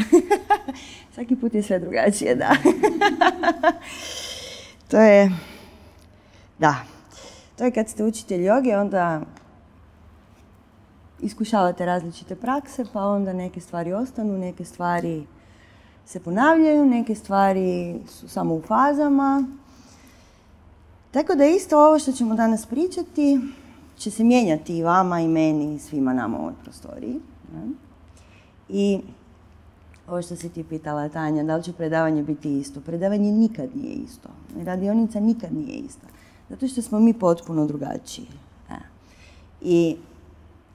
Svaki put je sve drugačije, da. to je, da, to je kad ste učitelj joge, onda iskušavate različite prakse, pa onda neke stvari ostanu, neke stvari se ponavljaju, neke stvari su samo u fazama. Tako da isto ovo što ćemo danas pričati će se mijenjati i vama i meni i svima nama u ovoj prostoriji. I ovo što si ti pitala, Tanja, da li će predavanje biti isto? Predavanje nikad nije isto. Radionica nikad nije ista. Zato što smo mi potpuno drugačiji. E. I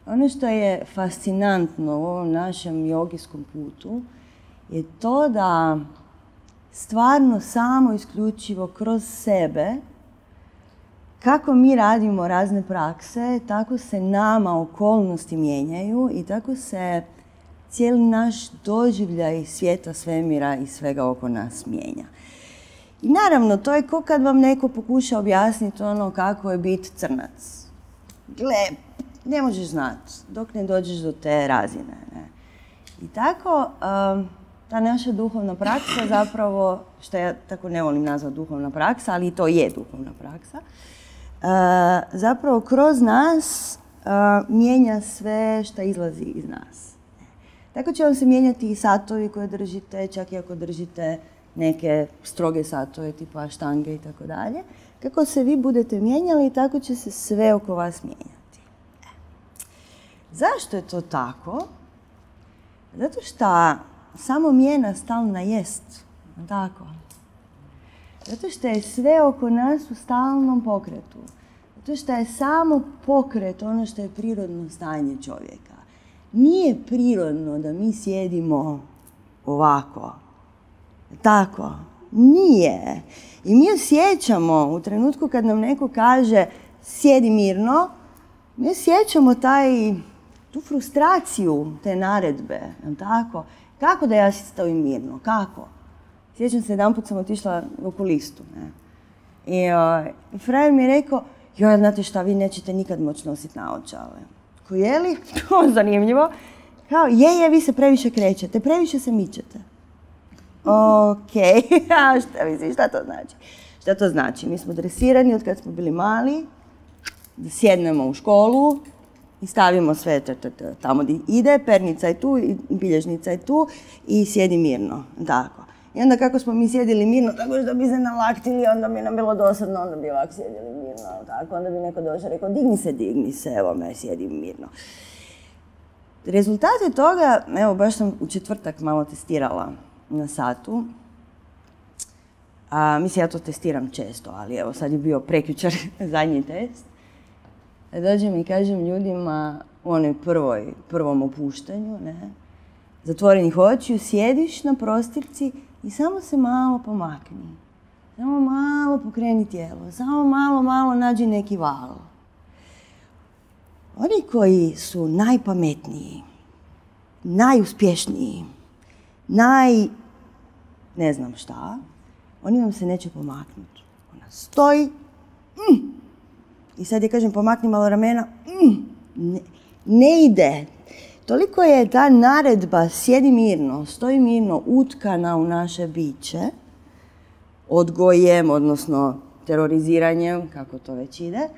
ono što je fascinantno u ovom našem jogijskom putu je to da stvarno samo isključivo kroz sebe kako mi radimo razne prakse, tako se nama okolnosti mijenjaju i tako se cijeli naš doživljaj svijeta, svemira i svega oko nas mijenja. I naravno, to je kao kad vam neko pokuša objasniti ono kako je biti crnac. Gle, ne možeš znati dok ne dođeš do te razine. Ne? I tako, um, ta naša duhovna praksa zapravo, što ja tako ne volim nazvati duhovna praksa, ali to je duhovna praksa, uh, zapravo kroz nas uh, mijenja sve što izlazi iz nas. Tako će vam se mijenjati i satovi koje držite, čak i ako držite neke stroge satove tipa štange i tako dalje. Kako se vi budete mijenjali, tako će se sve oko vas mijenjati. E. Zašto je to tako? Zato što samo mijena stalna jest. Tako. Zato što je sve oko nas u stalnom pokretu. Zato što je samo pokret ono što je prirodno stanje čovjeka. Nije prirodno da mi sjedimo ovako. Tako. Nije. I mi osjećamo u trenutku kad nam neko kaže sjedi mirno, mi osjećamo taj, tu frustraciju te naredbe. Tako? Kako da ja stavim mirno? Kako? Sjećam se, jedan put sam otišla u okulistu. Ne? I, uh, frajer mi je rekao, joj, znate šta, vi nećete nikad moći nositi naočale. Je li? To zanimljivo. Kao, je, je, vi se previše krećete, previše se mičete. Ok, a šta misliš, šta to znači? Šta to znači? Mi smo dresirani od kad smo bili mali, da sjednemo u školu i stavimo sve tamo gdje ide, pernica je tu, bilježnica je tu i sjedi mirno. Tako. I onda kako smo mi sjedili mirno, tako što bi se nalaktili, onda bi nam bilo dosadno, onda bi ovako sjedili mirno, tako, onda bi neko došao i rekao, digni se, digni se, evo me, sjedim mirno. Rezultate toga, evo, baš sam u četvrtak malo testirala na satu. A, mislim, ja to testiram često, ali evo, sad je bio prekjučar zadnji test. Dođem i kažem ljudima u onoj prvoj, prvom opuštanju, ne, zatvorenih očiju, sjediš na prostirci i samo se malo pomakni. Samo malo pokreni tijelo, samo malo, malo nađi neki val. Oni koji su najpametniji, najuspješniji, naj... ne znam šta, oni vam se neće pomaknuti. Ona stoji, mm. i sad je kažem pomakni malo ramena, mm. ne, ne ide. Toliko je ta naredba sjedi mirno, stoji mirno, utkana u naše biće, odgojem, odnosno teroriziranjem, kako to već ide,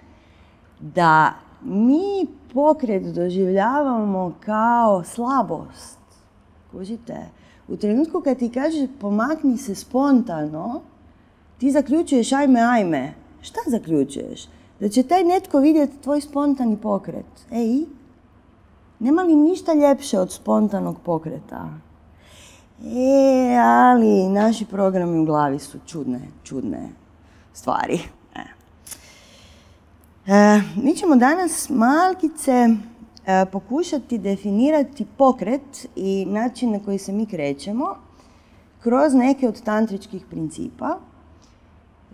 da mi pokret doživljavamo kao slabost. Kužite? U trenutku kad ti kaže pomakni se spontano, ti zaključuješ ajme, ajme. Šta zaključuješ? Da će taj netko vidjeti tvoj spontani pokret. Ej, nema li ništa ljepše od spontanog pokreta? E, ali naši programi u glavi su čudne, čudne stvari. E. E, mi ćemo danas malkice E, pokušati definirati pokret i način na koji se mi krećemo kroz neke od tantričkih principa.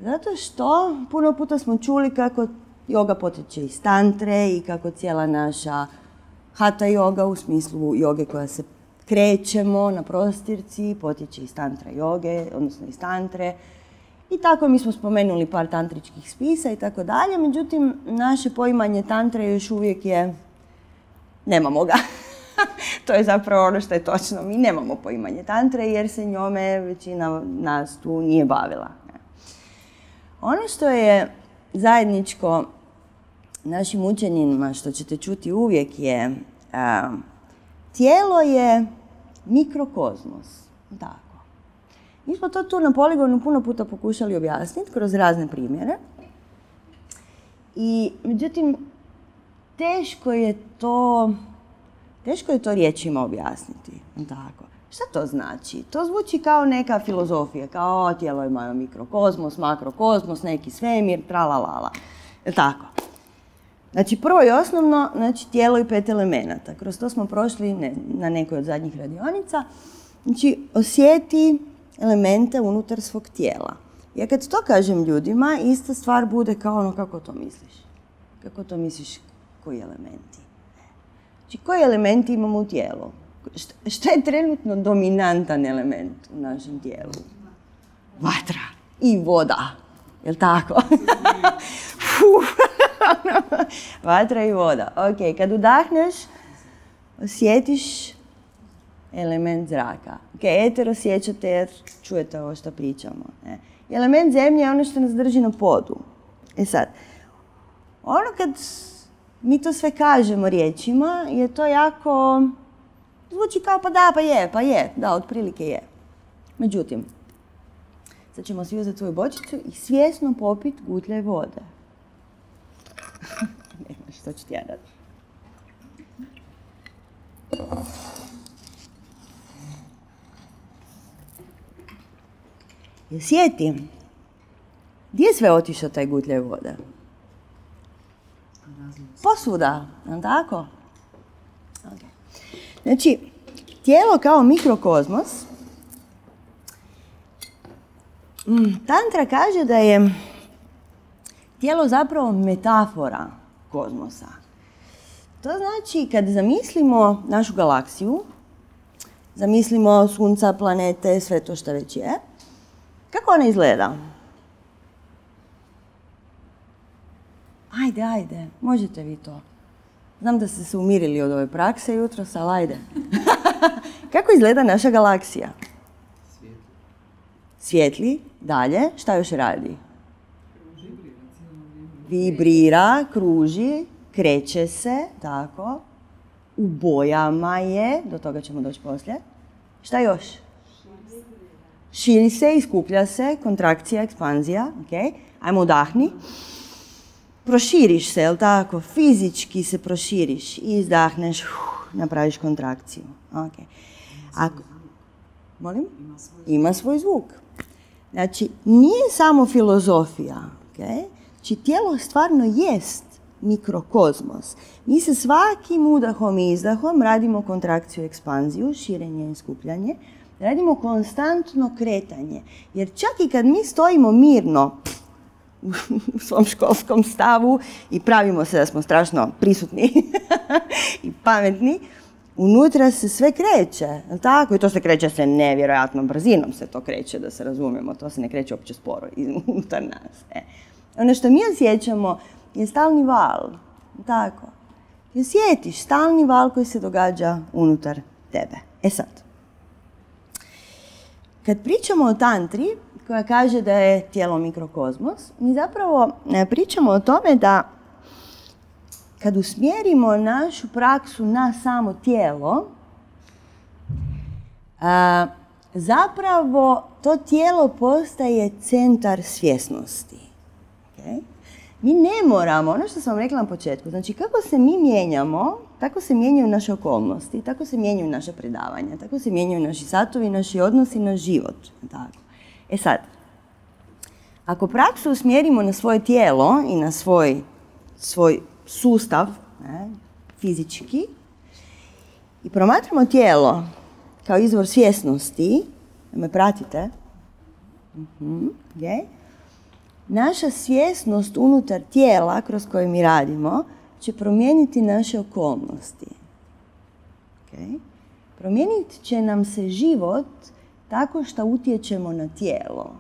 Zato što puno puta smo čuli kako yoga potiče iz tantre i kako cijela naša hata yoga u smislu joge koja se krećemo na prostirci, potječe iz tantra joge, odnosno iz tantre. I tako mi smo spomenuli par tantričkih spisa i tako dalje, međutim naše poimanje tantre još uvijek je nemamo ga. to je zapravo ono što je točno. Mi nemamo poimanje tantre jer se njome većina nas tu nije bavila. Ono što je zajedničko našim učenjima, što ćete čuti uvijek je tijelo je mikrokozmos. Tako. Mi smo to tu na poligonu puno puta pokušali objasniti kroz razne primjere. I međutim, teško je to, teško je to riječima objasniti. Tako. Šta to znači? To zvuči kao neka filozofija, kao tijelo ima mikrokozmos, makrokozmos, neki svemir, tralalala. Je tako? Znači, prvo i osnovno, znači tijelo i pet elemenata. Kroz to smo prošli na nekoj od zadnjih radionica. Znači, osjeti elemente unutar svog tijela. Ja kad to kažem ljudima, ista stvar bude kao ono kako to misliš. Kako to misliš, koji elementi? Znači, koji elementi imamo u tijelu? Šta je trenutno dominantan element u našem tijelu? Vatra i voda. Jel tako? Vatra i voda. Ok, kad udahneš, osjetiš element zraka. Ok, eter osjećate jer čujete ovo što pričamo. Ne? Element zemlje je ono što nas drži na podu. E sad, ono kad mi to sve kažemo riječima, je to jako... Zvuči kao pa da, pa je, pa je. Da, otprilike je. Međutim, sad ćemo svi uzeti svoju bočicu i svjesno popit gutlje vode. Nema što ću ti ja dati. Jel sjetim? Gdje je sve otišao taj gutlje vode? Posvuda, nam tako? Znači, tijelo kao mikrokozmos, mm, Tantra kaže da je tijelo zapravo metafora kozmosa. To znači kad zamislimo našu galaksiju, zamislimo sunca, planete, sve to što već je, kako ona izgleda? Ajde, ajde, možete vi to. Znam da ste se umirili od ove prakse jutro, ali ajde. Kako izgleda naša galaksija? Svijetli. Svijetli, dalje, šta još radi? Vibrira, kruži, kreće se, tako. U bojama je, do toga ćemo doći poslije. Šta još? Širi se, iskuplja se, kontrakcija, ekspanzija, ok. Ajmo udahni proširiš se, jel tako? Fizički se proširiš i izdahneš, napraviš kontrakciju. Okay. Ako, molim? Ima svoj zvuk. Znači, nije samo filozofija. Okay? Znači, tijelo stvarno jest mikrokozmos. Mi se svakim udahom i izdahom radimo kontrakciju, ekspanziju, širenje i skupljanje. Radimo konstantno kretanje. Jer čak i kad mi stojimo mirno, u svom školskom stavu i pravimo se da smo strašno prisutni i pametni, unutra se sve kreće, tako? I to se kreće se nevjerojatnom brzinom se to kreće, da se razumijemo, to se ne kreće uopće sporo unutar nas. E. Ono što mi osjećamo je stalni val, tako? I osjetiš stalni val koji se događa unutar tebe. E sad, kad pričamo o tantri, koja kaže da je tijelo mikrokozmos, mi zapravo e, pričamo o tome da kad usmjerimo našu praksu na samo tijelo, zapravo to tijelo postaje centar svjesnosti. Mi ne moramo, ono što sam vam rekla na početku, znači kako se mi mijenjamo, tako se mijenjaju naše okolnosti, tako se mijenjaju naše predavanja, tako se mijenjaju naši satovi, naši odnosi, naš život. Tako. E sad, ako praksu usmjerimo na svoje tijelo i na svoj, svoj sustav, ne, fizički, i promatramo tijelo kao izvor svjesnosti, me pratite, uh naša svjesnost unutar tijela kroz koje mi radimo će promijeniti naše okolnosti. Okay? Promijenit će nam se život tako što utječemo na tijelo.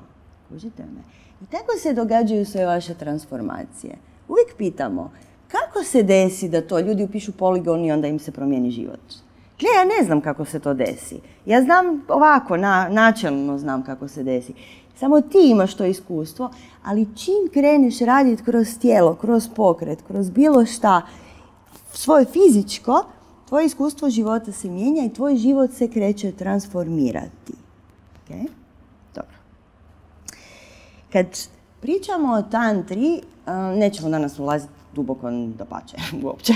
Kužite me? I tako se događaju sve vaše transformacije. Uvijek pitamo, kako se desi da to ljudi upišu poligon i onda im se promijeni život? Gle, ja ne znam kako se to desi. Ja znam ovako, na, načelno znam kako se desi. Samo ti imaš to iskustvo, ali čim kreneš raditi kroz tijelo, kroz pokret, kroz bilo šta, svoje fizičko, tvoje iskustvo života se mijenja i tvoj život se kreće transformirati. Okay? Dobro. Kad pričamo o tantri, nećemo danas ulaziti duboko da pače uopće,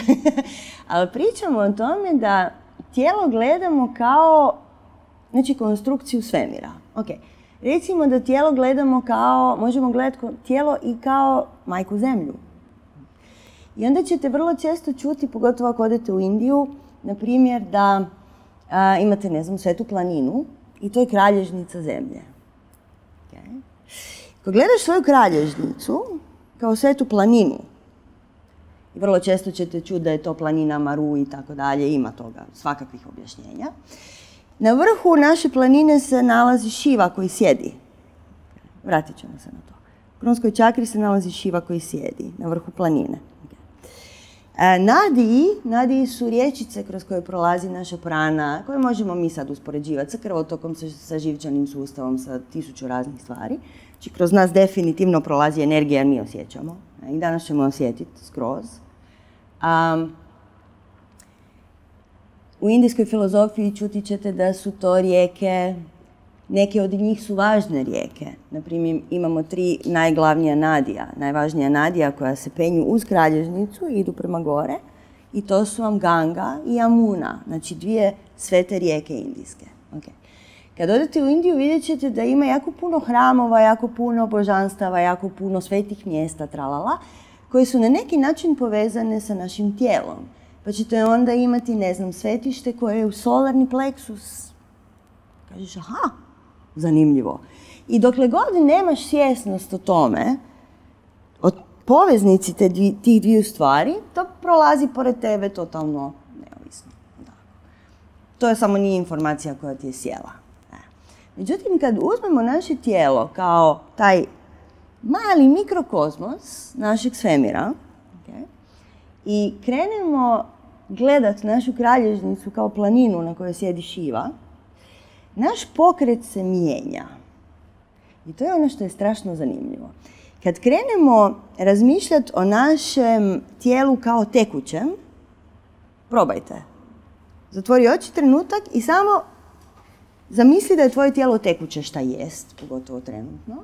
ali pričamo o tome da tijelo gledamo kao znači konstrukciju svemira. Ok, recimo da tijelo gledamo kao, možemo gledati tijelo i kao majku zemlju. I onda ćete vrlo često čuti, pogotovo ako odete u Indiju, na primjer da imate, ne znam, svetu planinu i to je kralježnica zemlje. Okay. Gledaš svoju kralježnicu kao svetu planinu, i vrlo često ćete čuti da je to planina Maru i tako dalje, ima toga, svakakvih objašnjenja. Na vrhu naše planine se nalazi Šiva koji sjedi. Vratit ćemo se na to. U kronskoj čakri se nalazi Šiva koji sjedi na vrhu planine. E, nadiji, nadiji su riječice kroz koje prolazi naša prana, koje možemo mi sad uspoređivati sa krvotokom, sa, živčanim sustavom, sa tisuću raznih stvari. Znači, kroz nas definitivno prolazi energija, jer mi osjećamo. E, I danas ćemo osjetiti skroz. Um, u indijskoj filozofiji čuti ćete da su to rijeke, neke od njih su važne rijeke. Naprimjer, imamo tri najglavnija nadija. Najvažnija nadija koja se penju uz kralježnicu i idu prema gore. I to su vam Ganga i Amuna, znači dvije svete rijeke indijske. Okay. Kad odete u Indiju vidjet ćete da ima jako puno hramova, jako puno božanstava, jako puno svetih mjesta, tralala, koje su na neki način povezane sa našim tijelom. Pa ćete onda imati, ne znam, svetište koje je u solarni pleksus. Kažeš, aha, zanimljivo. I dokle god nemaš svjesnost o tome, o poveznici te tih dviju stvari, to prolazi pored tebe totalno neovisno. Da. To je samo nije informacija koja ti je sjela. Međutim, kad uzmemo naše tijelo kao taj mali mikrokozmos našeg svemira i krenemo gledat našu kralježnicu kao planinu na kojoj sjedi Šiva, naš pokret se mijenja. I to je ono što je strašno zanimljivo. Kad krenemo razmišljati o našem tijelu kao tekućem, probajte. Zatvori oči trenutak i samo zamisli da je tvoje tijelo tekuće šta jest, pogotovo trenutno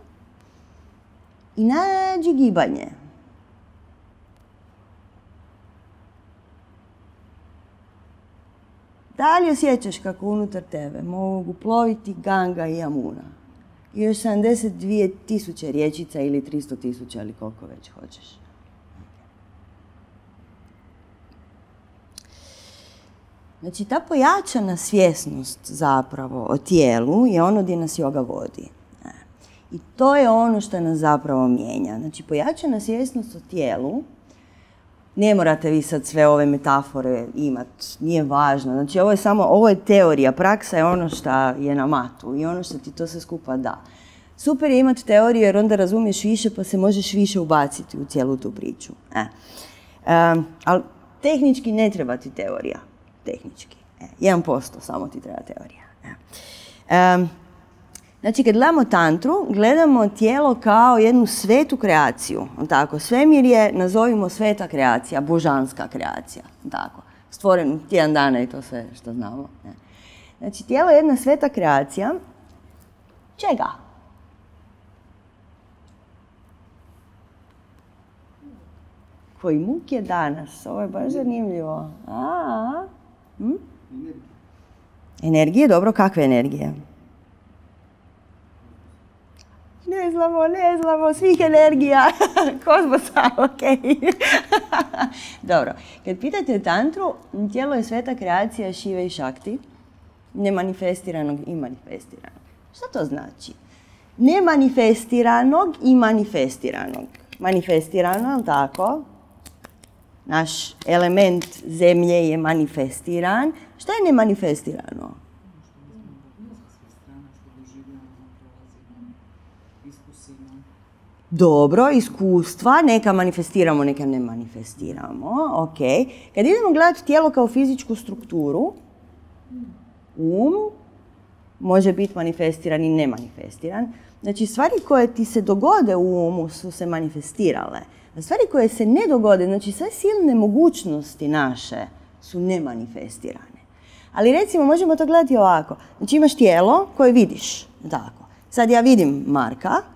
i nađi gibanje. Da li osjećaš kako unutar tebe mogu ploviti Ganga i Amuna? I još 72 tisuće riječica ili 300 tisuća ili koliko već hoćeš. Znači, ta pojačana svjesnost zapravo o tijelu je ono gdje nas joga vodi. I to je ono što nas zapravo mijenja. Znači, pojačana svjesnost o tijelu, ne morate vi sad sve ove metafore imati, nije važno. Znači, ovo je samo, ovo je teorija, praksa je ono što je na matu i ono što ti to sve skupa da. Super je imati teoriju jer onda razumiješ više pa se možeš više ubaciti u cijelu tu priču. E. ali tehnički ne treba ti teorija. Tehnički. E, 1% samo ti treba teorija. E. Znači, kad gledamo tantru, gledamo tijelo kao jednu svetu kreaciju. Tako, svemir je, nazovimo sveta kreacija, božanska kreacija. Tako, stvoren tjedan dana i to sve što znamo. Znači, tijelo je jedna sveta kreacija. Čega? Koji muk je danas? Ovo je baš zanimljivo. A, hm? Energije, dobro, kakve energije? Ne znamo, ne znamo, svih energija, kozmosa, ok. Dobro, kad pitate tantru, tijelo je sveta kreacija šive i šakti, nemanifestiranog i manifestiranog. Što to znači? Nemanifestiranog i manifestiranog. Manifestirano, je tako? Naš element zemlje je manifestiran. Što je nemanifestirano? Dobro, iskustva, neka manifestiramo, neka ne manifestiramo, ok. Kad idemo gledati tijelo kao fizičku strukturu, Um može biti manifestiran i nemanifestiran. Znači, stvari koje ti se dogode u umu su se manifestirale. A stvari koje se ne dogode, znači sve silne mogućnosti naše su nemanifestirane. Ali recimo, možemo to gledati ovako. Znači, imaš tijelo koje vidiš. Tako. Sad ja vidim Marka.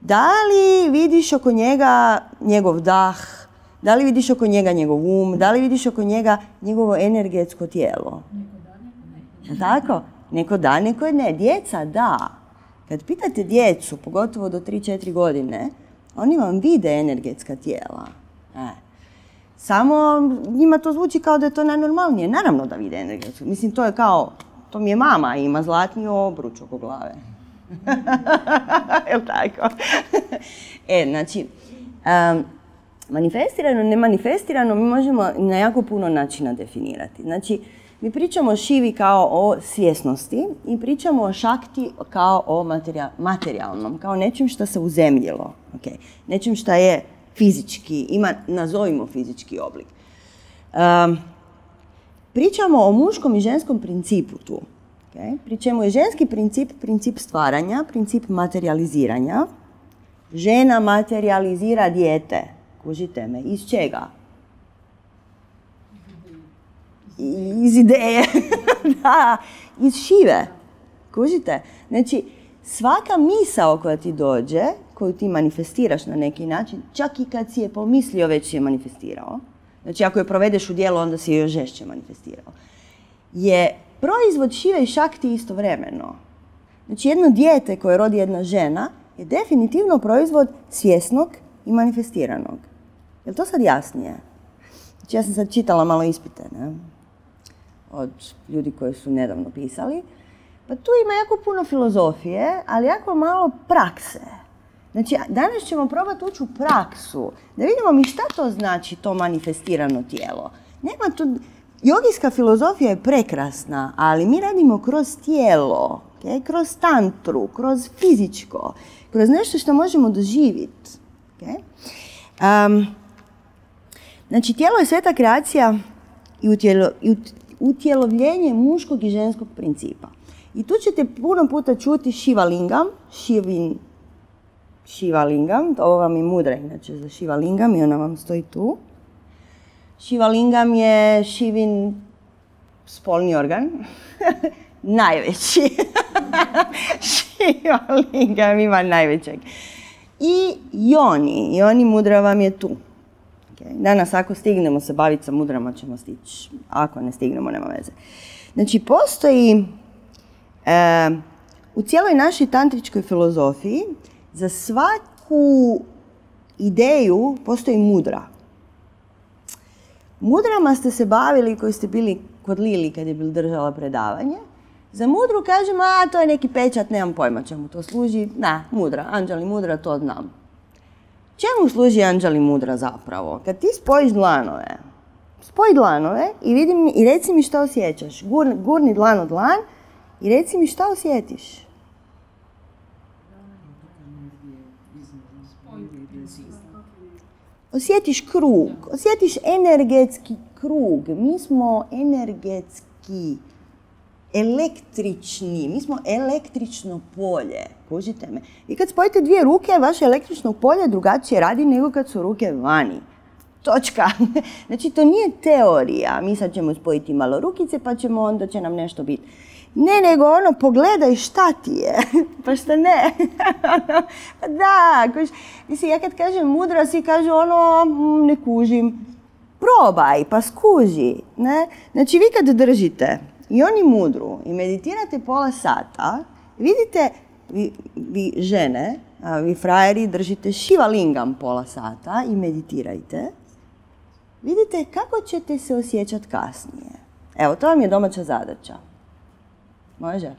Da li vidiš oko njega njegov dah? Da li vidiš oko njega njegov um? Da li vidiš oko njega njegovo energetsko tijelo? Tako? Neko da, neko ne. Djeca da. Kad pitate djecu, pogotovo do 3-4 godine, oni vam vide energetska tijela. E. Samo njima to zvuči kao da je to najnormalnije. Naravno da vide energetsku. Mislim, to je kao, to mi je mama, ima zlatni obruč oko glave. Jel tako? e, znači, um, manifestirano, nemanifestirano mi možemo na jako puno načina definirati. Znači, mi pričamo o šivi kao o svjesnosti i pričamo o šakti kao o materijalnom, kao nečim što se uzemljilo, okay. nečim što je fizički, ima, nazovimo fizički oblik. Um, pričamo o muškom i ženskom principu tu. Okay. Pri čemu je ženski princip princip stvaranja, princip materializiranja. Žena materializira dijete. Kužite me, iz čega? iz ideje, da, iz šive. Kužite? Znači, svaka misao koja ti dođe, koju ti manifestiraš na neki način, čak i kad si je pomislio, već si je manifestirao. Znači, ako je provedeš u dijelo, onda si je još žešće manifestirao. Je proizvod šive i šakti istovremeno. Znači, jedno dijete koje rodi jedna žena je definitivno proizvod svjesnog i manifestiranog. Je li to sad jasnije? Znači, ja sam sad čitala malo ispite, od ljudi koji su nedavno pisali. Pa tu ima jako puno filozofije, ali jako malo prakse. Znači, danas ćemo probati ući u praksu, da vidimo mi šta to znači to manifestirano tijelo. Nema tu, jogijska filozofija je prekrasna, ali mi radimo kroz tijelo, okay? kroz tantru, kroz fizičko, kroz nešto što možemo doživjeti. Okay? Um, znači, tijelo je sveta kreacija i, utjelo, i utjelovljenje muškog i ženskog principa. I tu ćete puno puta čuti Shivalingam, Shivin, Shivalingam, ovo vam je mudra inače za Shivalingam i ona vam stoji tu. Shivalingam je Shivin spolni organ, najveći. Shivalingam ima najvećeg. I Joni, Joni mudra vam je tu. Danas ako stignemo se baviti sa mudrama ćemo stići. Ako ne stignemo, nema veze. Znači, postoji u cijeloj našoj tantričkoj filozofiji za svaku ideju postoji mudra. Mudrama ste se bavili koji ste bili kod Lili kad je bil držala predavanje. Za mudru kažemo, a to je neki pečat, nemam pojma čemu to služi. Na, mudra, anđeli mudra, to znam. Čemu služi anđeli mudra zapravo? Kad ti spojiš dlanove, spoj dlanove i, vidim, i reci mi što osjećaš. gurni dlan od dlan i reci mi što osjetiš. Osjetiš krug, osjetiš energetski krug. Mi smo energetski električni, mi smo električno polje, kužite me. I kad spojite dvije ruke, vaše električno polje drugačije radi nego kad su ruke vani. Točka. Znači, to nije teorija. Mi sad ćemo spojiti malo rukice, pa ćemo onda će nam nešto biti. Ne, nego ono, pogledaj šta ti je. pa šta ne? pa da, kuž, mislim, ja kad kažem mudra, svi kažu ono, mm, ne kužim. Probaj, pa skuži. Ne? Znači, vi kad držite i oni mudru i meditirate pola sata, vidite, vi, vi žene, a vi frajeri držite šivalingam pola sata i meditirajte, vidite kako ćete se osjećati kasnije. Evo, to vam je domaća zadaća. Može?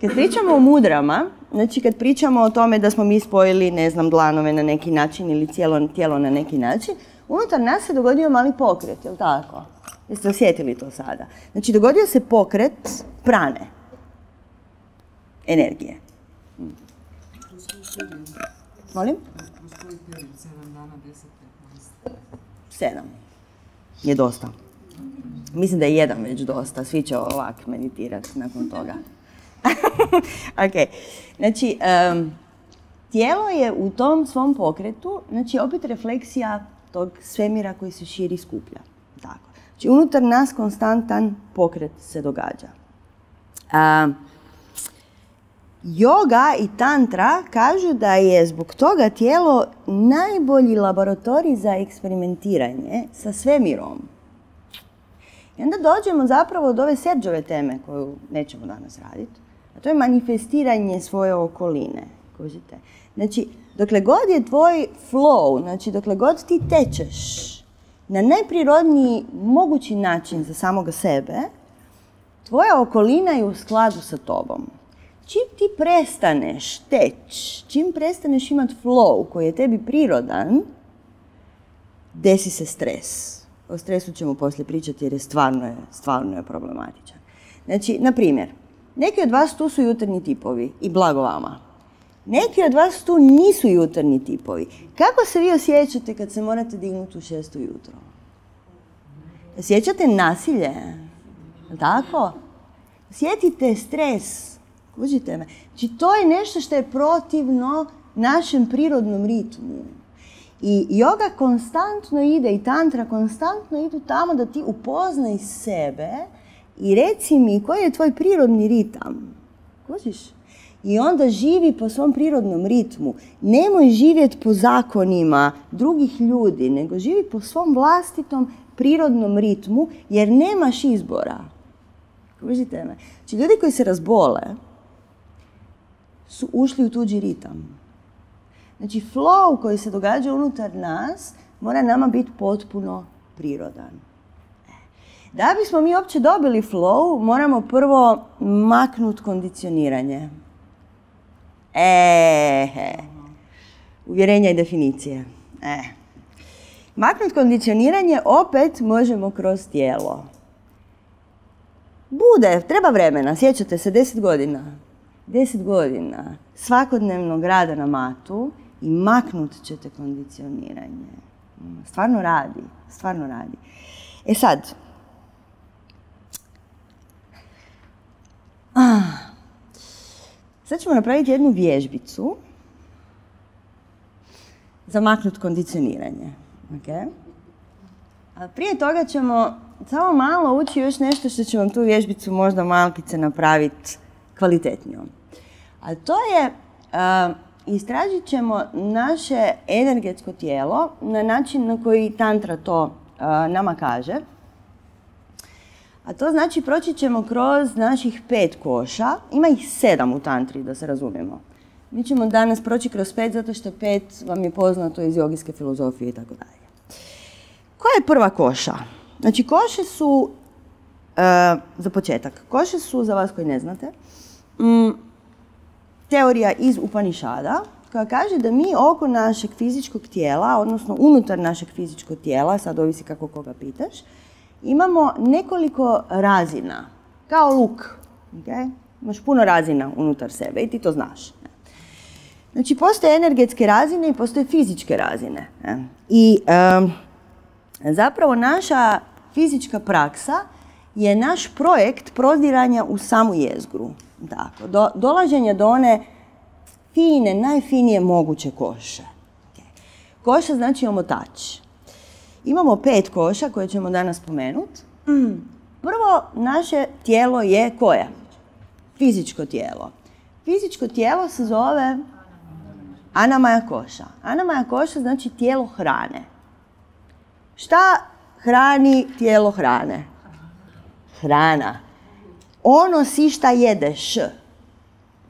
Kad pričamo o mudrama, znači kad pričamo o tome da smo mi spojili, ne znam, dlanove na neki način ili cijelo tijelo na neki način, unutar nas se dogodio mali pokret, jel tako? Jeste osjetili to sada? Znači, dogodio se pokret prane. Energije. Molim? Sedam. Je dosta. Mislim da je jedan već dosta, svi će ovak meditirati nakon toga. ok, znači, tijelo je u tom svom pokretu, znači opet refleksija tog svemira koji se širi i skuplja. Tako. Znači, unutar nas konstantan pokret se događa. Um, Yoga i tantra kažu da je zbog toga tijelo najbolji laboratorij za eksperimentiranje sa svemirom. I onda dođemo zapravo do ove Serđove teme koju nećemo danas raditi. A to je manifestiranje svoje okoline. Kužite? Znači, dokle god je tvoj flow, znači dokle god ti tečeš na najprirodniji mogući način za samoga sebe, tvoja okolina je u skladu sa tobom. Čim ti prestaneš teć, čim prestaneš imati flow koji je tebi prirodan, desi se stres. O stresu ćemo poslije pričati jer je stvarno je, stvarno je problematičan. Znači, na primjer, neki od vas tu su jutarnji tipovi i blago vama. Neki od vas tu nisu jutarnji tipovi. Kako se vi osjećate kad se morate dignuti u šestu jutro? Osjećate nasilje? Tako? Osjetite stres? Kužite me? Znači, to je nešto što je protivno našem prirodnom ritmu. I yoga konstantno ide i tantra konstantno idu tamo da ti upoznaj sebe i reci mi koji je tvoj prirodni ritam. Kužiš? I onda živi po svom prirodnom ritmu. Nemoj živjeti po zakonima drugih ljudi, nego živi po svom vlastitom prirodnom ritmu, jer nemaš izbora. Kužite me? Znači, ljudi koji se razbole su ušli u tuđi ritam. Znači, flow koji se događa unutar nas mora nama biti potpuno prirodan. Da bismo mi uopće dobili flow, moramo prvo maknut kondicioniranje. E, uvjerenja i definicije. E. Maknut kondicioniranje opet možemo kroz tijelo. Bude, treba vremena, sjećate se, deset godina. Deset godina svakodnevnog rada na matu i maknut ćete kondicioniranje. Stvarno radi, stvarno radi. E sad, sad ćemo napraviti jednu vježbicu za maknut kondicioniranje. Okay? A prije toga ćemo samo malo ući još nešto što će vam tu vježbicu možda malkice napraviti kvalitetnijom. A to je istražit ćemo naše energetsko tijelo na način na koji tantra to nama kaže. A to znači proći ćemo kroz naših pet koša. Ima ih sedam u tantri, da se razumijemo. Mi ćemo danas proći kroz pet, zato što pet vam je poznato iz jogijske filozofije i tako dalje. Koja je prva koša? Znači, koše su, za početak, koše su, za vas koji ne znate, teorija iz Upanišada koja kaže da mi oko našeg fizičkog tijela, odnosno unutar našeg fizičkog tijela, sad ovisi kako koga pitaš, imamo nekoliko razina, kao luk. Okay? Imaš puno razina unutar sebe i ti to znaš. Znači, postoje energetske razine i postoje fizičke razine. I zapravo naša fizička praksa je naš projekt prodiranja u samu jezgru. Tako, do, dolaženja do one fine, najfinije moguće koše. Koša znači omotač. Imamo pet koša koje ćemo danas spomenuti. Prvo, naše tijelo je koje? Fizičko tijelo. Fizičko tijelo se zove anamaja koša. Anamaja koša znači tijelo hrane. Šta hrani tijelo hrane? Hrana ono si šta jedeš.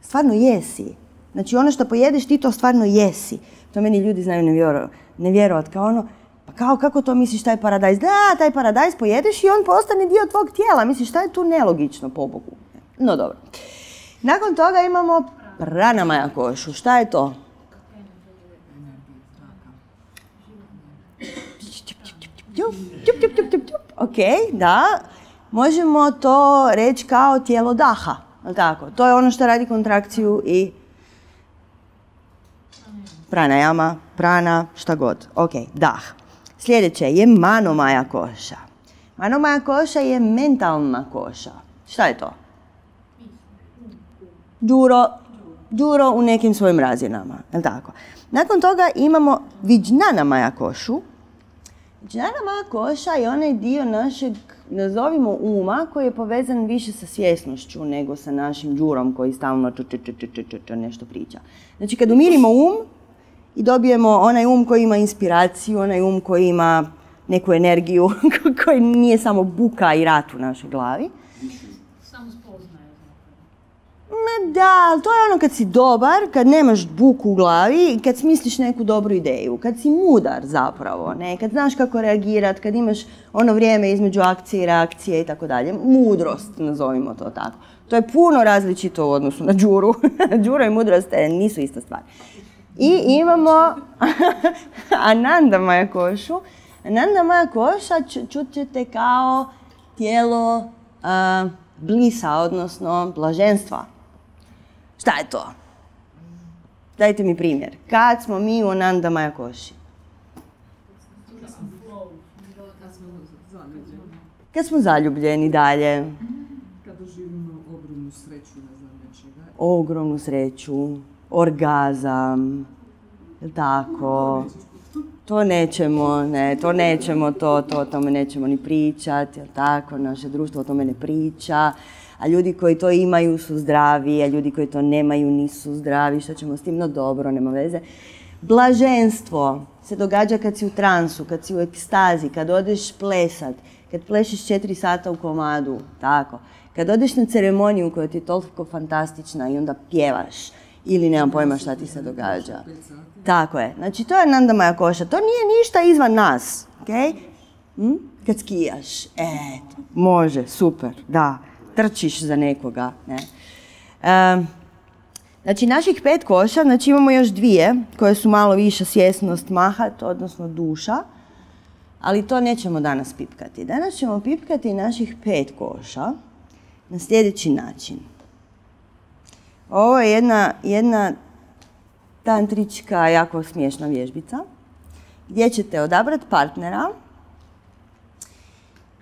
Stvarno jesi. Znači ono što pojedeš ti to stvarno jesi. To meni ljudi znaju ne vjerovat. Kao ono, pa kao kako to misliš taj paradajz? Da, taj paradajz pojedeš i on postane dio tvog tijela. Misliš šta je tu nelogično po Bogu? No dobro. Nakon toga imamo maja košu. Šta je to? Ok, da možemo to reći kao tijelo daha. Tako? To je ono što radi kontrakciju i pranajama, prana, šta god. Ok, dah. Sljedeće je manomaja koša. Manomaya koša je mentalna koša. Šta je to? Đuro, đuro u nekim svojim razinama, tako? Nakon toga imamo Vijnana Maja košu. Vijnana Maja koša je onaj dio našeg, nazovimo uma, koji je povezan više sa svjesnošću nego sa našim đurom koji stalno nešto priča. Znači kad umirimo um i dobijemo onaj um koji ima inspiraciju, onaj um koji ima neku energiju, koji nije samo buka i rat u našoj glavi, Ma da, to je ono kad si dobar, kad nemaš buku u glavi, kad smisliš neku dobru ideju, kad si mudar zapravo, ne, kad znaš kako reagirat, kad imaš ono vrijeme između akcije i reakcije i tako dalje. Mudrost, nazovimo to tako. To je puno različito u odnosu na džuru. Džuro i mudrost e, nisu ista stvar. I imamo Ananda Maja Košu. Ananda Maja Koša čut ćete kao tijelo blisa, odnosno blaženstva. Šta je to? Dajte mi primjer. Kad smo mi u Ananda Majakoši? Kad smo zaljubljeni dalje. Kad doživimo ogromnu sreću, ne znam nečega. Ogromnu sreću, orgazam, tako. To nećemo, ne, to nećemo, to, to, o tome nećemo ni pričati, jel tako, naše društvo o tome ne priča a ljudi koji to imaju su zdravi, a ljudi koji to nemaju nisu zdravi, što ćemo s tim? No dobro, nema veze. Blaženstvo se događa kad si u transu, kad si u ekstazi, kad odeš plesat, kad plešeš četiri sata u komadu, tako. Kad odeš na ceremoniju koja ti je toliko fantastična i onda pjevaš ili nemam pojma šta ti se događa. Tako je. Znači, to je Nanda Maja Koša. To nije ništa izvan nas. Okay? Hm? Kad skijaš. E, može, super, da trčiš za nekoga. Ne? znači, naših pet koša, znači imamo još dvije koje su malo više svjesnost mahat, odnosno duša, ali to nećemo danas pipkati. Danas ćemo pipkati naših pet koša na sljedeći način. Ovo je jedna, jedna tantrička, jako smiješna vježbica gdje ćete odabrati partnera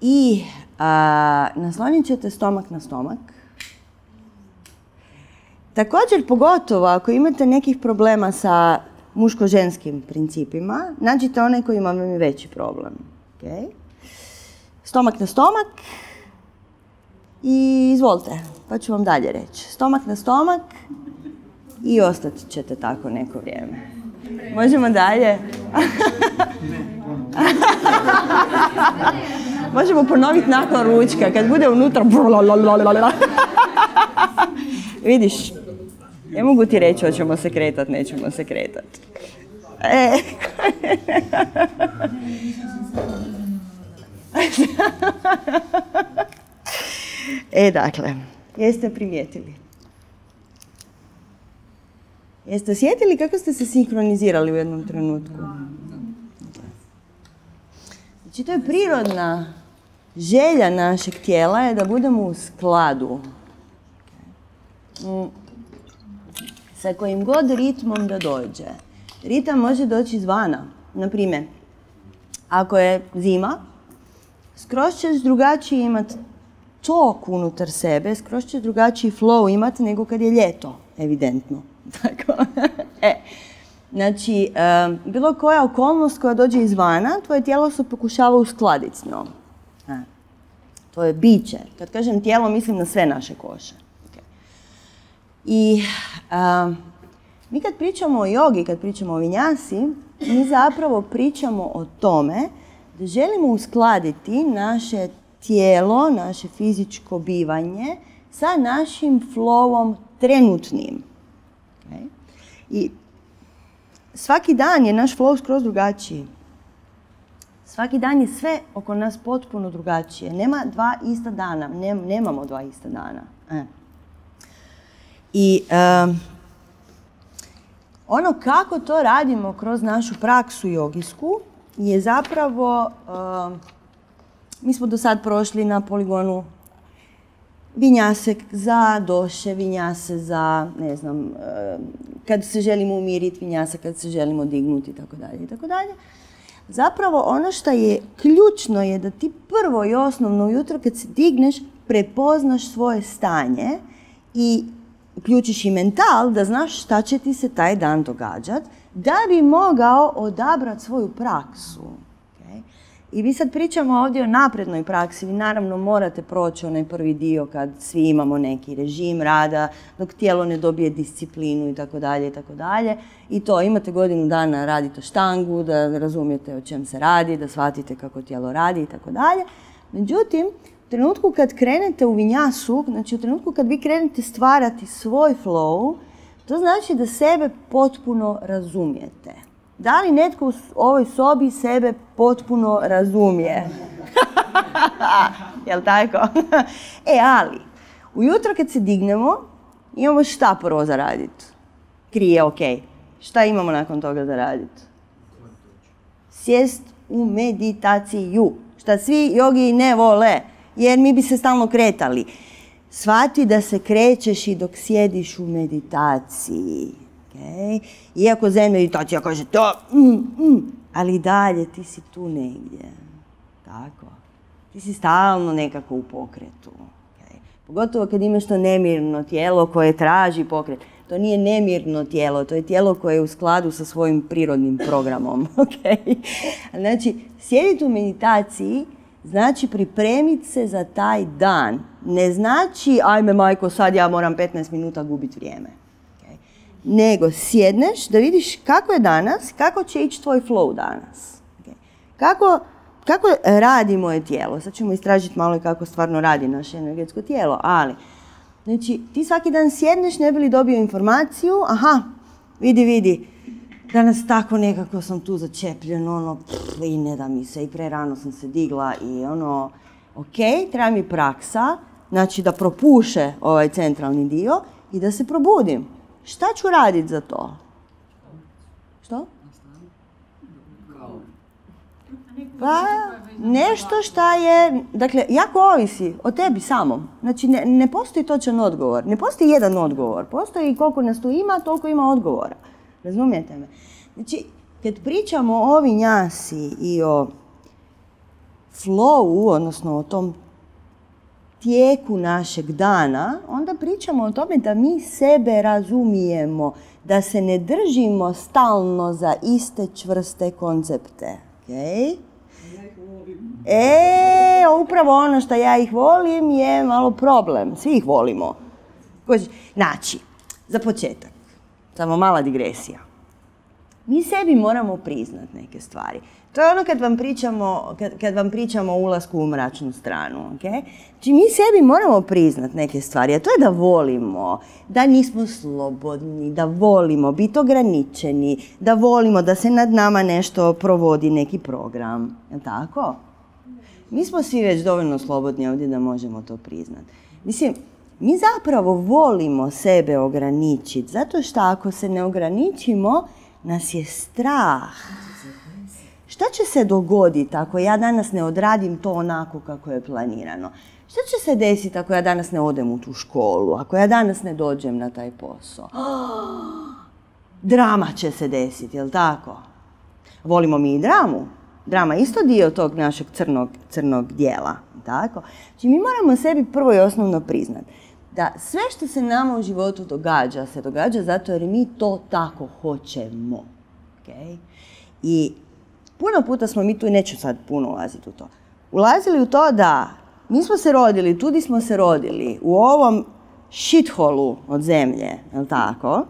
i a, naslonit ćete stomak na stomak. Također, pogotovo ako imate nekih problema sa muško-ženskim principima, nađite onaj koji ima veći problem. Okay. Stomak na stomak i izvolite, pa ću vam dalje reći. Stomak na stomak i ostati ćete tako neko vrijeme. Možemo dalje? Možemo ponoviti nakon ručka, kad bude unutra... Vidiš, ne mogu ti reći hoćemo se kretat, nećemo se kretat. E. e, dakle, jeste primijetili? Jeste osjetili kako ste se sinkronizirali u jednom trenutku? Znači, to je prirodna želja našeg tijela je da budemo u skladu mm. sa kojim god ritmom da dođe. Ritam može doći izvana. Naprimjer, ako je zima, skroz ćeš drugačiji imat tok unutar sebe, skroz ćeš drugačiji flow imat nego kad je ljeto, evidentno. Tako. e, znači, bilo koja okolnost koja dođe izvana, tvoje tijelo se pokušava uskladiti s njom. To je biće. Kad kažem tijelo, mislim na sve naše koše. I mi kad pričamo o jogi, kad pričamo o vinjasi, mi zapravo pričamo o tome da želimo uskladiti naše tijelo, naše fizičko bivanje sa našim flowom trenutnim. I svaki dan je naš flow skroz drugačiji. Svaki dan je sve oko nas potpuno drugačije. Nema dva ista dana. nemamo dva ista dana. E. I ono kako to radimo kroz našu praksu jogijsku je zapravo, mi smo do sad prošli na poligonu vinjase za doše, vinjase za, ne znam, kad se želimo umiriti, vinjase kad se želimo dignuti tako dalje tako dalje. zapravo ono što je ključno je da ti prvo i osnovno ujutro kad se digneš prepoznaš svoje stanje i uključiš i mental da znaš šta će ti se taj dan događati da bi mogao odabrati svoju praksu. I mi sad pričamo ovdje o naprednoj praksi. Vi naravno morate proći onaj prvi dio kad svi imamo neki režim rada, dok tijelo ne dobije disciplinu i tako dalje i tako dalje. I to imate godinu dana radite štangu, da razumijete o čem se radi, da shvatite kako tijelo radi i tako dalje. Međutim, u trenutku kad krenete u vinjasu, znači u trenutku kad vi krenete stvarati svoj flow, to znači da sebe potpuno razumijete. Da li netko u ovoj sobi sebe potpuno razumije? Jel tako? e, ali, ujutro kad se dignemo, imamo šta prvo za raditi? Krije, ok. Šta imamo nakon toga za raditi? Sjest u meditaciju. Šta svi jogi ne vole, jer mi bi se stalno kretali. Svati da se krećeš i dok sjediš u meditaciji. Iako zen meditacija kaže to, mm, mm, ali dalje ti si tu negdje. Tako. Ti si stalno nekako u pokretu. Pogotovo kad imaš to nemirno tijelo koje traži pokret. To nije nemirno tijelo, to je tijelo koje je u skladu sa svojim prirodnim programom. Okay? Znači, sjediti u meditaciji znači pripremiti se za taj dan. Ne znači, ajme majko, sad ja moram 15 minuta gubiti vrijeme nego sjedneš da vidiš kako je danas, kako će ići tvoj flow danas. Kako, kako radi moje tijelo. Sad ćemo istražiti malo i kako stvarno radi naše energetsko tijelo, ali znači ti svaki dan sjedneš ne bi li dobio informaciju, aha, vidi, vidi, danas tako nekako sam tu začepljen, ono, i ne da mi se, i prerano sam se digla i ono, ok, treba mi praksa, znači da propuše ovaj centralni dio i da se probudim. Šta ću raditi za to? Što? Pa, nešto šta je, dakle, jako ovisi o tebi samom. Znači, ne, postoji točan odgovor. Ne postoji jedan odgovor. Postoji koliko nas tu ima, toliko ima odgovora. Razumijete me? Znači, kad pričamo o vinjasi i o flowu, odnosno o tom tijeku našeg dana, onda pričamo o tome da mi sebe razumijemo, da se ne držimo stalno za iste čvrste koncepte. Okay? E, upravo ono što ja ih volim je malo problem. Svi ih volimo. Znači, za početak, samo mala digresija. Mi sebi moramo priznat neke stvari. To je ono kad vam pričamo, kad, kad vam pričamo o ulasku u mračnu stranu. Okay? Znači mi sebi moramo priznat neke stvari, a to je da volimo, da nismo slobodni, da volimo biti ograničeni, da volimo da se nad nama nešto provodi neki program. Tako? Mi smo svi već dovoljno slobodni ovdje da možemo to priznat. Mislim, mi zapravo volimo sebe ograničiti, zato što ako se ne ograničimo, nas je strah Šta će se dogoditi ako ja danas ne odradim to onako kako je planirano? Šta će se desiti ako ja danas ne odem u tu školu? Ako ja danas ne dođem na taj posao? Drama će se desiti, jel tako? Volimo mi i dramu. Drama je isto dio tog našeg crnog, crnog dijela. Tako? Znači mi moramo sebi prvo i osnovno priznati da sve što se nama u životu događa, se događa zato jer mi to tako hoćemo. Okay? I puno puta smo mi tu, i neću sad puno ulaziti u to, ulazili u to da mi smo se rodili, tudi smo se rodili u ovom shitholu od zemlje, jel tako?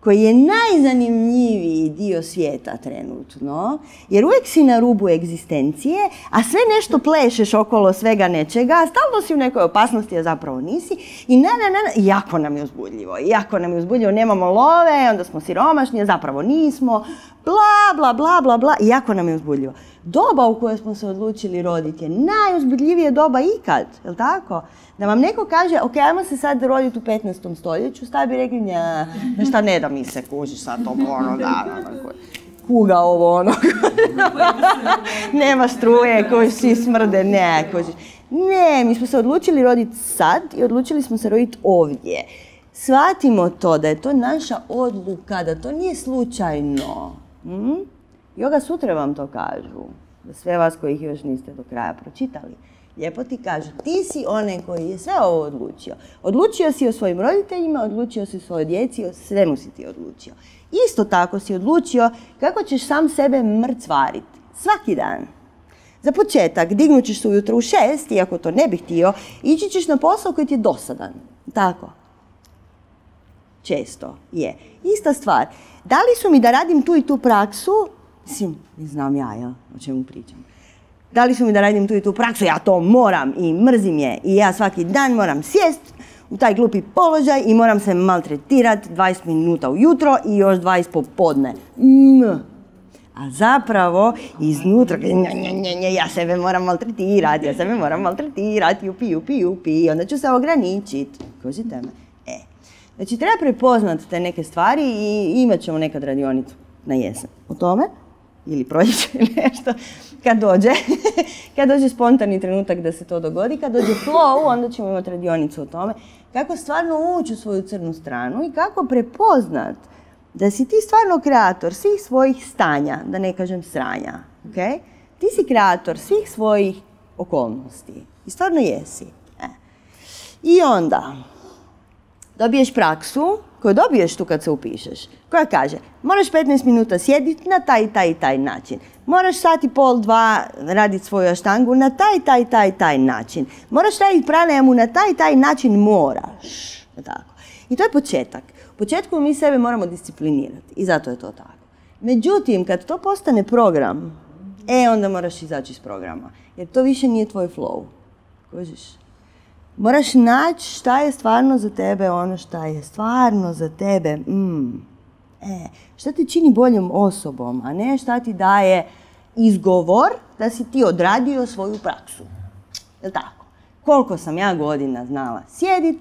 Koji je najzanimljiviji dio svijeta trenutno, jer uvijek si na rubu egzistencije, a sve nešto plešeš okolo svega nečega, stalno si u nekoj opasnosti, a zapravo nisi. I na, na, na, jako nam je uzbudljivo, jako nam je uzbudljivo, nemamo love, onda smo siromašni, a zapravo nismo, bla, bla, bla, bla, bla, jako nam je uzbudljivo. Doba u kojoj smo se odlučili roditi je najuzbudljivije doba ikad, jel tako? Da vam neko kaže, ok, ajmo se sad roditi u 15. stoljeću, šta bi rekli, nja, šta ne da mi se kuži sad to ono, da, da, kuga ovo ono, nema struje, koji svi smrde, ne, kuži. Ne, mi smo se odlučili roditi sad i odlučili smo se roditi ovdje. Shvatimo to, da je to naša odluka, da to nije slučajno. Yoga sutra vam to kažu. Za sve vas koji ih još niste do kraja pročitali. Lijepo ti kažu, ti si onaj koji je sve ovo odlučio. Odlučio si o svojim roditeljima, odlučio si o svojoj djeci, o svemu si ti odlučio. Isto tako si odlučio kako ćeš sam sebe mrcvariti. Svaki dan. Za početak, dignut ćeš se ujutro u šest, iako to ne bih htio, ići ćeš na posao koji ti je dosadan. Tako. Često je. Ista stvar. Da li su mi da radim tu i tu praksu? Mislim, ne znam ja, ja, o čemu pričam. Da li su mi da radim tu i tu praksu? Ja to moram i mrzim je. I ja svaki dan moram sjest u taj glupi položaj i moram se maltretirati 20 minuta ujutro i još 20 popodne. A zapravo iznutra, ja sebe moram maltretirati, ja sebe moram maltretirati, jupi, jupi, jupi, onda ću se ograničiti. Kužite me? E. Znači, treba prepoznati te neke stvari i imat ćemo nekad radionicu na jesen o tome, ili proljeće ili nešto, kad dođe, kad dođe spontani trenutak da se to dogodi, kad dođe flow, onda ćemo imati radionicu o tome, kako stvarno ući u svoju crnu stranu i kako prepoznat da si ti stvarno kreator svih svojih stanja, da ne kažem sranja, ok? Ti si kreator svih svojih okolnosti i stvarno jesi. E. I onda dobiješ praksu koju dobiješ tu kad se upišeš, koja kaže moraš 15 minuta sjediti na taj, taj, taj način. Moraš sat i pol, dva raditi svoju aštangu na taj, taj, taj, taj način. Moraš raditi pranajamu na taj, taj način moraš. Tako. I to je početak. U početku mi sebe moramo disciplinirati i zato je to tako. Međutim, kad to postane program, e, onda moraš izaći iz programa. Jer to više nije tvoj flow. Kužiš? Moraš naći šta je stvarno za tebe ono šta je stvarno za tebe. Mm. E, šta ti čini boljom osobom, a ne šta ti daje izgovor da si ti odradio svoju praksu. Jel tako? Koliko sam ja godina znala sjedit,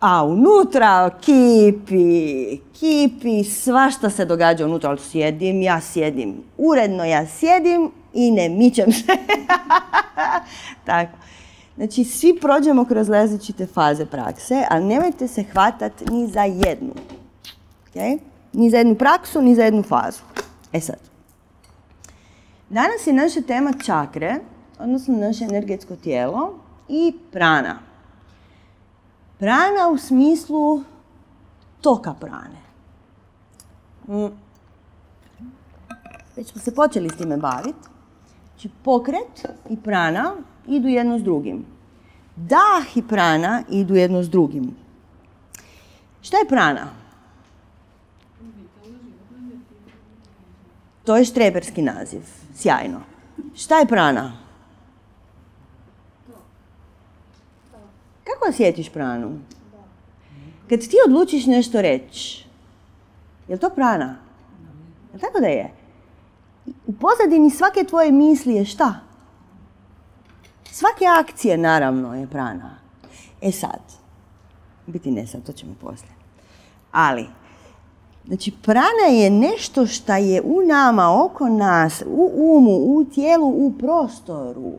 a unutra kipi, kipi, svašta se događa unutra, ali sjedim, ja sjedim, uredno ja sjedim i ne mičem se. tako. Znači, svi prođemo kroz različite faze prakse, ali nemojte se hvatati ni za jednu. Okay? Ni za jednu praksu, ni za jednu fazu. E sad. Danas je naša tema čakre, odnosno naše energetsko tijelo i prana. Prana u smislu toka prane. Mm. Već smo se počeli s time baviti. Znači, pokret i prana idu jedno s drugim. Dah i prana idu jedno s drugim. Šta je prana? To je štreberski naziv. Sjajno. Šta je prana? Kako osjetiš pranu? Kad ti odlučiš nešto reći, je li to prana? Je tako da je? U pozadini svake tvoje misli je šta? Svake akcije, naravno, je prana. E sad, biti ne sad, to ćemo poslije. Ali, znači, prana je nešto što je u nama, oko nas, u umu, u tijelu, u prostoru.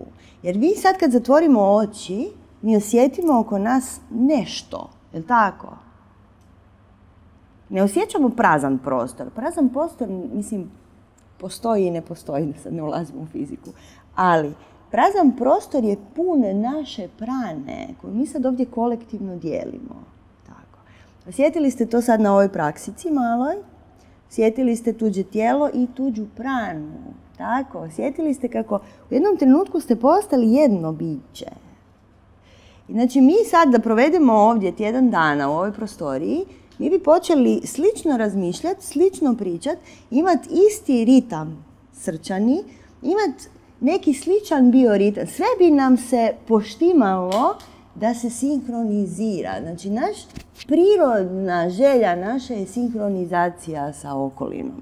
Jer vi sad kad zatvorimo oči, mi osjetimo oko nas nešto. Je li tako? Ne osjećamo prazan prostor. Prazan prostor, mislim, postoji i ne postoji, da sad ne ulazimo u fiziku. Ali, Prazan prostor je pun naše prane koju mi sad ovdje kolektivno dijelimo. Tako. Osjetili ste to sad na ovoj praksici maloj? Sjetili ste tuđe tijelo i tuđu pranu. Tako, osjetili ste kako u jednom trenutku ste postali jedno biće. Znači mi sad da provedemo ovdje tjedan dana u ovoj prostoriji, mi bi počeli slično razmišljati, slično pričati, imati isti ritam srčani, imati neki sličan bioritam. Sve bi nam se poštimalo da se sinkronizira. Znači, naš prirodna želja naša je sinkronizacija sa okolinom.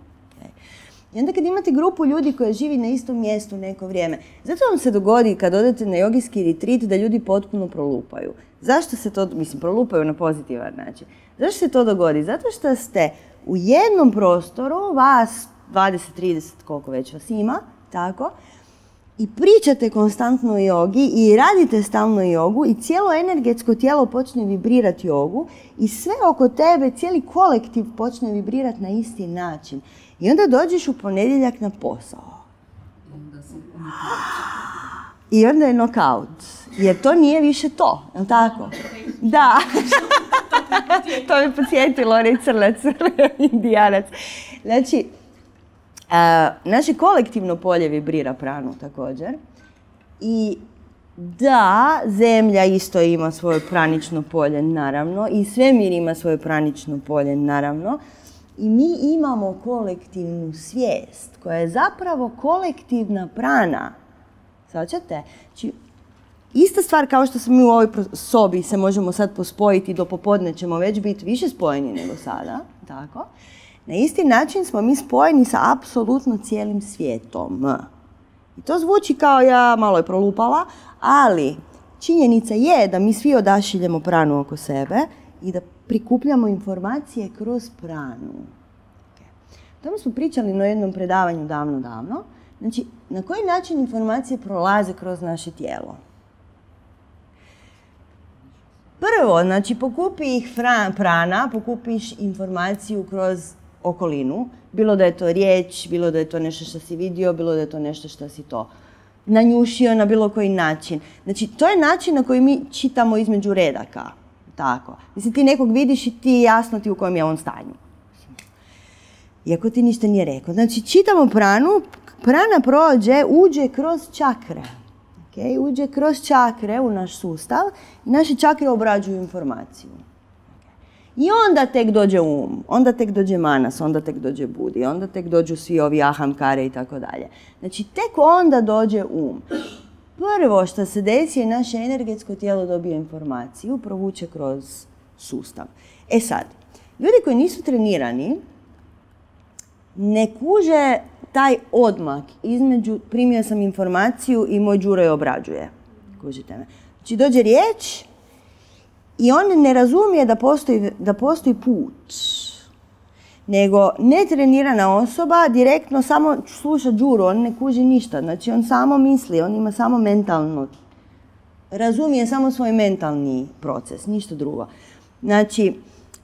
I onda kad imate grupu ljudi koja živi na istom mjestu neko vrijeme, zato vam se dogodi kad odete na jogijski retreat da ljudi potpuno prolupaju. Zašto se to, mislim, prolupaju na pozitivan način. Zašto se to dogodi? Zato što ste u jednom prostoru, vas 20, 30, koliko već vas ima, tako, i pričate konstantno o jogi i radite stalno jogu i cijelo energetsko tijelo počne vibrirati jogu i sve oko tebe, cijeli kolektiv počne vibrirati na isti način. I onda dođeš u ponedjeljak na posao. I onda je knockout. Jer to nije više to, je tako? Da. to me podsjetilo, onaj crnac, indijanac. Znači, naše kolektivno polje vibrira pranu također. I da, zemlja isto ima svoje pranično polje, naravno. I svemir ima svoje pranično polje, naravno. I mi imamo kolektivnu svijest koja je zapravo kolektivna prana. Svačate? Znači, ista stvar kao što smo mi u ovoj sobi se možemo sad pospojiti, do popodne ćemo već biti više spojeni nego sada, tako? Na isti način smo mi spojeni sa apsolutno cijelim svijetom. I to zvuči kao ja malo je prolupala, ali činjenica je da mi svi odašiljemo pranu oko sebe i da prikupljamo informacije kroz pranu. Okay. Tome smo pričali na jednom predavanju davno, davno. Znači, na koji način informacije prolaze kroz naše tijelo? Prvo, znači, pokupi ih prana, pokupiš informaciju kroz okolinu, bilo da je to riječ, bilo da je to nešto što si vidio, bilo da je to nešto što si to nanjušio na bilo koji način. Znači, to je način na koji mi čitamo između redaka. Tako. Mislim, ti nekog vidiš i ti jasno ti u kojem je on stanju. Iako ti ništa nije rekao. Znači, čitamo pranu, prana prođe, uđe kroz čakre. Okay? Uđe kroz čakre u naš sustav i naše čakre obrađuju informaciju. I onda tek dođe um, onda tek dođe manas, onda tek dođe budi, onda tek dođu svi ovi ahamkare i tako dalje. Znači tek onda dođe um. Prvo što se desi je naše energetsko tijelo dobije informaciju, provuče kroz sustav. E sad, ljudi koji nisu trenirani ne kuže taj odmak između primio sam informaciju i moj đuro je obrađuje. Kužite me. Znači dođe riječ, i on ne razumije da postoji, da postoji put. Nego netrenirana osoba direktno samo sluša džuru, on ne kuži ništa. Znači on samo misli, on ima samo mentalno, razumije samo svoj mentalni proces, ništa drugo. Znači,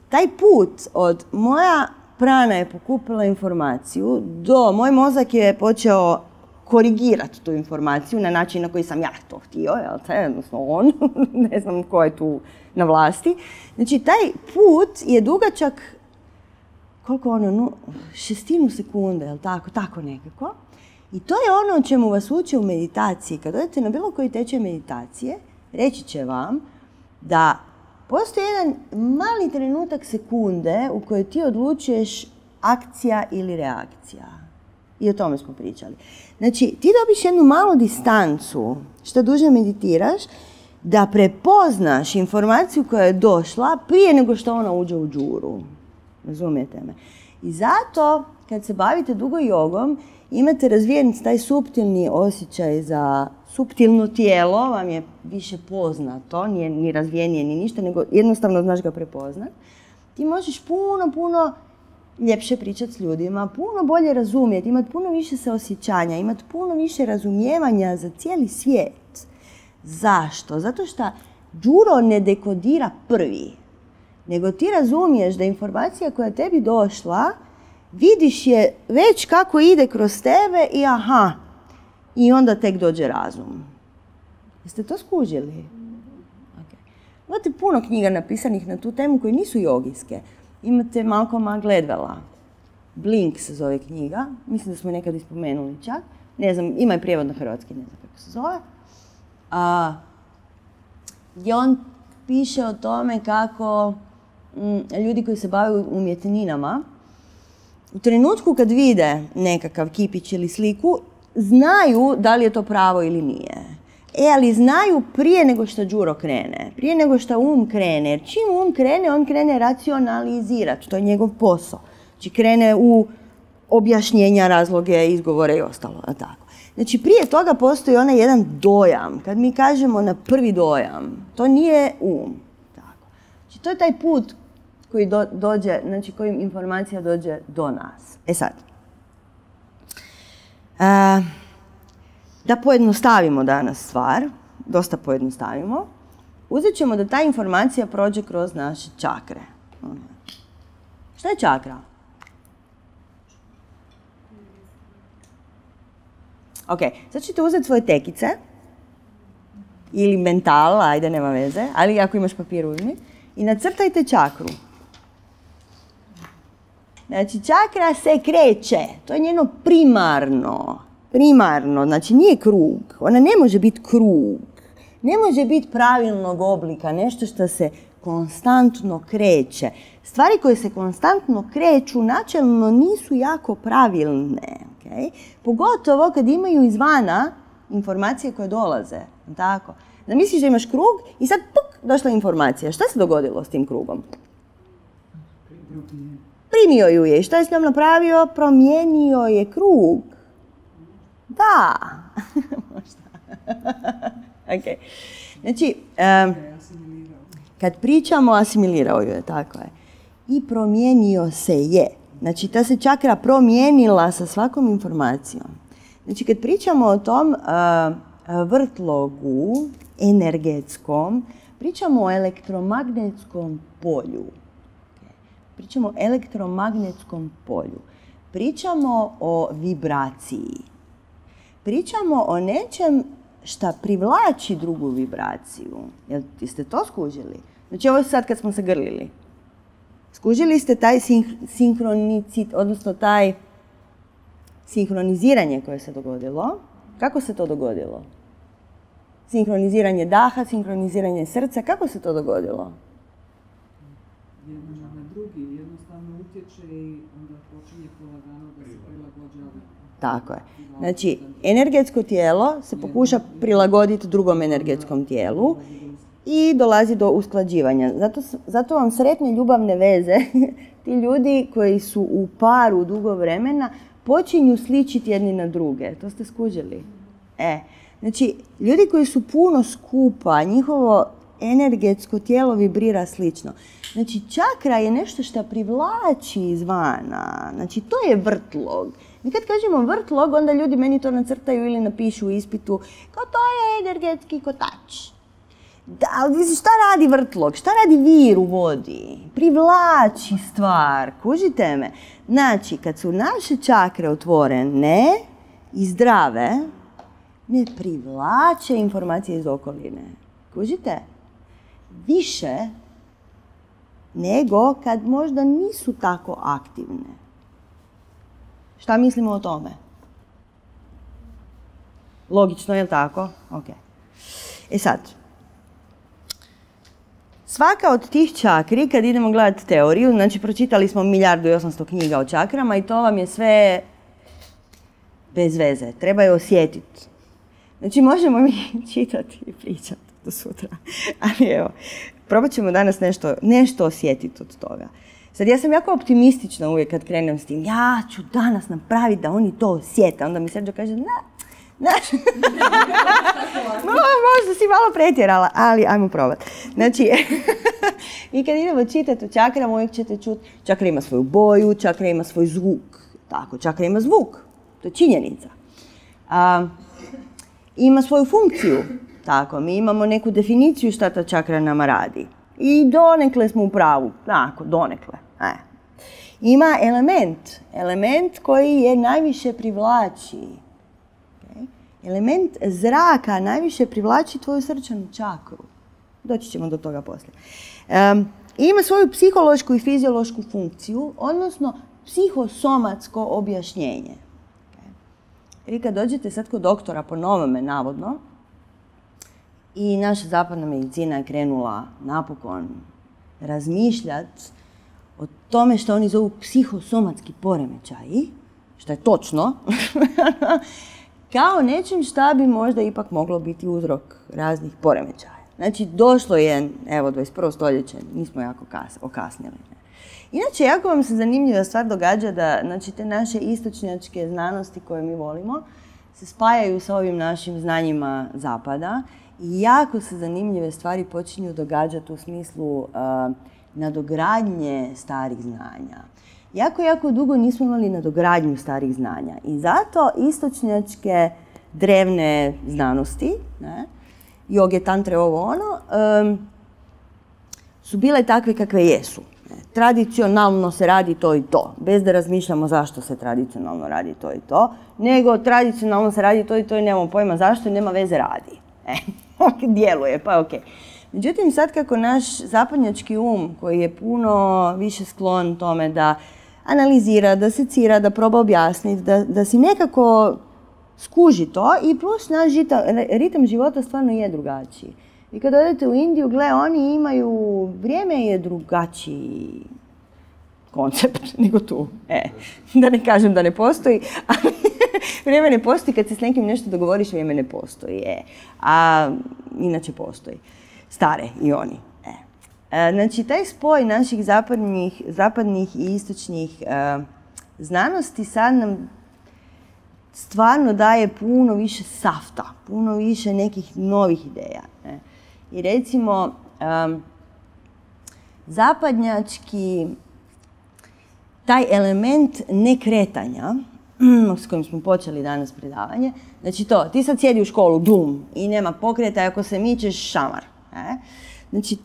taj put od moja prana je pokupila informaciju do moj mozak je počeo korigirati tu informaciju na način na koji sam ja to htio, jel te, odnosno on, ne znam ko je tu na vlasti. Znači, taj put je dugačak, koliko ono, no, šestinu sekunde, jel tako, tako nekako. I to je ono o čemu vas uče u meditaciji. Kad odete na bilo koji tečaj meditacije, reći će vam da postoji jedan mali trenutak sekunde u kojoj ti odlučuješ akcija ili reakcija. I o tome smo pričali. Znači, ti dobiš jednu malu distancu, što duže meditiraš, da prepoznaš informaciju koja je došla prije nego što ona uđe u džuru. Razumijete me? I zato, kad se bavite dugo jogom, imate razvijen taj suptilni osjećaj za suptilno tijelo, vam je više poznato, nije ni razvijenije ni ništa, nego jednostavno znaš ga prepoznat. Ti možeš puno, puno ljepše pričati s ljudima, puno bolje razumjeti, imati puno više saosjećanja, imati puno više razumijevanja za cijeli svijet. Zašto? Zato što Đuro ne dekodira prvi, nego ti razumiješ da informacija koja tebi došla, vidiš je već kako ide kroz tebe i aha, i onda tek dođe razum. Jeste to skužili? Okay. Imate puno knjiga napisanih na tu temu koje nisu jogijske imate Malcolma Gladwella. Blink se zove knjiga, mislim da smo nekad ispomenuli čak. Ne znam, ima i prijevod na hrvatski, ne znam kako se zove. A, gdje on piše o tome kako mm, ljudi koji se bave umjetninama, u trenutku kad vide nekakav kipić ili sliku, znaju da li je to pravo ili nije. E, ali znaju prije nego što Đuro krene, prije nego što um krene. Jer čim um krene, on krene racionalizirati, to je njegov posao. Znači krene u objašnjenja, razloge, izgovore i ostalo. Tako. Znači prije toga postoji onaj jedan dojam. Kad mi kažemo na prvi dojam, to nije um. Tako. Znači to je taj put koji dođe, znači kojim informacija dođe do nas. E sad. Da pojednostavimo danas stvar, dosta pojednostavimo, uzet ćemo da ta informacija prođe kroz naše čakre. Šta je čakra? Ok, sad ćete uzeti svoje tekice ili mental, ajde, nema veze, ali ako imaš papir uzmi, i nacrtajte čakru. Znači, čakra se kreće, to je njeno primarno, primarno, znači nije krug, ona ne može biti krug, ne može biti pravilnog oblika, nešto što se konstantno kreće. Stvari koje se konstantno kreću načelno nisu jako pravilne. Okay? Pogotovo kad imaju izvana informacije koje dolaze. Tako. Zamisliš da imaš krug i sad puk, došla informacija. Šta se dogodilo s tim krugom? Primio ju je. Šta je s njom napravio? Promijenio je krug. Da. ok. Znači, kad pričamo, asimilirao ju je, tako je. I promijenio se je. Znači, ta se čakra promijenila sa svakom informacijom. Znači, kad pričamo o tom vrtlogu energetskom, pričamo o elektromagnetskom polju. Pričamo o elektromagnetskom polju. Pričamo o vibraciji. Pričamo o nečem šta privlači drugu vibraciju. Jel ste to skužili? Znači ovo je sad kad smo se grlili. Skužili ste taj sinhronicit, odnosno taj sinhroniziranje koje se dogodilo. Kako se to dogodilo? Sinhroniziranje daha, sinhroniziranje srca, kako se to dogodilo? Drugi, jednostavno utječe i onda počinje polagano da se prilagođava. Tako je. Znači, energetsko tijelo se pokuša prilagoditi drugom energetskom tijelu i dolazi do usklađivanja. Zato, zato vam sretne ljubavne veze, ti ljudi koji su u paru dugo vremena, počinju sličiti jedni na druge. To ste skužili? E, znači, ljudi koji su puno skupa, njihovo energetsko tijelo vibrira slično. Znači, čakra je nešto što privlači izvana. Znači, to je vrtlog. I kad kažemo vrtlog, onda ljudi meni to nacrtaju ili napišu u ispitu kao to je energetski kotač. Da, ali šta radi vrtlog? Šta radi vir u vodi? Privlači stvar, kužite me. Znači, kad su naše čakre otvorene i zdrave, ne privlače informacije iz okoline. Kužite? Više nego kad možda nisu tako aktivne. Šta mislimo o tome? Logično, je li tako? Ok. E sad, svaka od tih čakri, kad idemo gledati teoriju, znači pročitali smo milijardu i osamsto knjiga o čakrama i to vam je sve bez veze. Treba je osjetiti. Znači možemo mi čitati i pričati do sutra. Ali evo, probat ćemo danas nešto, nešto osjetiti od toga. Sad ja sam jako optimistična uvijek kad krenem s tim. Ja ću danas napraviti da oni to osjete. Onda mi Sergio kaže, ne, ne. možda si malo pretjerala, ali ajmo probati. Znači, i kad idemo čitati o čakrama, uvijek ćete čuti, čakra ima svoju boju, čakra ima svoj zvuk. Tako, čakra ima zvuk. To je činjenica. ima svoju funkciju. Tako, mi imamo neku definiciju šta ta čakra nama radi. I donekle smo u pravu. Tako, donekle. E. Ima element, element koji je najviše privlači. Element zraka najviše privlači tvoju srčanu čakru. Doći ćemo do toga poslije. ima svoju psihološku i fiziološku funkciju, odnosno psihosomatsko objašnjenje. Vi kad dođete sad kod doktora po novome, navodno, i naša zapadna medicina je krenula napokon razmišljati o tome što oni zovu psihosomatski poremećaji, što je točno, kao nečem šta bi možda ipak moglo biti uzrok raznih poremećaja. Znači, došlo je, evo, 21. stoljeće, nismo jako kas, okasnili. Inače, jako vam se zanimljiva stvar događa da znači, te naše istočnjačke znanosti koje mi volimo se spajaju sa ovim našim znanjima zapada jako se zanimljive stvari počinju događati u smislu nadogradnje starih znanja. Jako, jako dugo nismo imali nadogradnju starih znanja i zato istočnjačke drevne znanosti, ne, joge, tantre, ovo ono, su bile takve kakve jesu. Tradicionalno se radi to i to, bez da razmišljamo zašto se tradicionalno radi to i to, nego tradicionalno se radi to i to i nemamo pojma zašto i nema veze radi. E, djeluje, pa ok. Međutim, sad kako naš zapadnjački um, koji je puno više sklon tome da analizira, da secira, da proba objasniti, da, da si nekako skuži to i plus naš žita- ritam života stvarno je drugačiji. I kad odete u Indiju, gle, oni imaju, vrijeme je drugačiji koncept nego tu. E, da ne kažem da ne postoji, ali vrijeme ne postoji kad se s nekim nešto dogovoriš, vrijeme ne postoji. E. A inače postoji. Stare i oni. E. E, znači, taj spoj naših zapadnih, zapadnih i istočnih e, znanosti sad nam stvarno daje puno više safta, puno više nekih novih ideja. ne. I recimo, zapadnjački taj element nekretanja s kojim smo počeli danas predavanje, znači to, ti sad sjedi u školu, dum, i nema pokreta, ako se mičeš, šamar. Ne? Znači,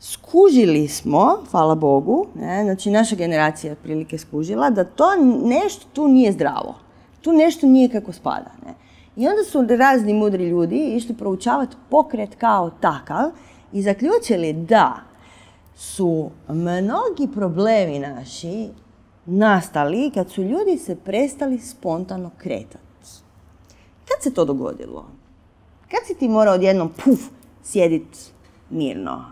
skužili smo, hvala Bogu, ne, znači naša generacija je otprilike skužila, da to nešto tu nije zdravo. Tu nešto nije kako spada. Ne. I onda su razni mudri ljudi išli proučavati pokret kao takav i zaključili da su mnogi problemi naši nastali kad su ljudi se prestali spontano kretati. Kad se to dogodilo? Kad si ti morao odjednom puf sjedit mirno?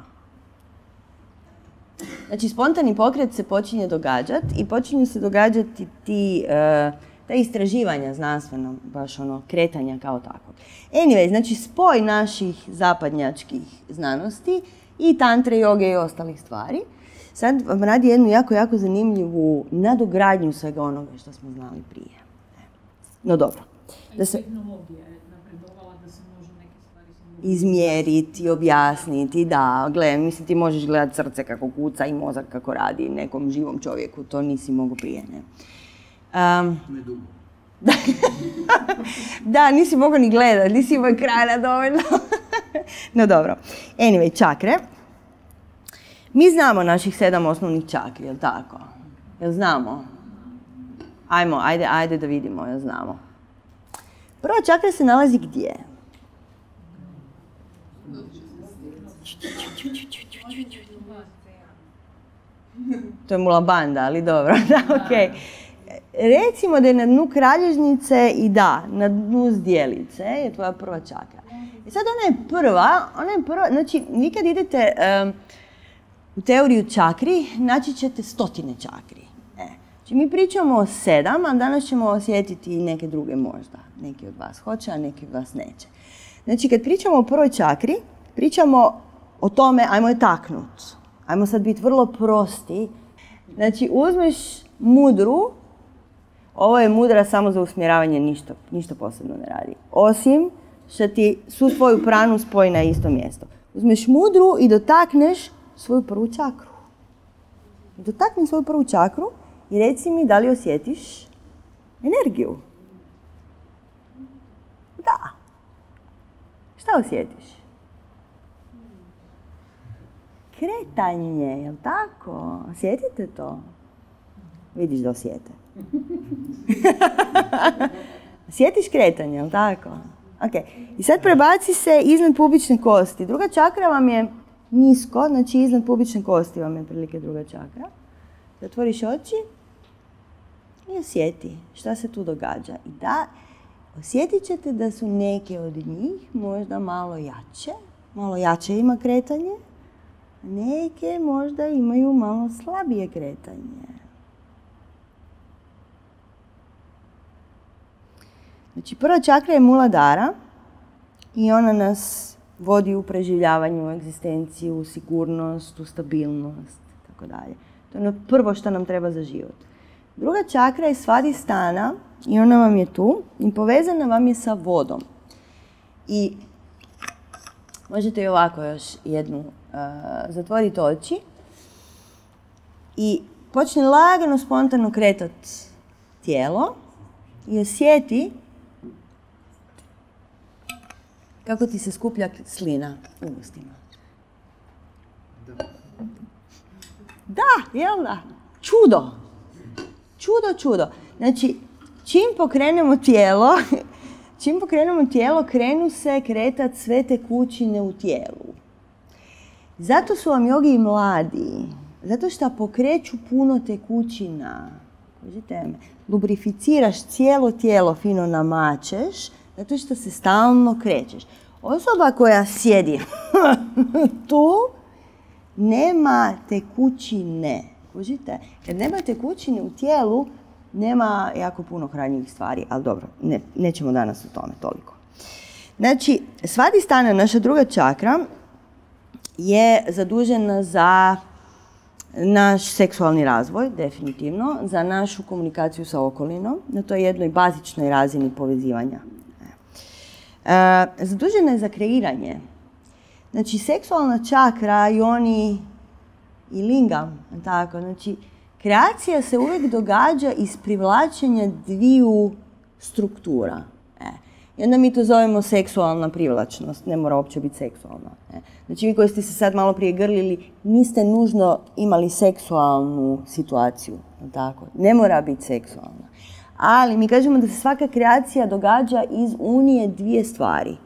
Znači, spontani pokret se počinje događati i počinju se događati ti, e, ta istraživanja znanstveno, baš ono, kretanja kao takvog. Anyway, znači spoj naših zapadnjačkih znanosti i tantre, joge i ostalih stvari, sad vam radi jednu jako, jako zanimljivu nadogradnju svega onoga što smo znali prije. No dobro. Da se Tehnologija je napredovala da se može neke stvari samo... izmjeriti, objasniti, da, gle, mislim ti možeš gledati srce kako kuca i mozak kako radi nekom živom čovjeku, to nisi mogao prije, ne. Um, da, nisi mogao ni gledat, nisi imao ekrana dovoljno. no dobro. Anyway, čakre. Mi znamo naših sedam osnovnih čakri, jel tako? Jel znamo? Ajmo, ajde, ajde da vidimo, jel znamo. Prva čakra se nalazi gdje? To je mulabanda, ali dobro, da, okej. Recimo da je na dnu kralježnice i da, na dnu zdjelice je tvoja prva čakra. I sad ona je prva, ona je prva, znači vi kad idete u teoriju čakri, naći ćete stotine čakri. E. Znači mi pričamo o sedam, a danas ćemo osjetiti i neke druge možda. Neki od vas hoće, a neki od vas neće. Znači kad pričamo o prvoj čakri, pričamo o tome, ajmo je taknut. Ajmo sad biti vrlo prosti. Znači uzmeš mudru, ovo je mudra samo za usmjeravanje, ništa, ništa posebno ne radi. Osim što ti svu tvoju pranu spoji na isto mjesto. Uzmeš mudru i dotakneš svoju prvu čakru. Dotakni svoju prvu čakru i reci mi da li osjetiš energiju. Da. Šta osjetiš? Kretanje, jel tako? Osjetite to? Vidiš da osjete. Sjetiš kretanje, jel tako? Ok. I sad prebaci se iznad pubične kosti. Druga čakra vam je nisko, znači iznad pubične kosti vam je prilike druga čakra. Zatvoriš oči i osjeti šta se tu događa. I da, osjetit ćete da su neke od njih možda malo jače, malo jače ima kretanje, a neke možda imaju malo slabije kretanje. Znači, prva čakra je muladara i ona nas vodi u preživljavanju, u egzistenciju, u sigurnost, u stabilnost, tako dalje. To je ono prvo što nam treba za život. Druga čakra je svadistana i ona vam je tu i povezana vam je sa vodom. I možete i ovako još jednu uh, zatvoriti oči i počne lagano, spontano kretat tijelo i osjeti kako ti se skuplja slina u ustima. Da, jel da? Čudo. Čudo, čudo. Znači, čim pokrenemo tijelo, čim pokrenemo tijelo, krenu se kretat sve te kućine u tijelu. Zato su vam jogi mladi. Zato što pokreću puno tekućina. Vidite me. Lubrificiraš cijelo tijelo, fino namačeš, zato što se stalno krećeš. Osoba koja sjedi tu, nema tekućine. Kužite? Kad nema tekućine u tijelu, nema jako puno hranjivih stvari, ali dobro, ne, nećemo danas o tome toliko. Znači, svadistana, naša druga čakra, je zadužena za naš seksualni razvoj, definitivno, za našu komunikaciju sa okolinom, na toj jednoj bazičnoj razini povezivanja. E, zadužena je za kreiranje. Znači, seksualna čakra i oni i lingam, tako, znači, kreacija se uvijek događa iz privlačenja dviju struktura. E. I onda mi to zovemo seksualna privlačnost, ne mora uopće biti seksualna. E. Znači vi koji ste se sad malo prije grlili, niste nužno imali seksualnu situaciju, tako? Ne mora biti seksualna. Ali mi kažemo da se svaka kreacija događa iz unije dvije stvari.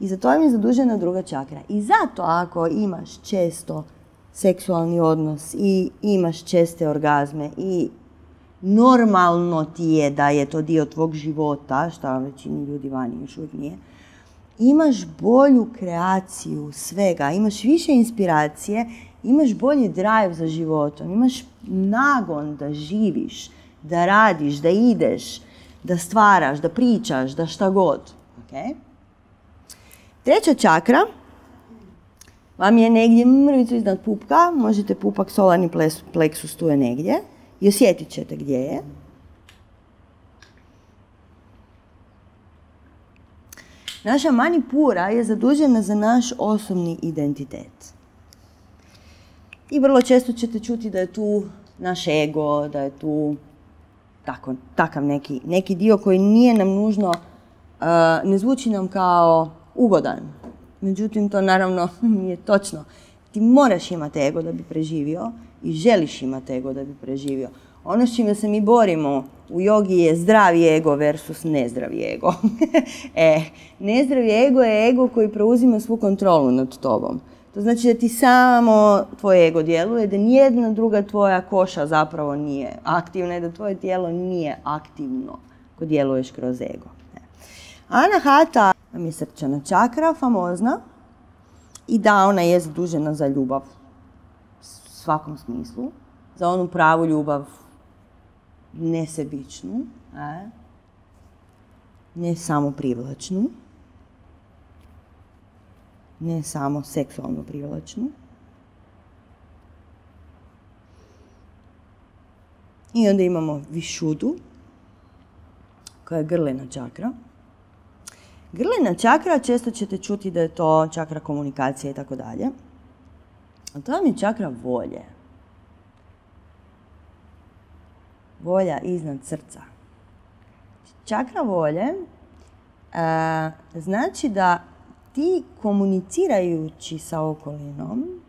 I za to je mi zadužena druga čakra. I zato ako imaš često seksualni odnos i imaš česte orgazme i normalno ti je da je to dio tvog života, što većini ljudi vani još uvijek nije, imaš bolju kreaciju svega, imaš više inspiracije, imaš bolji drive za životom, imaš nagon da živiš, da radiš, da ideš, da stvaraš, da pričaš, da šta god. Okay? Treća čakra vam je negdje mrvicu iznad pupka, možete pupak, solarni pleksus tu je negdje i osjetit ćete gdje je. Naša manipura je zadužena za naš osobni identitet. I vrlo često ćete čuti da je tu naš ego, da je tu tako, takav neki, neki dio koji nije nam nužno, uh, ne zvuči nam kao ugodan. Međutim, to naravno nije točno. Ti moraš imati ego da bi preživio i želiš imati ego da bi preživio. Ono s čime se mi borimo u jogi je zdravi ego versus nezdravi ego. e, nezdravi ego je ego koji preuzima svu kontrolu nad tobom. To znači da ti samo tvoj ego djeluje, da nijedna druga tvoja koša zapravo nije aktivna i da tvoje tijelo nije aktivno ako djeluješ kroz ego. Anahata nam je srčana čakra, famozna. I da, ona je zadužena za ljubav u svakom smislu. Za onu pravu ljubav nesebičnu, ne samo privlačnu, ne samo seksualno privlačnu. I onda imamo višudu, koja je grlena čakra. Grlena čakra, često ćete čuti da je to čakra komunikacije i tako dalje. A to vam je čakra volje. volja iznad srca. Čakra volje znači da ti komunicirajući sa okolinom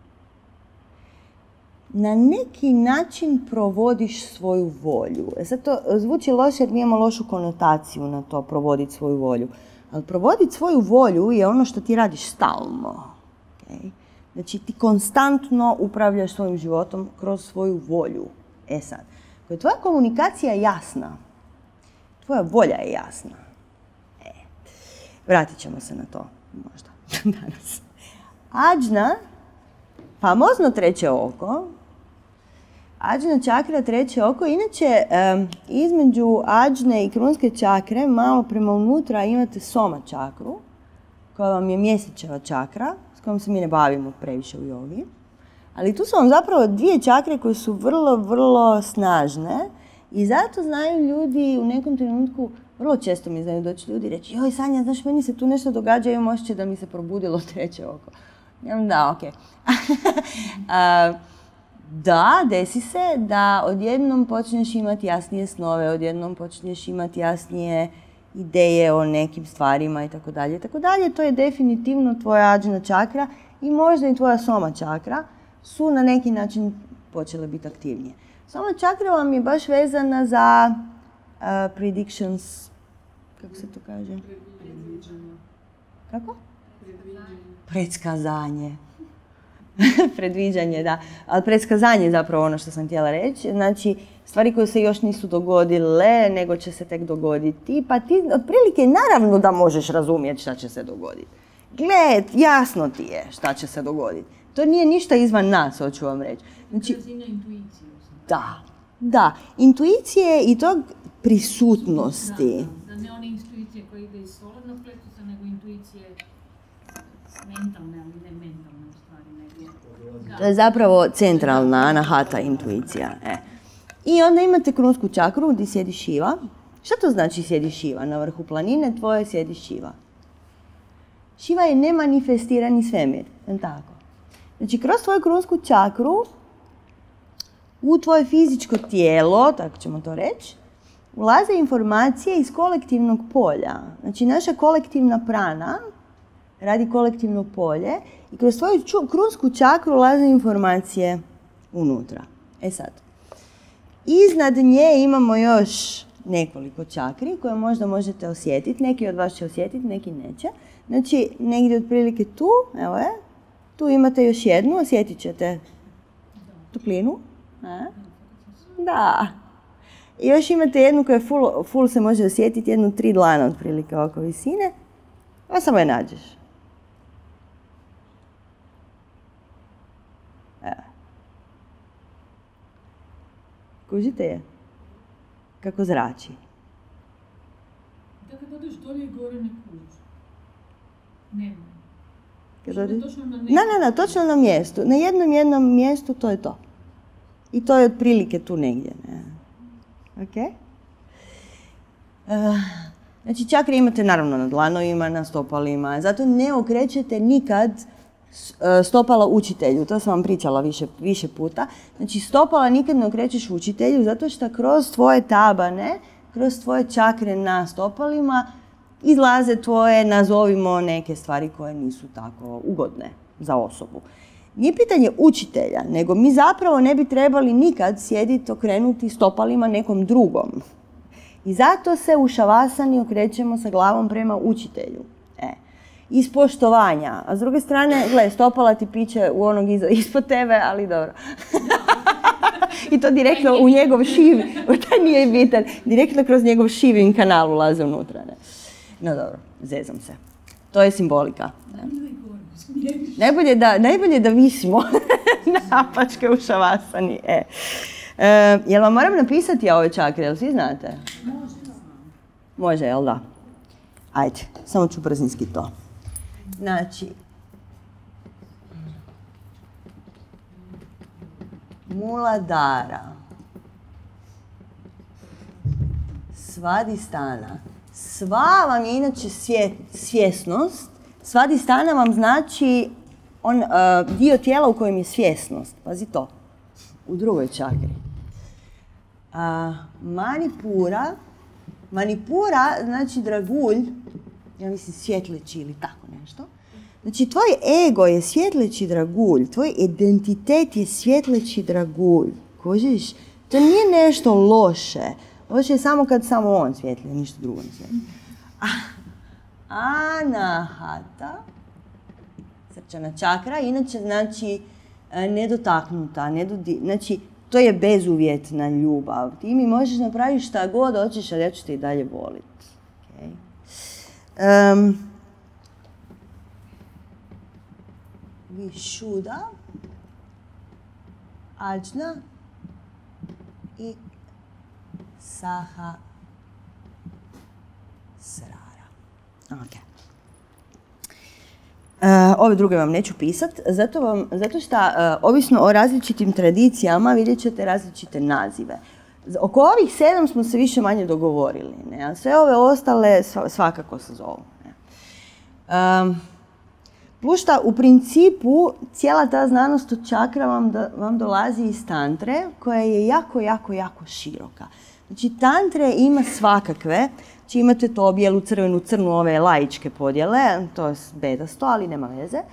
na neki način provodiš svoju volju. E sad to zvuči loše jer mi imamo lošu konotaciju na to provoditi svoju volju. Ali provoditi svoju volju je ono što ti radiš stalno. Okay? Znači ti konstantno upravljaš svojim životom kroz svoju volju. E sad, ako je tvoja komunikacija jasna, tvoja volja je jasna. E, vratit ćemo se na to možda danas. Ađna, famozno treće oko, Ađna čakra, treće oko. Inače, između ađne i krunske čakre, malo prema unutra imate soma čakru, koja vam je mjesečeva čakra, s kojom se mi ne bavimo previše u jogi. Ali tu su vam zapravo dvije čakre koje su vrlo, vrlo snažne i zato znaju ljudi u nekom trenutku, vrlo često mi znaju doći ljudi i reći joj Sanja, znaš, meni se tu nešto događa, imam osjećaj da mi se probudilo treće oko. Da, ok. da, desi se da odjednom počneš imati jasnije snove, odjednom počneš imati jasnije ideje o nekim stvarima i tako dalje i tako dalje. To je definitivno tvoja ađna čakra i možda i tvoja soma čakra su na neki način počele biti aktivnije. Soma čakra vam je baš vezana za predictions, kako se to kaže? Kako? Predskazanje. Predviđanje, da. Ali predskazanje je zapravo ono što sam htjela reći. Znači, stvari koje se još nisu dogodile, nego će se tek dogoditi. Pa ti, otprilike, naravno da možeš razumjeti šta će se dogoditi. Gled, jasno ti je šta će se dogoditi. To nije ništa izvan nas, hoću vam reći. Znači. Da, da. Intuicije i tog prisutnosti. Da, da ne one intuicije koje ide iz solarnog plexusa, nego intuicije mentalne, ali ne mentalne u stvari, nego... To je zapravo centralna anahata intuicija. E. I onda imate krunsku čakru gdje sjedi šiva. Šta to znači sjedi šiva? Na vrhu planine tvoje sjedi šiva. Šiva je nemanifestirani svemir, tako? Znači, kroz tvoju krunsku čakru, u tvoje fizičko tijelo, tako ćemo to reći, ulaze informacije iz kolektivnog polja. Znači, naša kolektivna prana radi kolektivno polje i kroz tvoju krunsku čakru ulaze informacije unutra. E sad, iznad nje imamo još nekoliko čakri koje možda možete osjetiti. Neki od vas će osjetiti, neki neće. Znači, negdje otprilike tu, evo je, tu imate još jednu, osjetit ćete toplinu. A? Da. I još imate jednu koja je full, full se može osjetiti, jednu tri dlana otprilike oko visine. Pa samo je nađeš. Evo. Kužite je? Kako zrači. Da kad odeš dolje i gore ne kužiš. Nema. Kad točno na Ne, ne, ne, točno na mjestu. Na jednom jednom mjestu to je to. I to je otprilike tu negdje. Ne? Ok? Eh, znači čakre imate naravno na dlanovima, na stopalima. Zato ne okrećete nikad stopala učitelju. To sam vam pričala više, više puta. Znači stopala nikad ne okrećeš učitelju zato što kroz tvoje tabane, kroz tvoje čakre na stopalima izlaze tvoje, nazovimo neke stvari koje nisu tako ugodne za osobu. Nije pitanje učitelja, nego mi zapravo ne bi trebali nikad sjediti okrenuti stopalima nekom drugom. I zato se u šavasani okrećemo sa glavom prema učitelju. E. Iz poštovanja. A s druge strane, gle, stopala ti piće u onog iza, ispod tebe, ali dobro. I to direktno u njegov šiv, taj nije bitan, direktno kroz njegov šivin kanal ulaze unutra. Ne? No dobro, zezam se. To je simbolika. Ne? Najbolje da, najbolje da visimo napačke u šavasani. E. E, jel vam moram napisati ove čakre, jel svi znate? Može, jel da? Ajde, samo ću brzinski to. Znači, Muladara, Svadistana. Sva vam je inače svje- svjesnost. Svadistana vam znači on, a, dio tijela u kojem je svjesnost. Pazi to. U drugoj čakri. A, manipura. Manipura znači dragulj, ja mislim svjetleći ili tako nešto. Znači, tvoj ego je svjetleći dragulj, tvoj identitet je svjetleći dragulj. Kužiš? To nije nešto loše. Loše je samo kad samo on svjetlije, ništa drugo ne svjetlije. Anahata, srčana čakra, inače znači e, nedotaknuta, nedodi- znači to je bezuvjetna ljubav. Ti mi možeš napraviti šta god hoćeš, ali ja ću te i dalje voliti. Em, Višuda, Ađna i Saha Srara. Ok. E, ove druge vam neću pisat, zato, vam, zato što e, ovisno o različitim tradicijama vidjet ćete različite nazive. Oko ovih sedam smo se više manje dogovorili, ne? sve ove ostale sva- svakako se zovu. Ne? Em, Plus u principu, cijela ta znanost od čakra vam, vam dolazi iz tantre, koja je jako, jako, jako široka. Znači, tantre ima svakakve. Znači, imate to bijelu, crvenu, crnu, ove laičke podjele, to je bedasto, ali nema veze. E,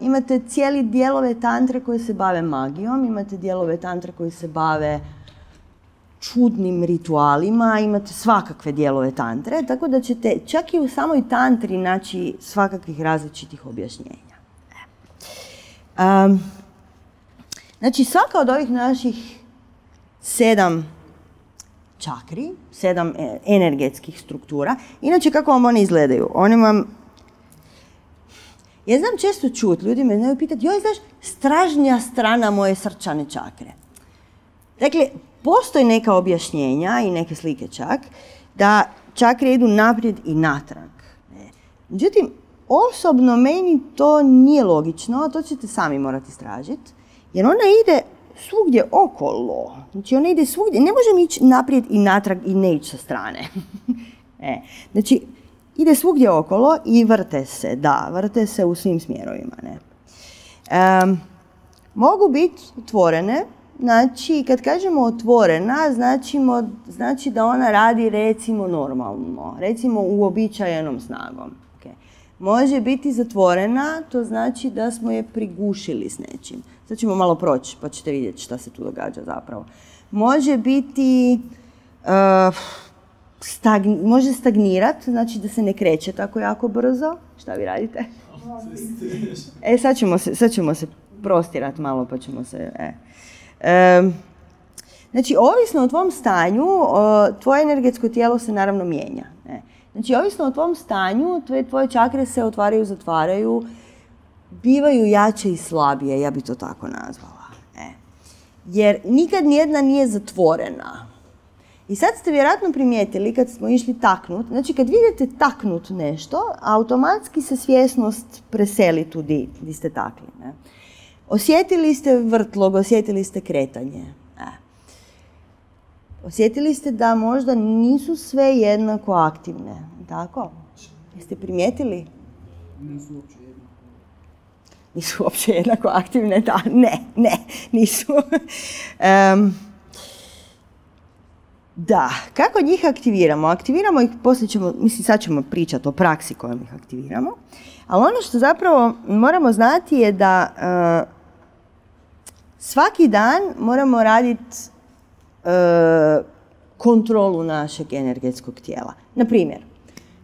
imate cijeli dijelove tantre koje se bave magijom, imate dijelove tantre koji se bave čudnim ritualima, imate svakakve dijelove tantre, tako da ćete čak i u samoj tantri naći svakakvih različitih objašnjenja. Um, znači, svaka od ovih naših sedam čakri, sedam e, energetskih struktura, inače kako vam one izgledaju? One vam ja znam često čut, ljudi me znaju pitati, joj, znaš, stražnja strana moje srčane čakre. Dakle, postoji neka objašnjenja i neke slike čak, da čakre idu naprijed i natrag. Međutim, osobno meni to nije logično, a to ćete sami morati istražiti, jer ona ide svugdje okolo. Znači ona ide svugdje, ne možemo ići naprijed i natrag i ne ići sa strane. e. Znači, ide svugdje okolo i vrte se, da, vrte se u svim smjerovima. Ne? mogu biti otvorene, znači kad kažemo otvorena, značimo, znači da ona radi recimo normalno, recimo uobičajenom snagom. Okay. Može biti zatvorena, to znači da smo je prigušili s nečim. Sad ćemo malo proći pa ćete vidjeti šta se tu događa zapravo. Može biti, uh, može stagnirati, znači da se ne kreće tako jako brzo. Šta vi radite? E, sad ćemo se, sad ćemo se prostirati malo pa ćemo se... E. znači, ovisno o tvom stanju, tvoje energetsko tijelo se naravno mijenja. Znači, ovisno o tvom stanju, tvoje, tvoje čakre se otvaraju, zatvaraju, bivaju jače i slabije, ja bi to tako nazvala. E. Jer nikad nijedna nije zatvorena. I sad ste vjerojatno primijetili kad smo išli taknut, znači kad vidite taknut nešto, automatski se svjesnost preseli tu di, di ste takli. Ne? Osjetili ste vrtlog, osjetili ste kretanje. E. Osjetili ste da možda nisu sve jednako aktivne. Tako? Jeste primijetili? Nisu uopće nisu uopće jednako aktivne, da, ne, ne, nisu. da, kako njih aktiviramo? Aktiviramo ih, poslije ćemo, mislim sad ćemo pričati o praksi kojom ih aktiviramo, ali ono što zapravo moramo znati je da uh, svaki dan moramo raditi uh, kontrolu našeg energetskog tijela. Na primjer,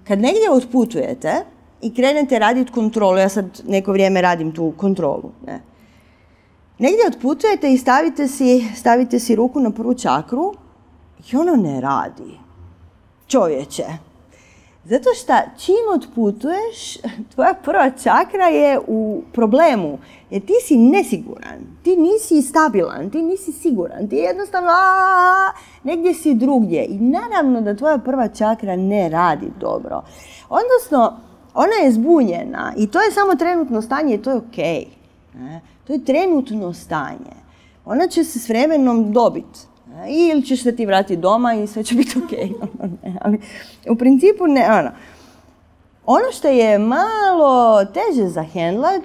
kad negdje otputujete, i krenete raditi kontrolu. Ja sad neko vrijeme radim tu kontrolu. Ne. Negdje otputujete i stavite si, stavite si ruku na prvu čakru i ono ne radi. Čovječe. Zato što čim otputuješ, tvoja prva čakra je u problemu. Jer ti si nesiguran, ti nisi stabilan, ti nisi siguran, ti jednostavno negdje si drugdje. I naravno da tvoja prva čakra ne radi dobro. Odnosno, ona je zbunjena i to je samo trenutno stanje i to je ok. To je trenutno stanje. Ona će se s vremenom dobiti. Ili ćeš se ti vratiti doma i sve će biti ok. Ali u principu ne, ono. Ono što je malo teže za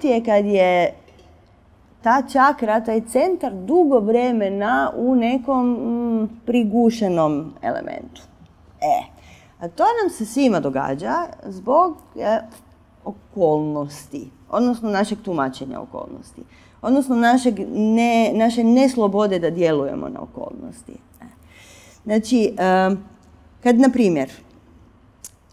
je kad je ta čakra, taj centar dugo vremena u nekom mm, prigušenom elementu. E, a to nam se svima događa zbog e, okolnosti, odnosno našeg tumačenja okolnosti, odnosno našeg ne, naše neslobode da djelujemo na okolnosti. E. Znači, e, kad, na primjer,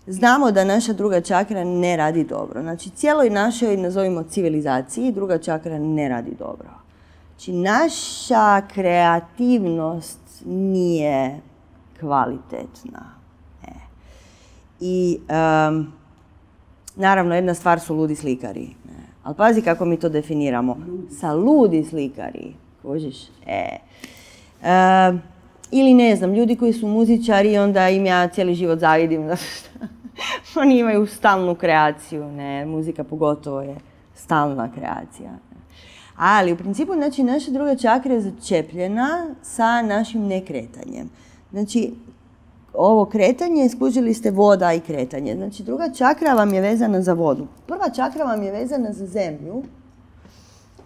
znamo da naša druga čakra ne radi dobro, znači cijeloj našoj, nazovimo civilizaciji, druga čakra ne radi dobro. Znači, naša kreativnost nije kvalitetna i naravno jedna stvar su ludi slikari. Ali pazi kako mi to definiramo. Sa ludi slikari. Kožiš? E. ili ne znam, ljudi koji su muzičari, onda im ja cijeli život zavidim. Oni imaju stalnu kreaciju, ne, muzika pogotovo je stalna kreacija. Ali u principu, znači, naša druga čakra je začepljena sa našim nekretanjem. Znači, ovo kretanje, skužili ste voda i kretanje. Znači druga čakra vam je vezana za vodu. Prva čakra vam je vezana za zemlju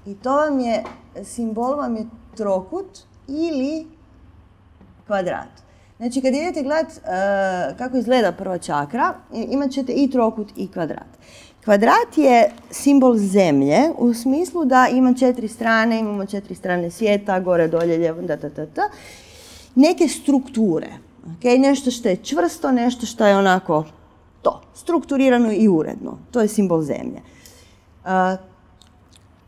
i to vam je, simbol vam je trokut ili kvadrat. Znači kad idete gledat e, kako izgleda prva čakra, imat ćete i trokut i kvadrat. Kvadrat je simbol zemlje u smislu da ima četiri strane, imamo četiri strane svijeta, gore, dolje, lijevo, da, da, da, da. Neke strukture. Ok? Nešto što je čvrsto, nešto što je onako to, strukturirano i uredno. To je simbol zemlje. A,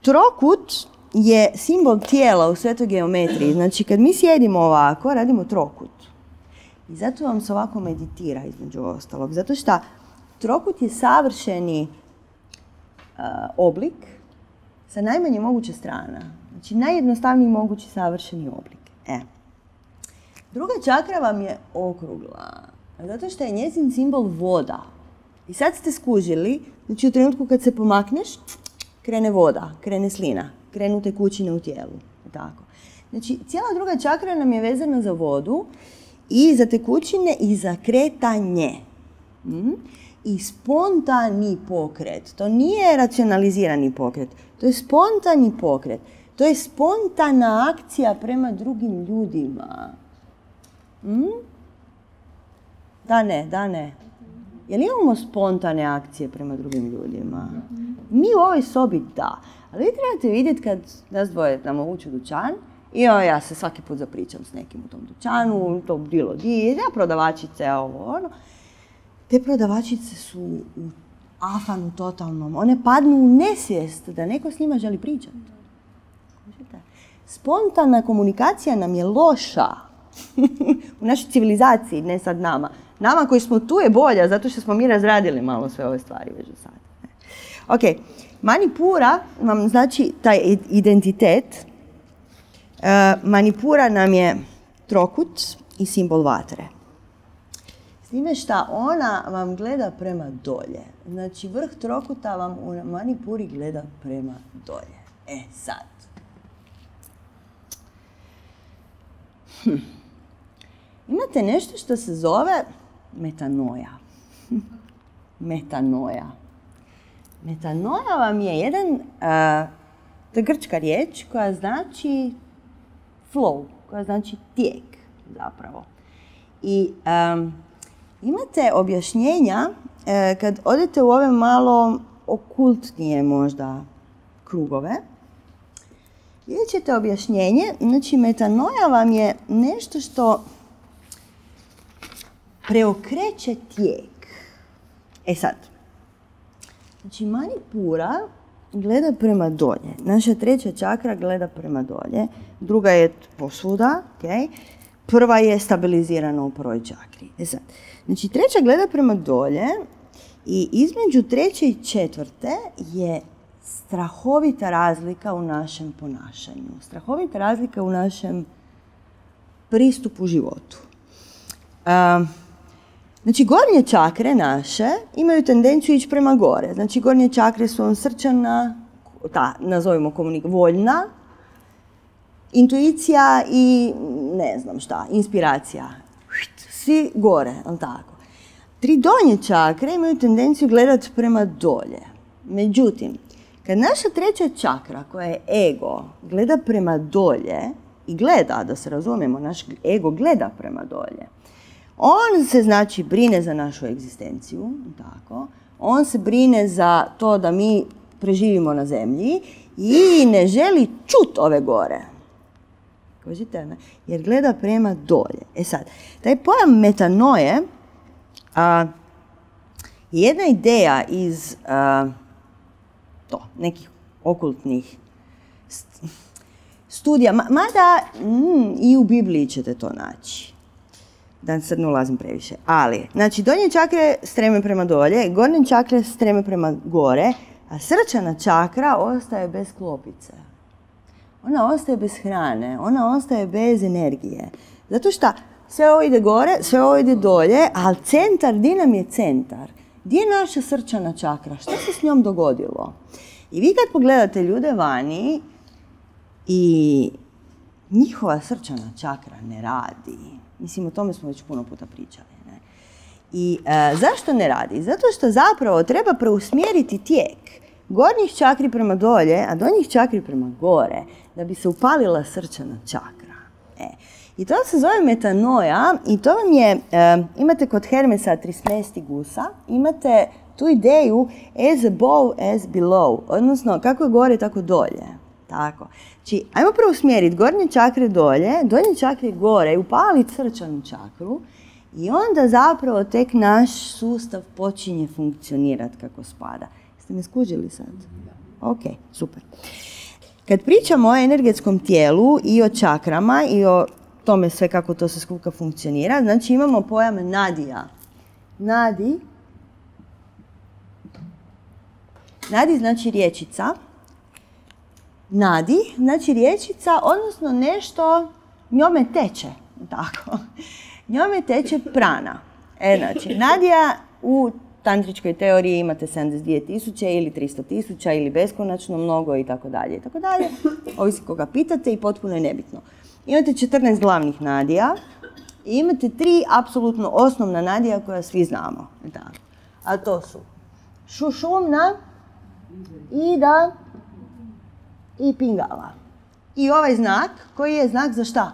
trokut je simbol tijela u svetoj geometriji. Znači, kad mi sjedimo ovako, radimo trokut. I zato vam se ovako meditira, između ostalog. Zato što trokut je savršeni a, oblik sa najmanje moguće strana. Znači, najjednostavniji mogući savršeni oblik. E. Druga čakra vam je okrugla. Zato što je njezin simbol voda. I sad ste skužili, znači u trenutku kad se pomakneš, krene voda, krene slina, krenu tekućine u tijelu. Tako. Znači, cijela druga čakra nam je vezana za vodu i za tekućine i za kretanje. Mhm. I spontani pokret. To nije racionalizirani pokret. To je spontani pokret. To je spontana akcija prema drugim ljudima. Mhm. Da ne, da ne. Jel imamo spontane akcije prema drugim ljudima? Mi u ovoj sobi da. Ali vi trebate vidjeti kad nas dvoje tamo uđu u dućan i ja se svaki put zapričam s nekim u tom dućanu, to bilo di, ja prodavačice, ovo, ono. Te prodavačice su u afanu totalnom. One padnu u nesvijest da neko s njima želi pričati. Spontana komunikacija nam je loša u našoj civilizaciji, ne sad nama. Nama koji smo tu je bolja, zato što smo mi razradili malo sve ove stvari već do sada. Ok, manipura vam znači taj identitet. E, manipura nam je trokut i simbol vatre. S time šta ona vam gleda prema dolje. Znači vrh trokuta vam u manipuri gleda prema dolje. E sad. Hm. Imate nešto što se zove metanoja. metanoja. Metanoja vam je jedan, a, to grčka riječ koja znači flow, koja znači tijek zapravo. I imate objašnjenja e, kad odete u ove malo okultnije možda krugove, vidjet ćete objašnjenje. Znači, metanoja vam je nešto što preokreće tijek. E sad, znači manipura gleda prema dolje. Naša treća čakra gleda prema dolje, druga je posvuda, ok? Prva je stabilizirana u prvoj čakri. E sad, znači treća gleda prema dolje i između treće i četvrte je strahovita razlika u našem ponašanju. Strahovita razlika u našem pristupu životu. Um, Znači, gornje čakre naše imaju tendenciju ići prema gore. Znači, gornje čakre su vam srčana, ta, nazovimo komunik, voljna, intuicija i ne znam šta, inspiracija. Svi gore, jel tako? Tri donje čakre imaju tendenciju gledati prema dolje. Međutim, kad naša treća čakra, koja je ego, gleda prema dolje i gleda, da se razumijemo, naš ego gleda prema dolje, on se znači brine za našu egzistenciju, tako. On se brine za to da mi preživimo na zemlji i ne želi čut ove gore. Kužite, ne? Jer gleda prema dolje. E sad, taj pojam metanoje a, je jedna ideja iz a, to, nekih okultnih st- studija, ma- mada mm, i u Bibliji ćete to naći da sad ne ulazim previše. Ali, znači, donje čakre streme prema dolje, gornje čakre streme prema gore, a srčana čakra ostaje bez klopice. Ona ostaje bez hrane, ona ostaje bez energije. Zato što sve ovo ide gore, sve ovo ide dolje, ali centar, di nam je centar? Gdje je naša srčana čakra? Što se s njom dogodilo? I vi kad pogledate ljude vani i njihova srčana čakra ne radi. Mislim, o tome smo već puno puta pričali. Ne? I e, zašto ne radi? Zato što zapravo treba preusmjeriti tijek gornjih čakri prema dolje, a donjih čakri prema gore, da bi se upalila srčana čakra. E. I to se zove metanoja i to vam je, e, imate kod Hermesa Trismestigusa, imate tu ideju as above, as below, odnosno kako je gore, tako dolje. Tako. Znači, ajmo prvo usmjeriti gornje čakre dolje, donje čakre gore i upaliti srčanu čakru i onda zapravo tek naš sustav počinje funkcionirati kako spada. Jeste me skužili sad? Ok, super. Kad pričamo o energetskom tijelu i o čakrama i o tome sve kako to se skuka funkcionira, znači imamo pojam nadija. Nadi. Nadi znači riječica. Nadi znači riječica, odnosno nešto njome teče. Tako. Njome teče prana. E, znači, Nadija u tantričkoj teoriji imate 72 tisuće ili 300 tisuća ili beskonačno mnogo i tako dalje i tako dalje. Ovisi koga pitate i potpuno je nebitno. Imate 14 glavnih nadija i imate tri apsolutno osnovna nadija koja svi znamo. Da. A to su šušumna, ida i pingala. I ovaj znak koji je znak za šta?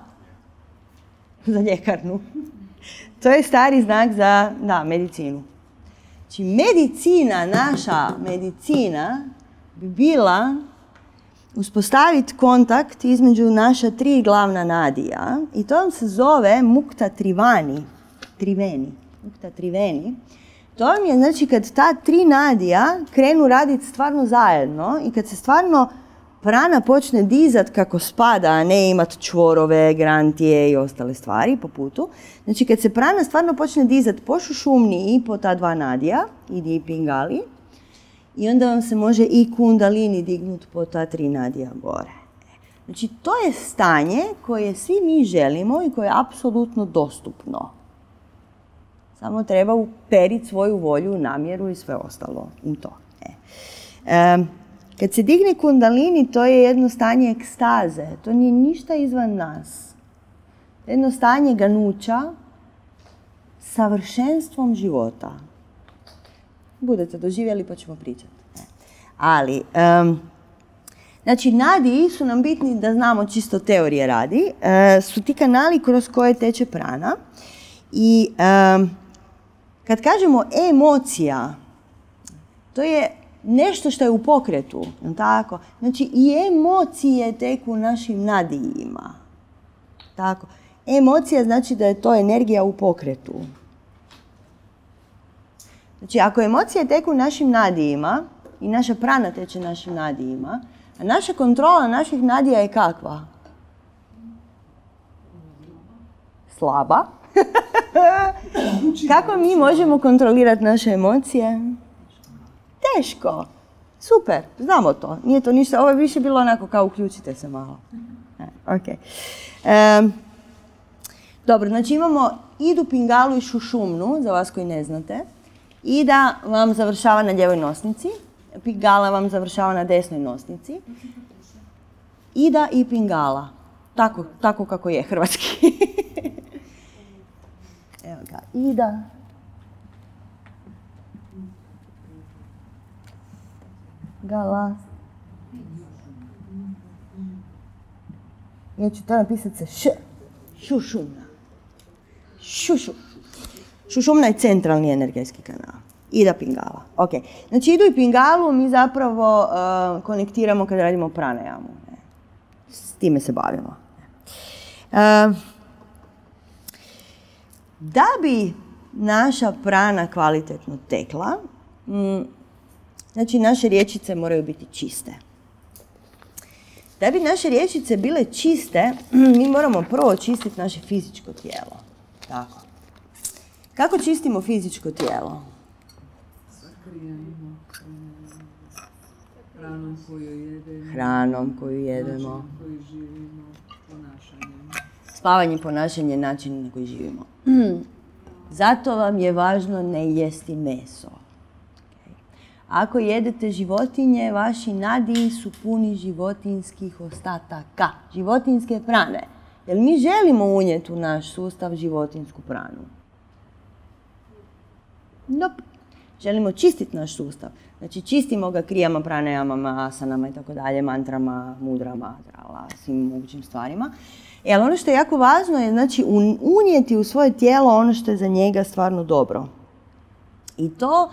Za ljekarnu. To je stari znak za da, medicinu. Znači, medicina, naša medicina bi bila uspostaviti kontakt između naša tri glavna nadija i to vam se zove mukta trivani. Triveni. Mukta triveni. To vam je znači kad ta tri nadija krenu raditi stvarno zajedno i kad se stvarno prana počne dizat kako spada, a ne imat čvorove, grantije i ostale stvari po putu. Znači kad se prana stvarno počne dizat po šušumni i po ta dva nadija, i pingali, i onda vam se može i kundalini dignut po ta tri nadija gore. Znači to je stanje koje svi mi želimo i koje je apsolutno dostupno. Samo treba uperiti svoju volju, namjeru i sve ostalo u to. E. Kad se digne kundalini, to je jedno stanje ekstaze. To nije ništa izvan nas. Jedno stanje ganuća, savršenstvom života. Budete doživjeli pa ćemo pričati. Ali, znači nadi su nam bitni da znamo čisto teorije radi. E, su ti kanali kroz koje teče prana. I kad kažemo emocija, to je nešto što je u pokretu, tako? Znači i emocije teku u našim nadijima. Tako. Emocija znači da je to energija u pokretu. Znači ako emocije teku našim nadijima i naša prana teče našim nadijima, a naša kontrola naših nadija je kakva? Slaba. Kako mi možemo kontrolirati naše emocije? Teško. Super, znamo to. Nije to ništa, ovo je više bilo onako kao uključite se malo. E, ok. dobro, znači imamo idu pingalu i šušumnu, za vas koji ne znate. Ida vam završava na ljevoj nosnici. Pingala vam završava na desnoj nosnici. Ida i pingala. Tako, tako kako je hrvatski. Evo ga, Ida Gala. Ja ću to napisati sa š. Šušumna. Šušu. Šušumna je centralni energetski kanal. Ida pingala. Ok. Znači idu i pingalu mi zapravo uh, konektiramo kad radimo pranajamu. S time se bavimo. Uh, da bi naša prana kvalitetno tekla, mm, Znači, naše riječice moraju biti čiste. Da bi naše riječice bile čiste, mi moramo prvo čistiti naše fizičko tijelo. Tako. Kako čistimo fizičko tijelo? Hranom koju jedemo. Hranom koju jedemo. Spavanje, ponašanje, način na koji živimo. Zato vam je važno ne jesti meso. Ako jedete životinje, vaši nadiji su puni životinskih ostataka, životinske prane. Jer mi želimo unijeti u naš sustav životinsku pranu. Nope. Želimo čistiti naš sustav. Znači čistimo ga krijama, pranejamama, asanama i tako dalje, mantrama, mudrama, trala, svim mogućim stvarima. E, ali ono što je jako važno je znači un- unijeti u svoje tijelo ono što je za njega stvarno dobro. I to,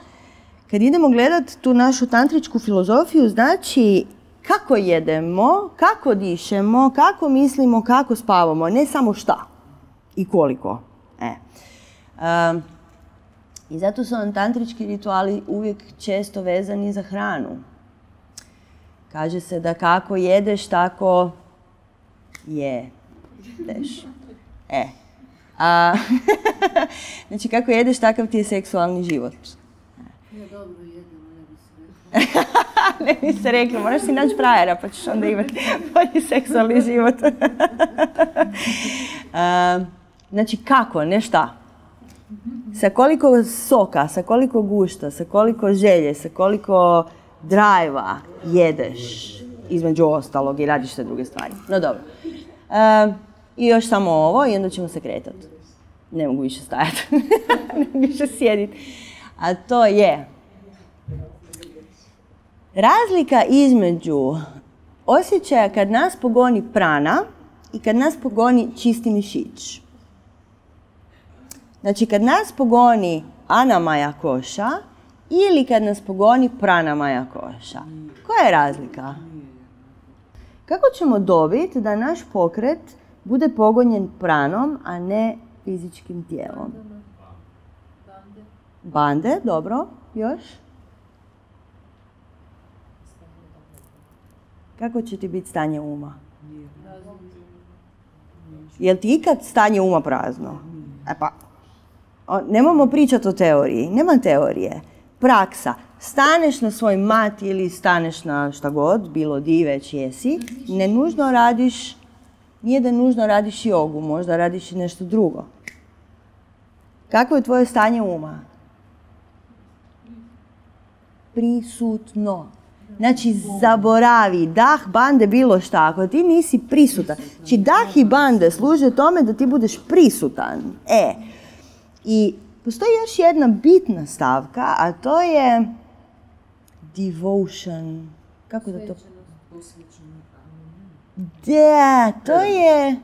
kad idemo gledati tu našu tantričku filozofiju, znači kako jedemo, kako dišemo, kako mislimo, kako spavamo, ne samo šta i koliko. E. Um, I zato su nam tantrički rituali uvijek često vezani za hranu. Kaže se da kako jedeš, tako jedeš. E. A, znači kako jedeš, takav ti je seksualni život. Ja dobro jedem, ne bi se rekla. ne bi se rekli, moraš si naći frajera pa ćeš onda imati bolji seksualni život. A, znači kako, ne šta. Sa koliko soka, sa koliko gušta, sa koliko želje, sa koliko drajva jedeš između ostalog i radiš sve druge stvari. No dobro. A, I još samo ovo i onda ćemo se kretati. Ne mogu više stajati. ne mogu više sjediti. A to je Razlika između osjećaja kad nas pogoni prana i kad nas pogoni čisti mišić. Znači kad nas pogoni anamaja koša ili kad nas pogoni pranamaja koša. Koja je razlika? Kako ćemo dobiti da naš pokret bude pogonjen pranom, a ne fizičkim tijelom? Bande. Dobro. Još? Kako će ti biti stanje uma? Jel ti ikad stanje uma prazno? E pa, o, nemojmo pričati o teoriji. Nema teorije. Praksa. Staneš na svoj mat ili staneš na šta god, bilo di već jesi, ne nužno radiš, nije da nužno radiš jogu, možda radiš i nešto drugo. Kako je tvoje stanje uma? Prisutno. Znači, zaboravi, dah, bande, bilo šta. Ako ti nisi prisutan. Znači, dah i bande služe tome da ti budeš prisutan. E, i postoji još jedna bitna stavka, a to je devotion. Kako da to... Da, to je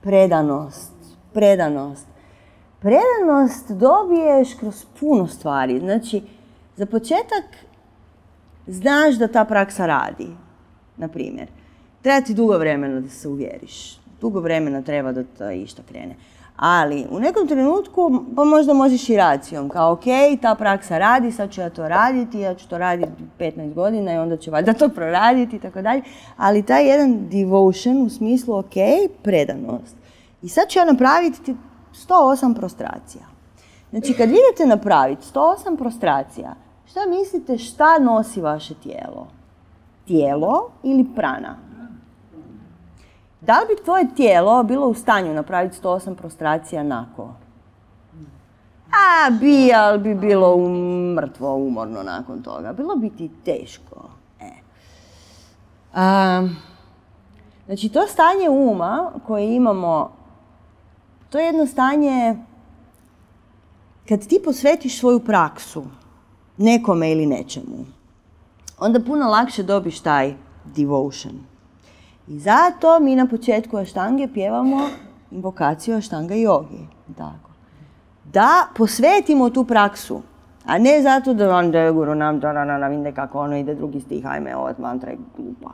predanost. Predanost. Predanost dobiješ kroz puno stvari. Znači, za početak znaš da ta praksa radi, na primjer. Treba ti dugo vremena da se uvjeriš. Dugo vremena treba da to išta krene. Ali u nekom trenutku pa možda možeš i racijom. Kao ok, ta praksa radi, sad ću ja to raditi, ja ću to raditi 15 godina i onda ću valjda to proraditi i tako dalje. Ali taj jedan devotion u smislu ok, predanost. I sad ću ja napraviti 108 prostracija. Znači kad idete napraviti 108 prostracija, šta mislite šta nosi vaše tijelo? Tijelo ili prana? Da li bi tvoje tijelo bilo u stanju napraviti 108 prostracija nako? A, bi, ali bi bilo mrtvo, umorno nakon toga. Bilo bi ti teško. E. A, znači, to stanje uma koje imamo, to je jedno stanje kad ti posvetiš svoju praksu nekome ili nečemu, onda puno lakše dobiš taj devotion. I zato mi na početku aštange pjevamo invokaciju aštanga jogi. Tako. Da posvetimo tu praksu, a ne zato da vam da guru nam da na vinde kako ono ide drugi stih, ajme ovo mantra je glupa.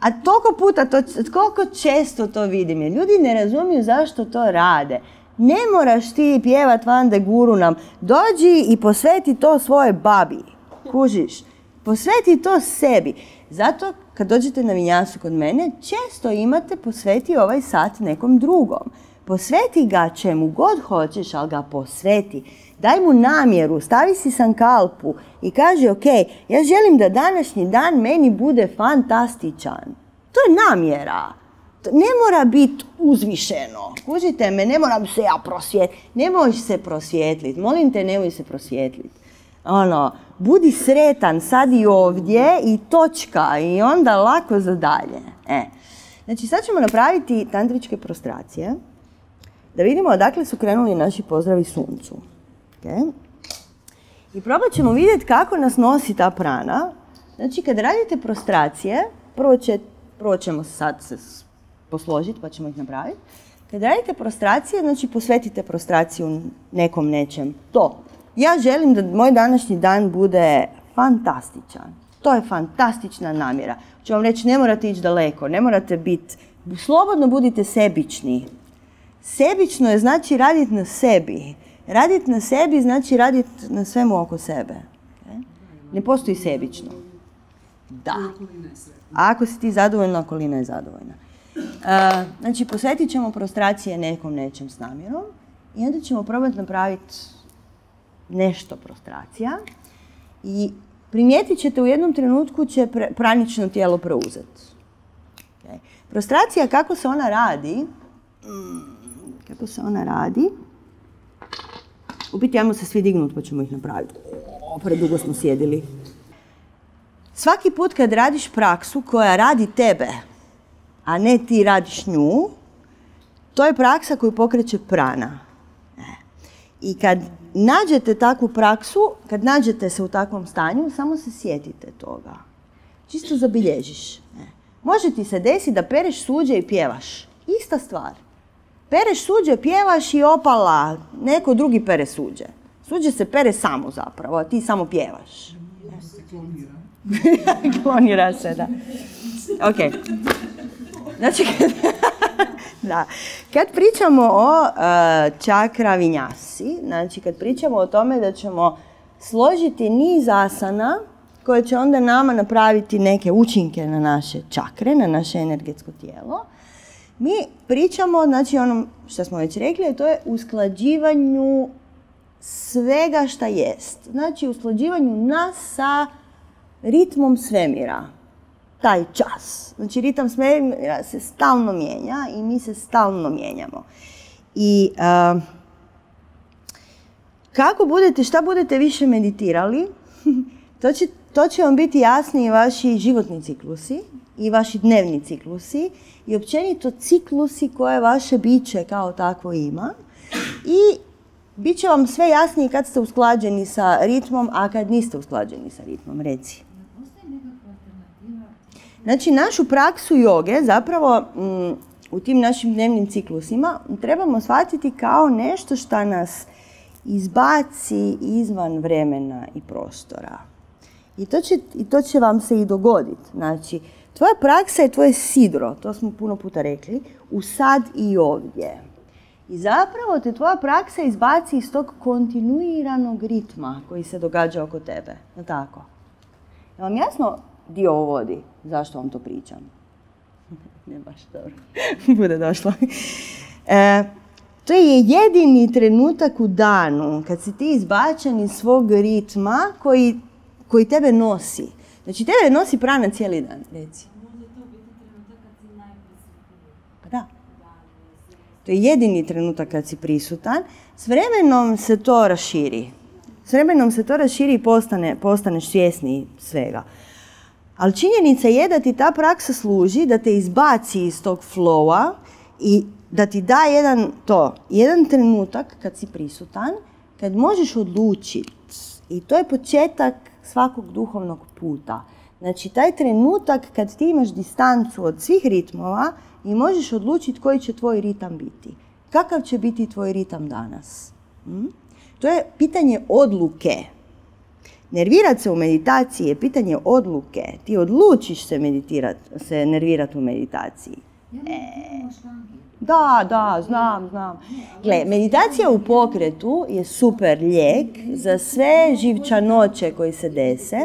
A toliko puta, to, koliko često to vidim, jer ljudi ne razumiju zašto to rade. Ne moraš ti pjevat Vande Guru nam. Dođi i posveti to svoje babi. Kužiš? Posveti to sebi. Zato kad dođete na vinjasu kod mene, često imate posveti ovaj sat nekom drugom. Posveti ga čemu god hoćeš, ali ga posveti. Daj mu namjeru, stavi si sankalpu i kaže, ok, ja želim da današnji dan meni bude fantastičan. To je namjera. Ne mora biti uzvišeno. Kužite me, ne moram se ja prosvjetliti. Ne možeš se prosvjetliti. Molim te, nemoj se prosvjetliti. Ono, budi sretan sad i ovdje i točka i onda lako za dalje. E. Znači sad ćemo napraviti tantričke prostracije da vidimo odakle su krenuli naši pozdravi suncu. Okay. I probat ćemo vidjeti kako nas nosi ta prana. Znači kad radite prostracije, prvo će prvo ćemo sad se posložiti pa ćemo ih napraviti. Kad radite prostracije, znači posvetite prostraciju nekom nečem. To. Ja želim da moj današnji dan bude fantastičan. To je fantastična namjera. Ću vam reći, ne morate ići daleko, ne morate biti, slobodno budite sebični. Sebično je znači raditi na sebi. Raditi na sebi znači raditi na svemu oko sebe. Ne postoji sebično. Da. Ako si ti zadovoljna, okolina je zadovoljna. E, znači, posvetit ćemo prostracije nekom nečem s namjerom i onda ćemo probati napraviti nešto prostracija i primijetit ćete u jednom trenutku će pranično tijelo preuzeti. Ok. Prostracija, kako se ona radi, mm, kako se ona radi, u biti ajmo se svi dignuti pa ćemo ih napraviti. O, predugo smo sjedili. Svaki put kad radiš praksu koja radi tebe, a ne ti radiš nju, to je praksa koju pokreće prana. E. I kad nađete takvu praksu, kad nađete se u takvom stanju, samo se sjetite toga. Čisto zabilježiš. E. Može ti se desiti da pereš suđe i pjevaš. Ista stvar. Pereš suđe, pjevaš i opala, neko drugi pere suđe. Suđe se pere samo zapravo, a ti samo pjevaš. Se klonira. Klonira se, da. Ok. Znači, kad, da. kad pričamo o uh, čakra vinjasi, znači kad pričamo o tome da ćemo složiti niz asana koje će onda nama napraviti neke učinke na naše čakre, na naše energetsko tijelo, mi pričamo, znači onom što smo već rekli, to je usklađivanju svega šta jest. Znači usklađivanju nas sa ritmom svemira. Taj čas. Znači ritam svemira se stalno mijenja i mi se stalno mijenjamo. I a, kako budete, šta budete više meditirali, to će, vam biti jasni i vaši životni ciklusi i vaši dnevni ciklusi i općenito ciklusi koje vaše biće kao takvo ima. I bit će vam sve jasnije kad ste usklađeni sa ritmom, a kad niste usklađeni sa ritmom, reci. Znači, našu praksu joge zapravo mm, u tim našim dnevnim ciklusima trebamo shvatiti kao nešto što nas izbaci izvan vremena i prostora. I to će, i to će vam se i dogoditi. Znači, tvoja praksa je tvoje sidro, to smo puno puta rekli, u sad i ovdje. I zapravo te tvoja praksa izbaci iz tog kontinuiranog ritma koji se događa oko tebe. Je tako? Je vam jasno dio ovo vodi? Zašto vam to pričam? ne baš dobro. Bude došlo. E, to je jedini trenutak u danu kad si ti izbačen iz svog ritma koji, koji tebe nosi. Znači tebe nosi prana cijeli dan, reci. Pa da. To je jedini trenutak kad si prisutan. S vremenom se to raširi. S vremenom se to raširi i postane, postaneš svjesni svega. Ali činjenica je da ti ta praksa služi da te izbaci iz tog flowa i da ti da jedan to, jedan trenutak kad si prisutan, kad možeš odlučiti. I to je početak svakog duhovnog puta. Znači, taj trenutak kad ti imaš distancu od svih ritmova i možeš odlučiti koji će tvoj ritam biti. Kakav će biti tvoj ritam danas? Mm? To je pitanje odluke. Nervirat se u meditaciji je pitanje odluke. Ti odlučiš se meditirat, se nervirat u meditaciji. Da, da, znam, znam. Gle, meditacija u pokretu je super lijek za sve živčanoće koji se dese.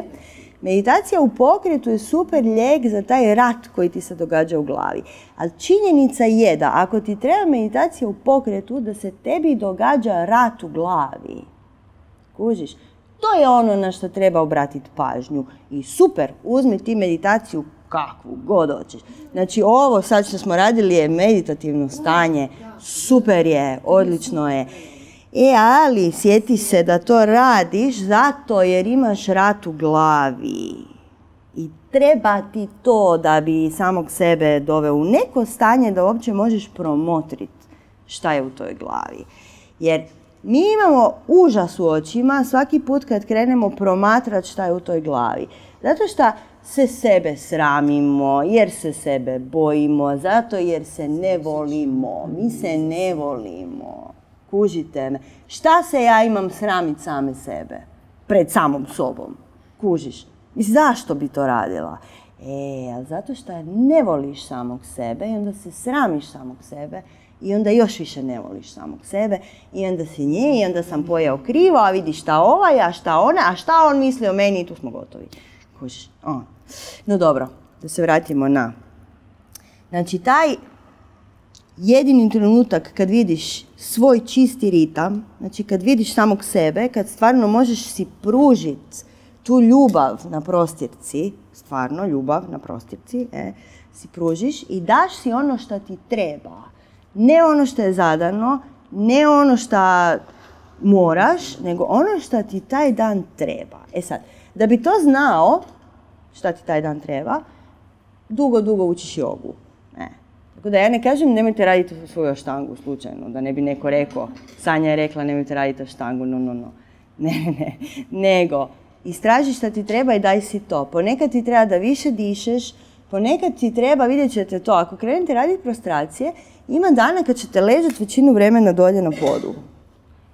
Meditacija u pokretu je super lijek za taj rat koji ti se događa u glavi. Ali činjenica je da ako ti treba meditacija u pokretu, da se tebi događa rat u glavi. Kužiš? To je ono na što treba obratiti pažnju. I super, uzmi ti meditaciju kakvu god hoćeš. Znači ovo sad što smo radili je meditativno stanje. Super je, odlično je. E, ali sjeti se da to radiš zato jer imaš rat u glavi. I treba ti to da bi samog sebe doveo u neko stanje da uopće možeš promotriti šta je u toj glavi. Jer mi imamo užas u očima svaki put kad krenemo promatrati šta je u toj glavi. Zato što se sebe sramimo, jer se sebe bojimo, zato jer se ne volimo. Mi se ne volimo. Kužite me. Šta se ja imam sramit same sebe? Pred samom sobom. Kužiš? I zašto bi to radila? E, ali zato što ne voliš samog sebe i onda se sramiš samog sebe i onda još više ne voliš samog sebe i onda si nje i onda sam pojeo krivo, a vidi šta ovaj, a šta ona, a šta on misli o meni i tu smo gotovi. Kužiš? O. No dobro, da se vratimo na. Znači, taj jedini trenutak kad vidiš svoj čisti ritam, znači kad vidiš samog sebe, kad stvarno možeš si pružiti tu ljubav na prostirci, stvarno ljubav na prostirci, e, si pružiš i daš si ono što ti treba. Ne ono što je zadano, ne ono što moraš, nego ono što ti taj dan treba. E sad, da bi to znao, šta ti taj dan treba, dugo, dugo učiš jogu. E. Tako da ja ne kažem nemojte raditi svoju štangu slučajno, da ne bi neko rekao, Sanja je rekla nemojte raditi štangu, no, no, no. Ne, ne, ne. Nego, istraži šta ti treba i daj si to. Ponekad ti treba da više dišeš, ponekad ti treba, vidjet ćete to, ako krenete raditi prostracije, ima dana kad ćete ležati većinu vremena dolje na podu.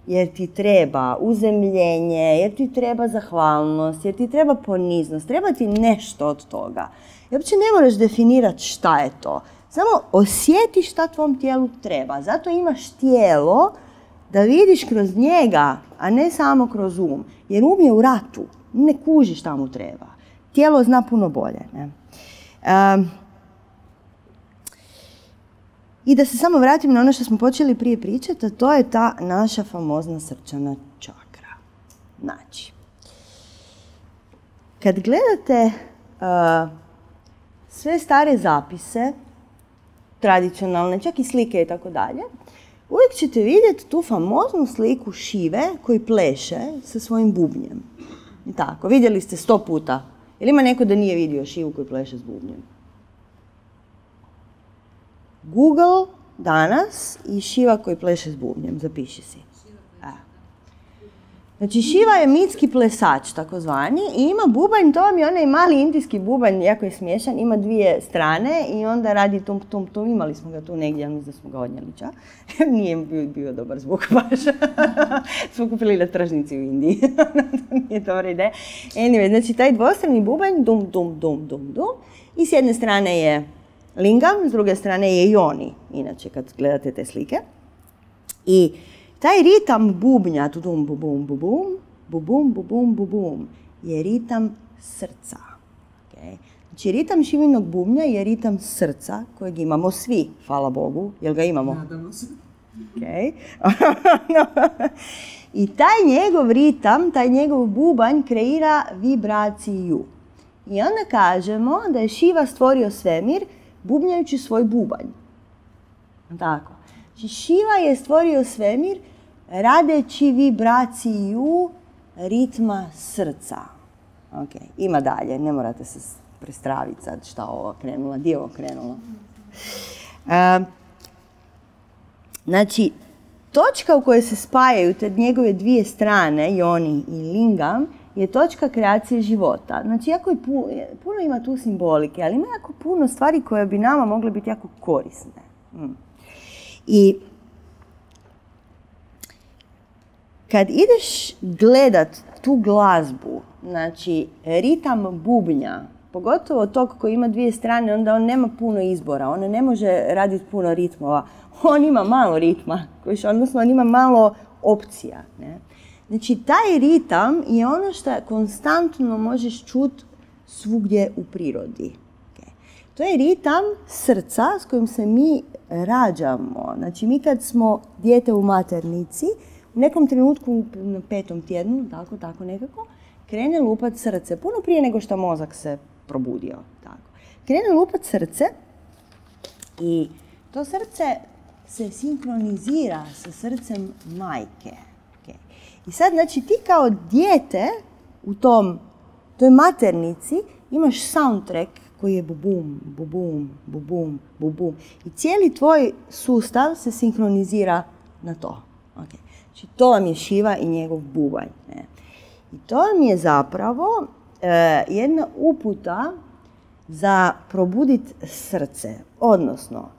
Jer ti treba uzemljenje, jer ti treba zahvalnost, jer ti treba poniznost, treba ti nešto od toga. I uopće ne moraš definirati šta je to. Samo osjeti šta tvom tijelu treba. Zato imaš tijelo da vidiš kroz njega, a ne samo kroz um. Jer um je u ratu, ne kuži šta mu treba. Tijelo zna puno bolje. Ne? I da se samo vratim na ono što smo počeli prije pričati, a to je ta naša famozna srčana čakra. Znači, kad gledate sve stare zapise, tradicionalne, čak i slike i tako dalje, uvijek ćete vidjeti tu famoznu sliku Šive koji pleše sa svojim bubnjem. I tako, vidjeli ste sto puta. Ili ima neko da nije vidio Šivu koji pleše s bubnjem? Google danas i Šiva koji pleše s bubnjem, zapiši si. Znači Šiva je mitski plesač, takozvani, i ima bubanj, to vam je onaj mali indijski bubanj, jako je smiješan, ima dvije strane i onda radi tum, tum, tum, imali smo ga tu negdje, ali mislim smo ga odnijeli čak. Nije bio, bio dobar zvuk baš. smo kupili na tržnici u Indiji, nije dobra ideja. Anyway, znači taj dvostrani bubanj, dum, dum, dum, dum, dum, i s jedne strane je lingam, s druge strane je joni, inače kad gledate te slike. I taj ritam bubnja, tudum, bubum, bubum, bubum, bubum, bubum, je ritam srca. Okay. Znači, ritam šivinog bubnja je ritam srca kojeg imamo svi, hvala Bogu, jel ga imamo? Nadamo se. Okay. I taj njegov ritam, taj njegov bubanj kreira vibraciju. I onda kažemo da je Šiva stvorio svemir bubnjajući svoj bubanj. Tako. Znači Šiva je stvorio svemir radeći vibraciju ritma srca. Ok, ima dalje, ne morate se prestraviti sad šta ovo krenula, gdje je ovo krenulo. znači, točka u kojoj se spajaju te njegove dvije strane, Joni i Lingam, je točka kreacije života. Znači, jako je puno, ima tu simbolike, ali ima jako puno stvari koje bi nama mogle biti jako korisne. Mm. I kad ideš gledat tu glazbu, znači ritam bubnja, pogotovo tog koji ima dvije strane, onda on nema puno izbora, on ne može raditi puno ritmova. On ima malo ritma, odnosno on ima malo opcija. Ne? Znači, taj ritam je ono što konstantno možeš čuti svugdje u prirodi. To je ritam srca s kojim se mi rađamo. Znači, mi kad smo dijete u maternici, nekom trenutku na petom tjednu, tako, tako nekako, krene lupat srce, puno prije nego što mozak se probudio. Tako. Krene lupat srce i to srce se sinkronizira sa srcem majke. I sad, znači, ti kao dijete u tom, toj maternici imaš soundtrack koji je bubum, bubum, bubum, bubum. I cijeli tvoj sustav se sinkronizira na to. Okay. Znači, to vam je Šiva i njegov bubanj. Ne? I to vam je zapravo e, jedna uputa za probudit srce. Odnosno,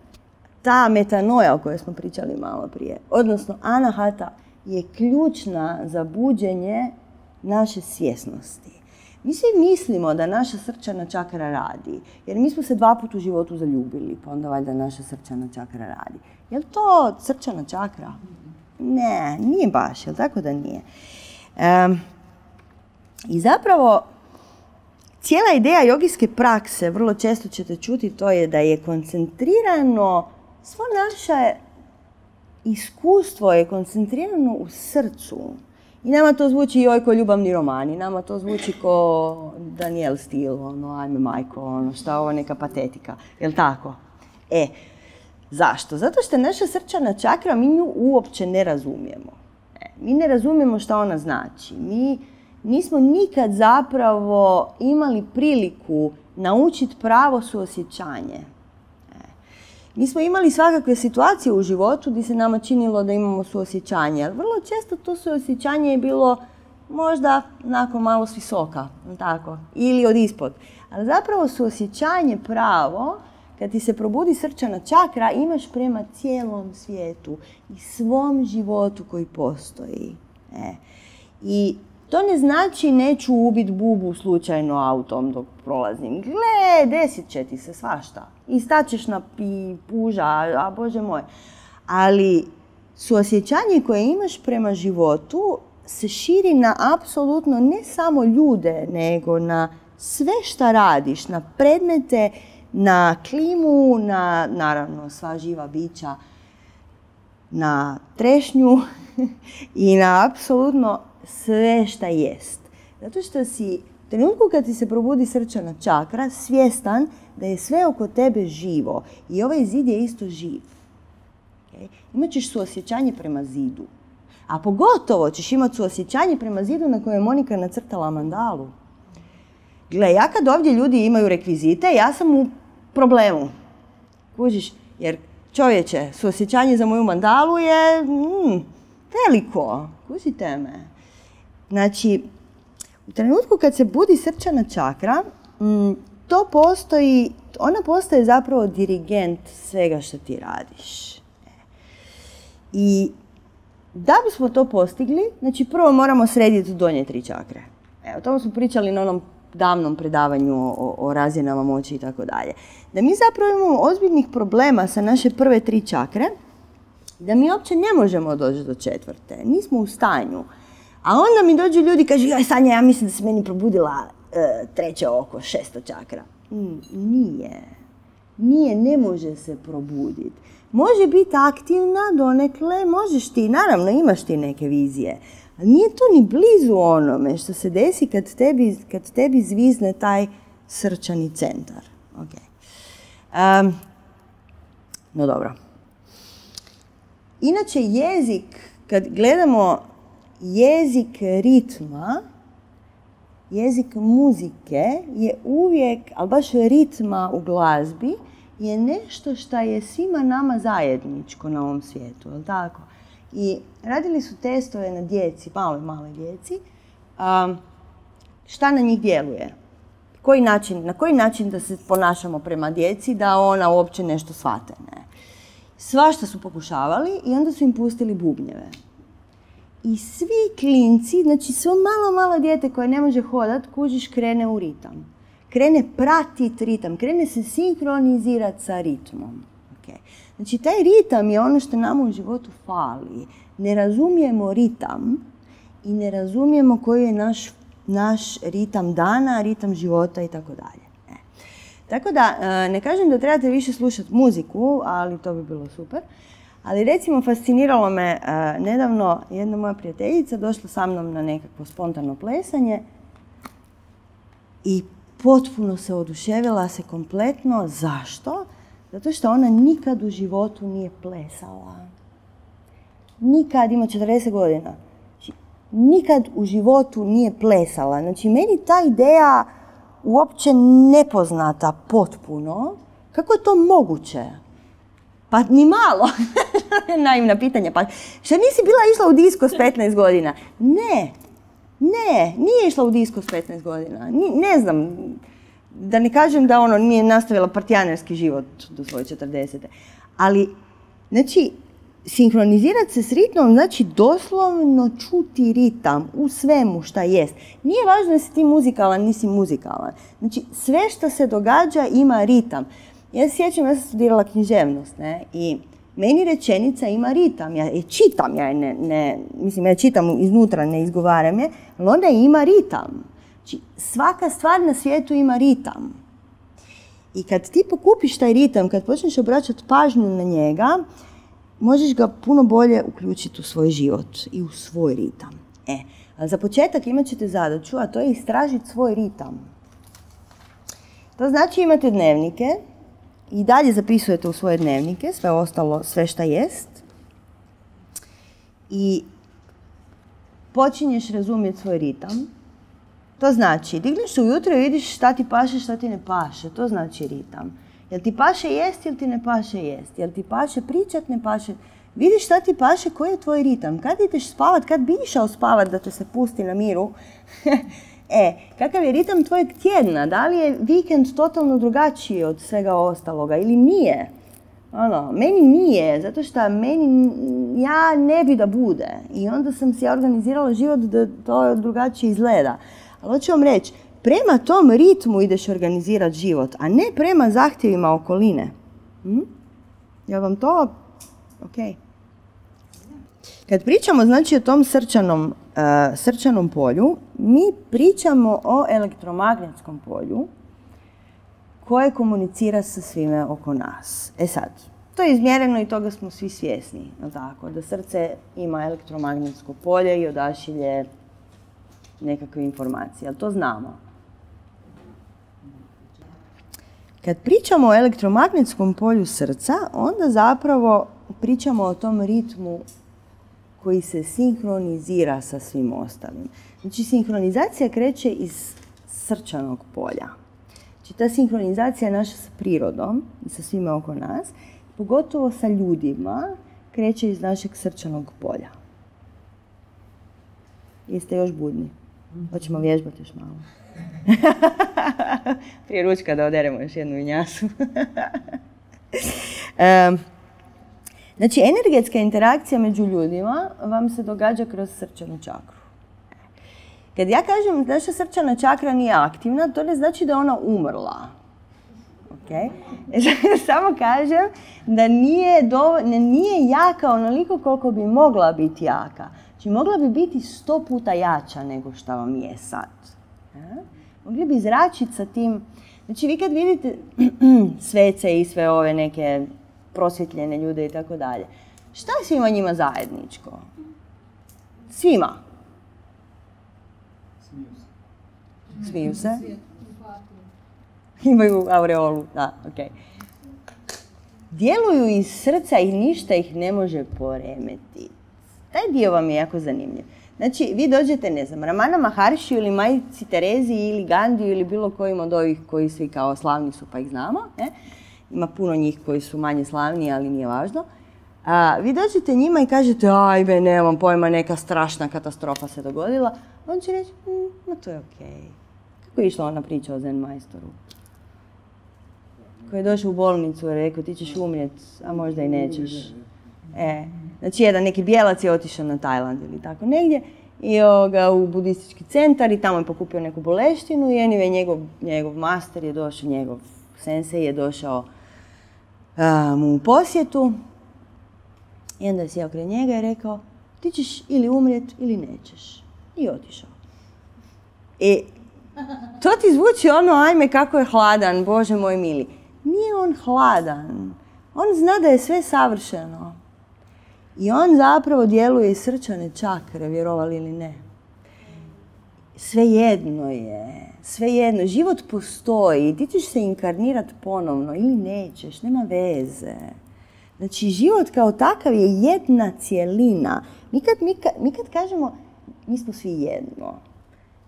ta metanoja o kojoj smo pričali malo prije, odnosno anahata je ključna za buđenje naše svjesnosti. Mi svi mislimo da naša srčana čakra radi, jer mi smo se dva puta u životu zaljubili, pa onda valjda naša srčana čakra radi. Je li to srčana čakra? Ne, nije baš, jel tako da nije? Em, I zapravo, cijela ideja jogijske prakse, vrlo često ćete čuti, to je da je koncentrirano, svo naše iskustvo je koncentrirano u srcu. I nama to zvuči joj ko ljubavni romani, nama to zvuči ko Daniel Steele, ono, ajme majko, ono, šta ovo neka patetika, jel tako? E, zašto? Zato što naša srčana čakra, mi nju uopće ne razumijemo. E, mi ne razumijemo šta ona znači. Mi nismo nikad zapravo imali priliku naučiti pravo suosjećanje. E, Mi smo imali svakakve situacije u životu gdje se nama činilo da imamo suosjećanje, ali vrlo često to suosjećanje je bilo možda nakon malo s visoka, tako, ili od ispod. Ali zapravo suosjećanje pravo, kad ti se probudi srčana čakra, imaš prema cijelom svijetu i svom životu koji postoji. E. I to ne znači neću ubit bubu slučajno autom dok prolazim. Gle, desit će ti se svašta. I staćeš na pi, puža, a bože moj. Ali suosjećanje koje imaš prema životu se širi na apsolutno ne samo ljude, nego na sve šta radiš, na predmete, na klimu, na naravno sva živa bića, na trešnju i na apsolutno sve šta jest. Zato što si trenutku kad ti se probudi srčana čakra, svjestan da je sve oko tebe živo i ovaj zid je isto živ. Okay? Imat ćeš suosjećanje prema zidu. A pogotovo ćeš imati suosjećanje prema zidu na kojem je Monika nacrtala mandalu. Gle, ja kad ovdje ljudi imaju rekvizite, ja sam u problemu. Kužiš, jer čovječe, suosjećanje za moju mandalu je mm, veliko. Kužite me. Znači, u trenutku kad se budi srčana čakra, mm, to postoji, ona postaje zapravo dirigent svega što ti radiš. I da bismo to postigli, znači prvo moramo srediti donje tri čakre. Evo, o tome smo pričali na onom davnom predavanju o, razinama moći i tako dalje. Da mi zapravo imamo ozbiljnih problema sa naše prve tri čakre, da mi uopće ne možemo doći do četvrte, nismo u stanju. A onda mi dođu ljudi i kažu, Sanja, ja mislim da se meni probudila e, treće oko, šesto čakra. Mm, nije. Nije, ne može se probuditi. Može biti aktivna donekle, možeš ti, naravno imaš ti neke vizije, ali nije to ni blizu onome što se desi kad tebi, kad tebi zvizne taj srčani centar. Okay. Em, no dobro. Inače jezik, kad gledamo jezik ritma, jezik muzike je uvijek, ali baš ritma u glazbi, je nešto što je svima nama zajedničko na ovom svijetu, jel tako? I radili su testove na djeci, maloj, maloj djeci, um, šta na njih djeluje. Koji način, na koji način da se ponašamo prema djeci da ona uopće nešto shvate. Ne? Svašta su pokušavali i onda su im pustili bubnjeve. I svi klinci, znači svo malo, malo dijete koje ne može hodat, kužiš krene u ritam. Krene pratit ritam, krene se sinkronizirati sa ritmom. Znači taj ritam je ono što nama u životu fali. Ne razumijemo ritam i ne razumijemo koji je naš, naš ritam dana, ritam života i tako dalje. E. Tako da, e, ne kažem da trebate više slušati muziku, ali to bi bilo super. Ali recimo fasciniralo me e, nedavno jedna moja prijateljica došla sa mnom na nekakvo spontano plesanje i potpuno se oduševila se kompletno. Zašto? Zato što ona nikad u životu nije plesala. Nikad, ima 40 godina. Znači, nikad u životu nije plesala. Znači, meni ta ideja uopće nepoznata potpuno. Kako je to moguće? Pa ni malo. Naivna pitanja. Pa što nisi bila išla u disko s 15 godina? Ne. Ne, nije išla u disko s 15 godina. Ni- ne znam, da ne kažem da ono nije nastavila partijanerski život do svoje 40. Ali, znači, sinkronizirati se s ritmom znači doslovno čuti ritam u svemu šta jest. Nije važno da si ti muzikalan, nisi muzikalan. Znači, sve što se događa ima ritam. Ja se sjećam, ja sam studirala književnost, ne, i meni rečenica ima ritam, ja je čitam, ja je ne, ne, mislim, ja čitam iznutra, ne izgovaram je, ali onda ima ritam. Znači, svaka stvar na svijetu ima ritam. I kad ti pokupiš taj ritam, kad počneš obraćati pažnju na njega, možeš ga puno bolje uključiti u svoj život i u svoj ritam. E, ali za početak imat ćete zadaću, a to je istražiti svoj ritam. To znači imate dnevnike i dalje zapisujete u svoje dnevnike sve ostalo, sve šta jest. I počinješ razumjeti svoj ritam. To znači, digneš se ujutro i vidiš šta ti paše, šta ti ne paše. To znači ritam. Jel ti paše jest ili ti ne paše jest? Jel ti paše pričat, ne paše? Vidiš šta ti paše, koji je tvoj ritam. Kad ideš spavat, kad bi išao spavat da te se pusti na miru, e, kakav je ritam tvojeg tjedna? Da li je vikend totalno drugačiji od svega ostaloga ili nije? Ono, meni nije, zato što meni, ja ne bi da bude. I onda sam si organizirala život da to drugačije izgleda. Ali hoću vam reći, prema tom ritmu ideš organizirati život, a ne prema zahtjevima okoline. Hm? Jel vam to ok? Kad pričamo znači o tom srčanom, eh, srčanom polju, mi pričamo o elektromagnetskom polju koje komunicira sa svime oko nas. E sad, to je izmjereno i toga smo svi svjesni, tako? Da srce ima elektromagnetsko polje i odašilje nekakve informacije, ali to znamo. Kad pričamo o elektromagnetskom polju srca, onda zapravo pričamo o tom ritmu koji se sinkronizira sa svim ostalim. Znači, sinkronizacija kreće iz srčanog polja. Znači, ta sinkronizacija naša sa prirodom i sa svime oko nas, pogotovo sa ljudima, kreće iz našeg srčanog polja. Jeste još budni? Hoćemo vježbati još malo. Prije ručka da oderemo još jednu vinjasu. Em, Znači, energetska interakcija među ljudima vam se događa kroz srčanu čakru. Kad ja kažem da naša srčana čakra nije aktivna, to ne znači da je ona umrla. Ok? Samo kažem da nije, do, nije jaka onoliko koliko bi mogla biti jaka. Znači, mogla bi biti sto puta jača nego što vam je sad. Mogli bi zračiti sa tim... Znači, vi kad vidite svece i sve ove neke prosvjetljene ljude i tako dalje, šta je svima njima zajedničko? Svima. Smiju se. Imaju aureolu, da, ok. Djeluju iz srca i ništa ih ne može poremetiti. Taj dio vam je jako zanimljiv. Znači, vi dođete, ne znam, Ramana Maharshi ili Majici Terezi ili Gandiju ili bilo kojim od ovih koji svi kao slavni su pa ih znamo. Ne? Ima puno njih koji su manje slavni, ali nije važno. A, vi dođete njima i kažete, ajme, nemam pojma, neka strašna katastrofa se dogodila. On će reći, "Mm, ma to je okej. Kako je išla ona priča o Zen majstoru? Koji je došao u bolnicu i rekao, ti ćeš umrijeti, a možda i nećeš. E, znači jedan neki bijelac je otišao na Tajland ili tako negdje i ovoga, u budistički centar i tamo je pokupio neku boleštinu i anyway, njegov, njegov master je došao, njegov sensei je došao mu u posjetu i onda je sjeo kraj njega i rekao ti ćeš ili umrijet ili nećeš. I otišao. I to ti zvuči ono, ajme kako je hladan, Bože moj mili. Nije on hladan. On zna da je sve savršeno. I on zapravo djeluje iz srčane čakre, vjerovali ili ne. Svejedno je, svejedno. Život postoji, ti ćeš se inkarnirati ponovno ili nećeš, nema veze. Znači, život kao takav je jedna cjelina. Mi kad, mi kažemo, mi smo svi jedno.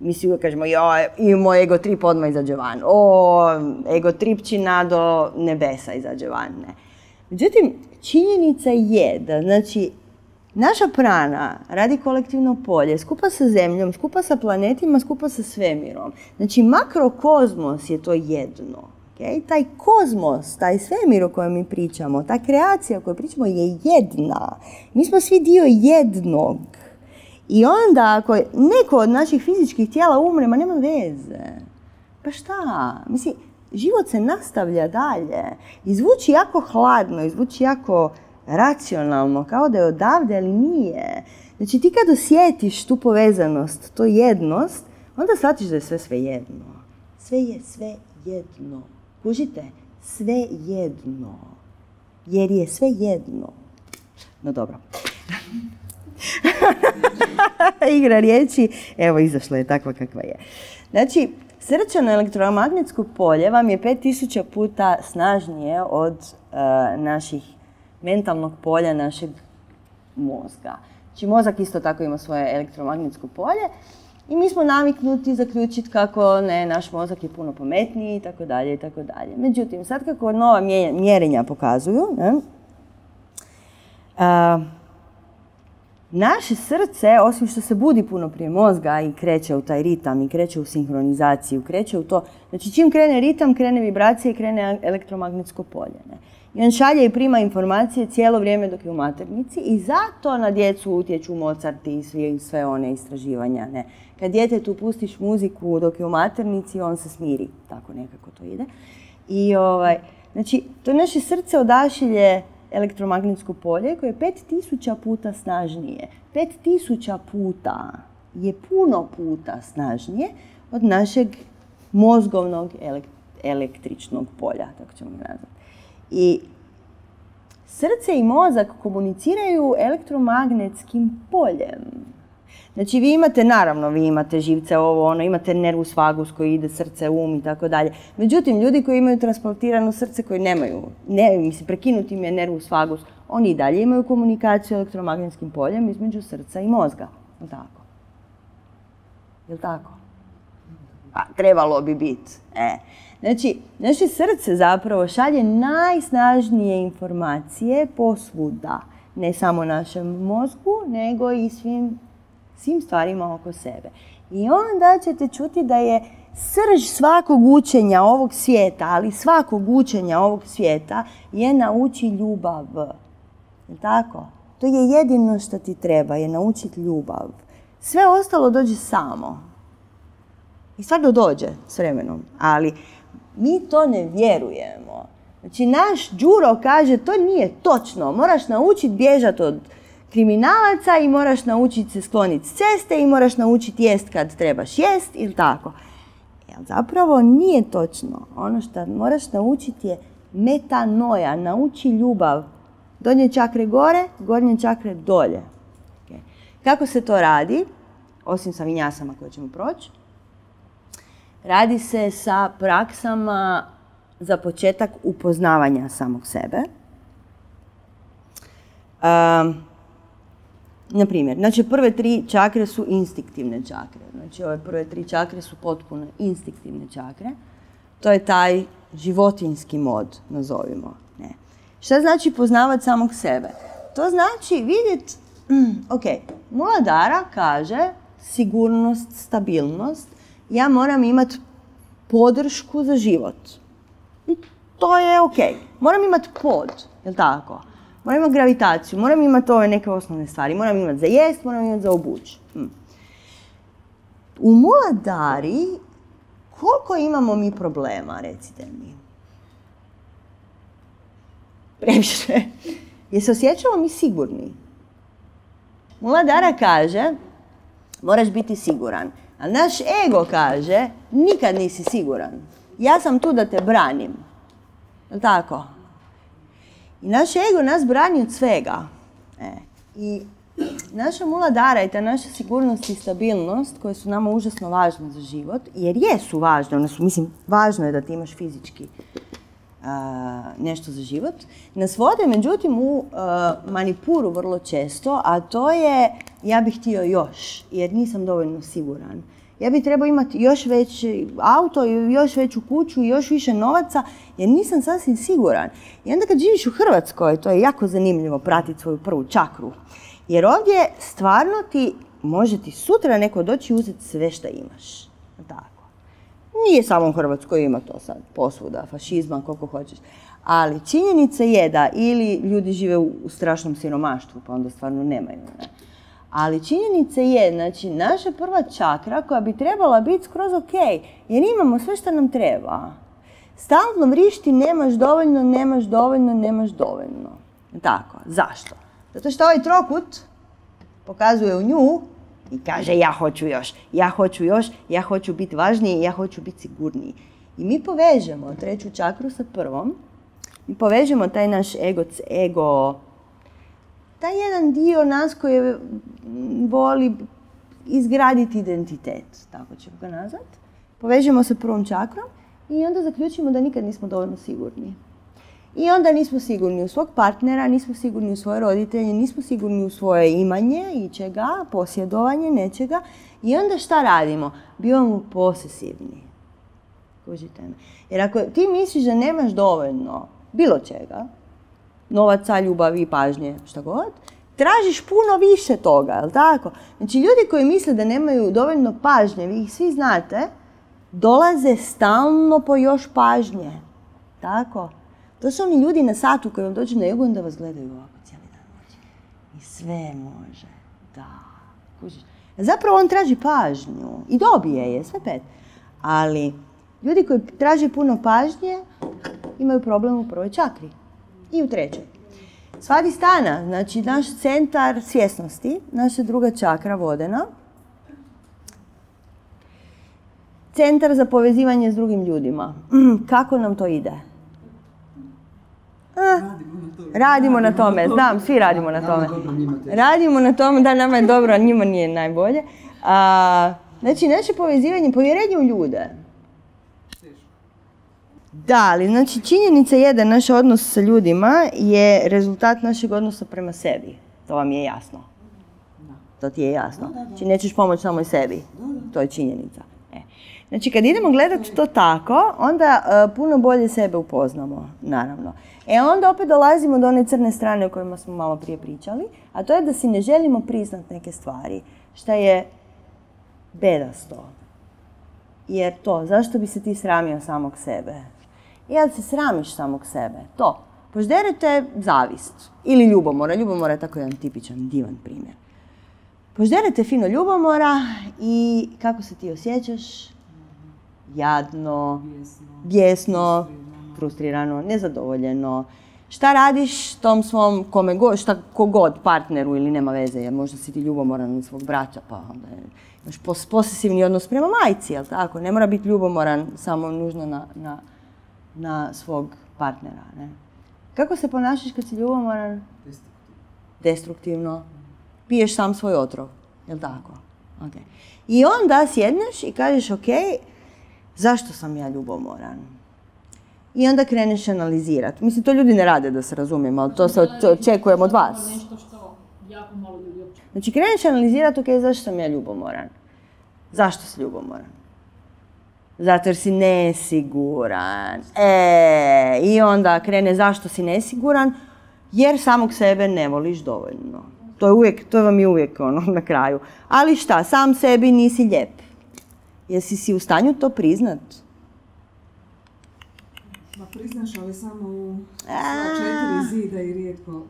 Mi svi uvijek kažemo, joj, imamo ego trip, odmah izađe van. O, ego tripčina do nebesa izađe van. Međutim, činjenica je da, znači, Naša prana radi kolektivno polje, skupa sa zemljom, skupa sa planetima, skupa sa svemirom. Znači, makrokozmos je to jedno. Okay? Taj kozmos, taj svemir o kojem mi pričamo, ta kreacija o kojoj pričamo je jedna. Mi smo svi dio jednog. I onda ako neko od naših fizičkih tijela umre, ma nema veze. Pa šta? Mislim, život se nastavlja dalje. I zvuči jako hladno, i zvuči jako racionalno, kao da je odavde, ali nije. Znači ti kad osjetiš tu povezanost, to jednost, onda shvatiš da je sve sve jedno. Sve je sve jedno. Kužite? Sve jedno. Jer je sve jedno. No dobro. Igra riječi, evo izašla je takva kakva je. Znači, srčano elektromagnetsko polje vam je 5000 puta snažnije od uh, naših mentalnog polja našeg mozga. Znači mozak isto tako ima svoje elektromagnetsko polje i mi smo naviknuti zaključiti kako ne, naš mozak je puno pametniji i tako dalje i tako dalje. Međutim, sad kako nova mjerenja pokazuju, ne, naše srce, osim što se budi puno prije mozga i kreće u taj ritam i kreće u sinhronizaciju, kreće u to, znači čim krene ritam, krene vibracija i krene elektromagnetsko polje. Ne. I on šalje i prima informacije cijelo vrijeme dok je u maternici i zato na djecu utječu Mozart i sve, one istraživanja. Ne. Kad djetetu pustiš muziku dok je u maternici, on se smiri. Tako nekako to ide. I ovaj, znači, to naše srce odašilje elektromagnetsko polje koje je 5000 puta snažnije. 5000 puta je puno puta snažnije od našeg mozgovnog električnog polja, tako ćemo nazvati. I srce i mozak komuniciraju elektromagnetskim poljem. Znači vi imate, naravno, vi imate živce ovo, ono, imate nervus vagus koji ide srce, um i tako dalje. Međutim, ljudi koji imaju transplantirano srce koji nemaju, ne, mislim, prekinuti im je nervus vagus, oni i dalje imaju komunikaciju elektromagnetskim poljem između srca i mozga. Jel tako? Jel tako? Pa, trebalo bi biti. E. Znači, naše srce zapravo šalje najsnažnije informacije posvuda. Ne samo našem mozgu, nego i svim, svim stvarima oko sebe. I onda ćete čuti da je srž svakog učenja ovog svijeta, ali svakog učenja ovog svijeta je nauči ljubav. Tako? To je jedino što ti treba, je naučiti ljubav. Sve ostalo dođe samo. I stvarno dođe s vremenom, ali mi to ne vjerujemo. Znači, naš Đuro kaže, to nije točno. Moraš naučiti bježati od kriminalaca i moraš naučiti se skloniti s ceste i moraš naučiti jest kad trebaš jest ili tako. Zapravo nije točno. Ono što moraš naučiti je metanoja, nauči ljubav. Donje čakre gore, gornje čakre dolje. Kako se to radi? Osim sa vinjasama koje ćemo proći. Radi se sa praksama za početak upoznavanja samog sebe. Um, na primjer, znači prve tri čakre su instinktivne čakre. Znači ove prve tri čakre su potpuno instinktivne čakre. To je taj životinski mod, nazovimo. Ne. Šta znači poznavati samog sebe? To znači vidjeti, mm, ok, Muladara kaže sigurnost, stabilnost, ja moram imati podršku za život. To je ok. Moram imati pod, jel tako? Moram imati gravitaciju, moram imati ove neke osnovne stvari. Moram imati za jest, moram imati za obuć. Hm. U Muladari koliko imamo mi problema, recite mi? Previše. Je se osjećamo mi sigurni? Muladara kaže, moraš biti siguran. A naš ego kaže, nikad nisi siguran. Ja sam tu da te branim. Je tako? I naš ego nas brani od svega. E. I naša mula dara i ta naša sigurnost i stabilnost koje su nama užasno važne za život, jer jesu važne, one su, mislim, važno je da ti imaš fizički nešto za život, nas vode međutim u manipuru vrlo često, a to je ja bih htio još, jer nisam dovoljno siguran. Ja bi trebao imati još veći auto, još veću kuću i još više novaca, jer nisam sasvim siguran. I onda kad živiš u Hrvatskoj, to je jako zanimljivo pratiti svoju prvu čakru. Jer ovdje stvarno ti, može ti sutra neko doći i uzeti sve što imaš. Tako. Nije samo u Hrvatskoj, ima to sad posvuda, fašizma, koliko hoćeš. Ali činjenica je da ili ljudi žive u u strašnom siromaštvu, pa onda stvarno nemaju. Ne? Ali činjenica je, znači, naša prva čakra koja bi trebala biti skroz ok, jer imamo sve što nam treba. Stalno vrišti nemaš dovoljno, nemaš dovoljno, nemaš dovoljno. Tako, zašto? Zato što ovaj trokut pokazuje u nju i kaže ja hoću još, ja hoću još, ja hoću biti važniji, ja hoću biti sigurniji. I mi povežemo treću čakru sa prvom, mi povežemo taj naš ego, ego taj jedan dio nas koji voli izgraditi identitet, tako ćemo ga nazvati. Povežemo se prvom čakrom i onda zaključimo da nikad nismo dovoljno sigurni. I onda nismo sigurni u svog partnera, nismo sigurni u svoje roditelje, nismo sigurni u svoje imanje i čega, posjedovanje nečega. I onda šta radimo? Bivamo posesivni. Kužite me? Jer ako ti misliš da nemaš dovoljno bilo čega, novaca, ljubavi, pažnje, šta god, tražiš puno više toga, jel tako? Znači, ljudi koji misle da nemaju dovoljno pažnje, vi ih svi znate, dolaze stalno po još pažnje. Tako? To su oni ljudi na satu koji vam dođu na jogu, onda vas gledaju ovako cijeli dan. I sve može. Da. Zapravo on traži pažnju i dobije je, sve pet. Ali ljudi koji traže puno pažnje imaju problem u prvoj čakri i u trećoj. Svadistana, znači naš centar svjesnosti, naša druga čakra vodena. Centar za povezivanje s drugim ljudima. Kako nam to ide? Radimo na tome, znam, svi radimo na tome. Radimo na tome, da, nama je dobro, a njima nije najbolje. Znači, naše povezivanje, povjerenje u ljude. Da, ali znači činjenica je da naš odnos sa ljudima je rezultat našeg odnosa prema sebi. To vam je jasno. To ti je jasno. Znači nećeš pomoći samo i sebi. To je činjenica. E. Znači kad idemo gledati to tako, onda e, puno bolje sebe upoznamo, naravno. E onda opet dolazimo do one crne strane o kojima smo malo prije pričali, a to je da si ne želimo priznat neke stvari, šta je bedasto. Jer to, zašto bi se ti sramio samog sebe? Jel se sramiš samog sebe? To. Požderete zavist ili ljubomora. Ljubomora je tako jedan tipičan, divan primjer. Požderete fino ljubomora i kako se ti osjećaš? Jadno, bijesno, frustrirano, nezadovoljeno. Šta radiš tom svom kome god, šta kogod partneru ili nema veze, jer možda si ti ljubomoran od svog braća, pa onda imaš pos- posesivni odnos prema majci, jel tako? Ne mora biti ljubomoran samo nužno na, na, na svog partnera, ne? Kako se ponašaš kad si ljubomoran? Destruktivno. Piješ sam svoj otrov, jel tako? Ok. I onda sjedneš i kažeš, ok, zašto sam ja ljubomoran? I onda kreneš analizirati. Mislim, to ljudi ne rade da se razumijemo, ali to se oč- očekujem od vas. Nešto što jako malo ljudi uopće Znači, kreneš analizirati, ok, zašto sam ja ljubomoran? Zašto si ljubomoran? Zato jer si nesiguran. E, i onda krene zašto si nesiguran? Jer samog sebe ne voliš dovoljno. To je uvijek, to vam je uvijek ono na kraju. Ali šta, sam sebi nisi lijep. Jesi si u stanju to priznat? Ma priznaš, ali samo u četiri zida i rijetko.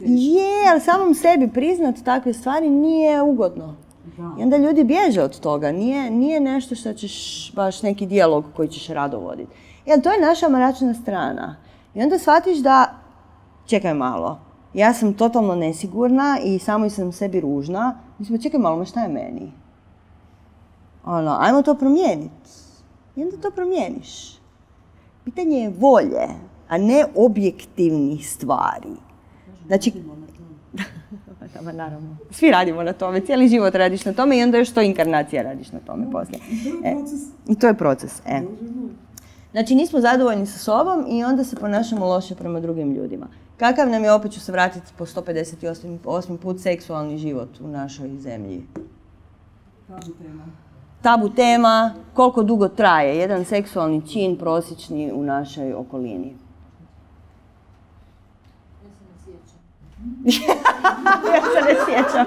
Je, ali samom sebi priznat takve stvari nije ugodno. I onda ljudi bježe od toga. Nije, nije nešto što ćeš, baš neki dijalog koji ćeš rado voditi. Jer to je naša mračna strana. I onda shvatiš da, čekaj malo, ja sam totalno nesigurna i samo sam sebi ružna. Mislim, čekaj malo, ma šta je meni? Ono, ajmo to promijeniti. I onda to promijeniš. Pitanje je volje, a ne objektivnih stvari. Znači, ma naravno. Svi radimo na tome, cijeli život radiš na tome i onda još to inkarnacija radiš na tome poslije. E, I to je proces, e. Znači nismo zadovoljni sa sobom i onda se ponašamo loše prema drugim ljudima. Kakav nam je, opet ću se vratiti po 158. put, seksualni život u našoj zemlji? Tabu tema. tabu tema, koliko dugo traje jedan seksualni čin prosječni u našoj okolini. ja se ne sjećam.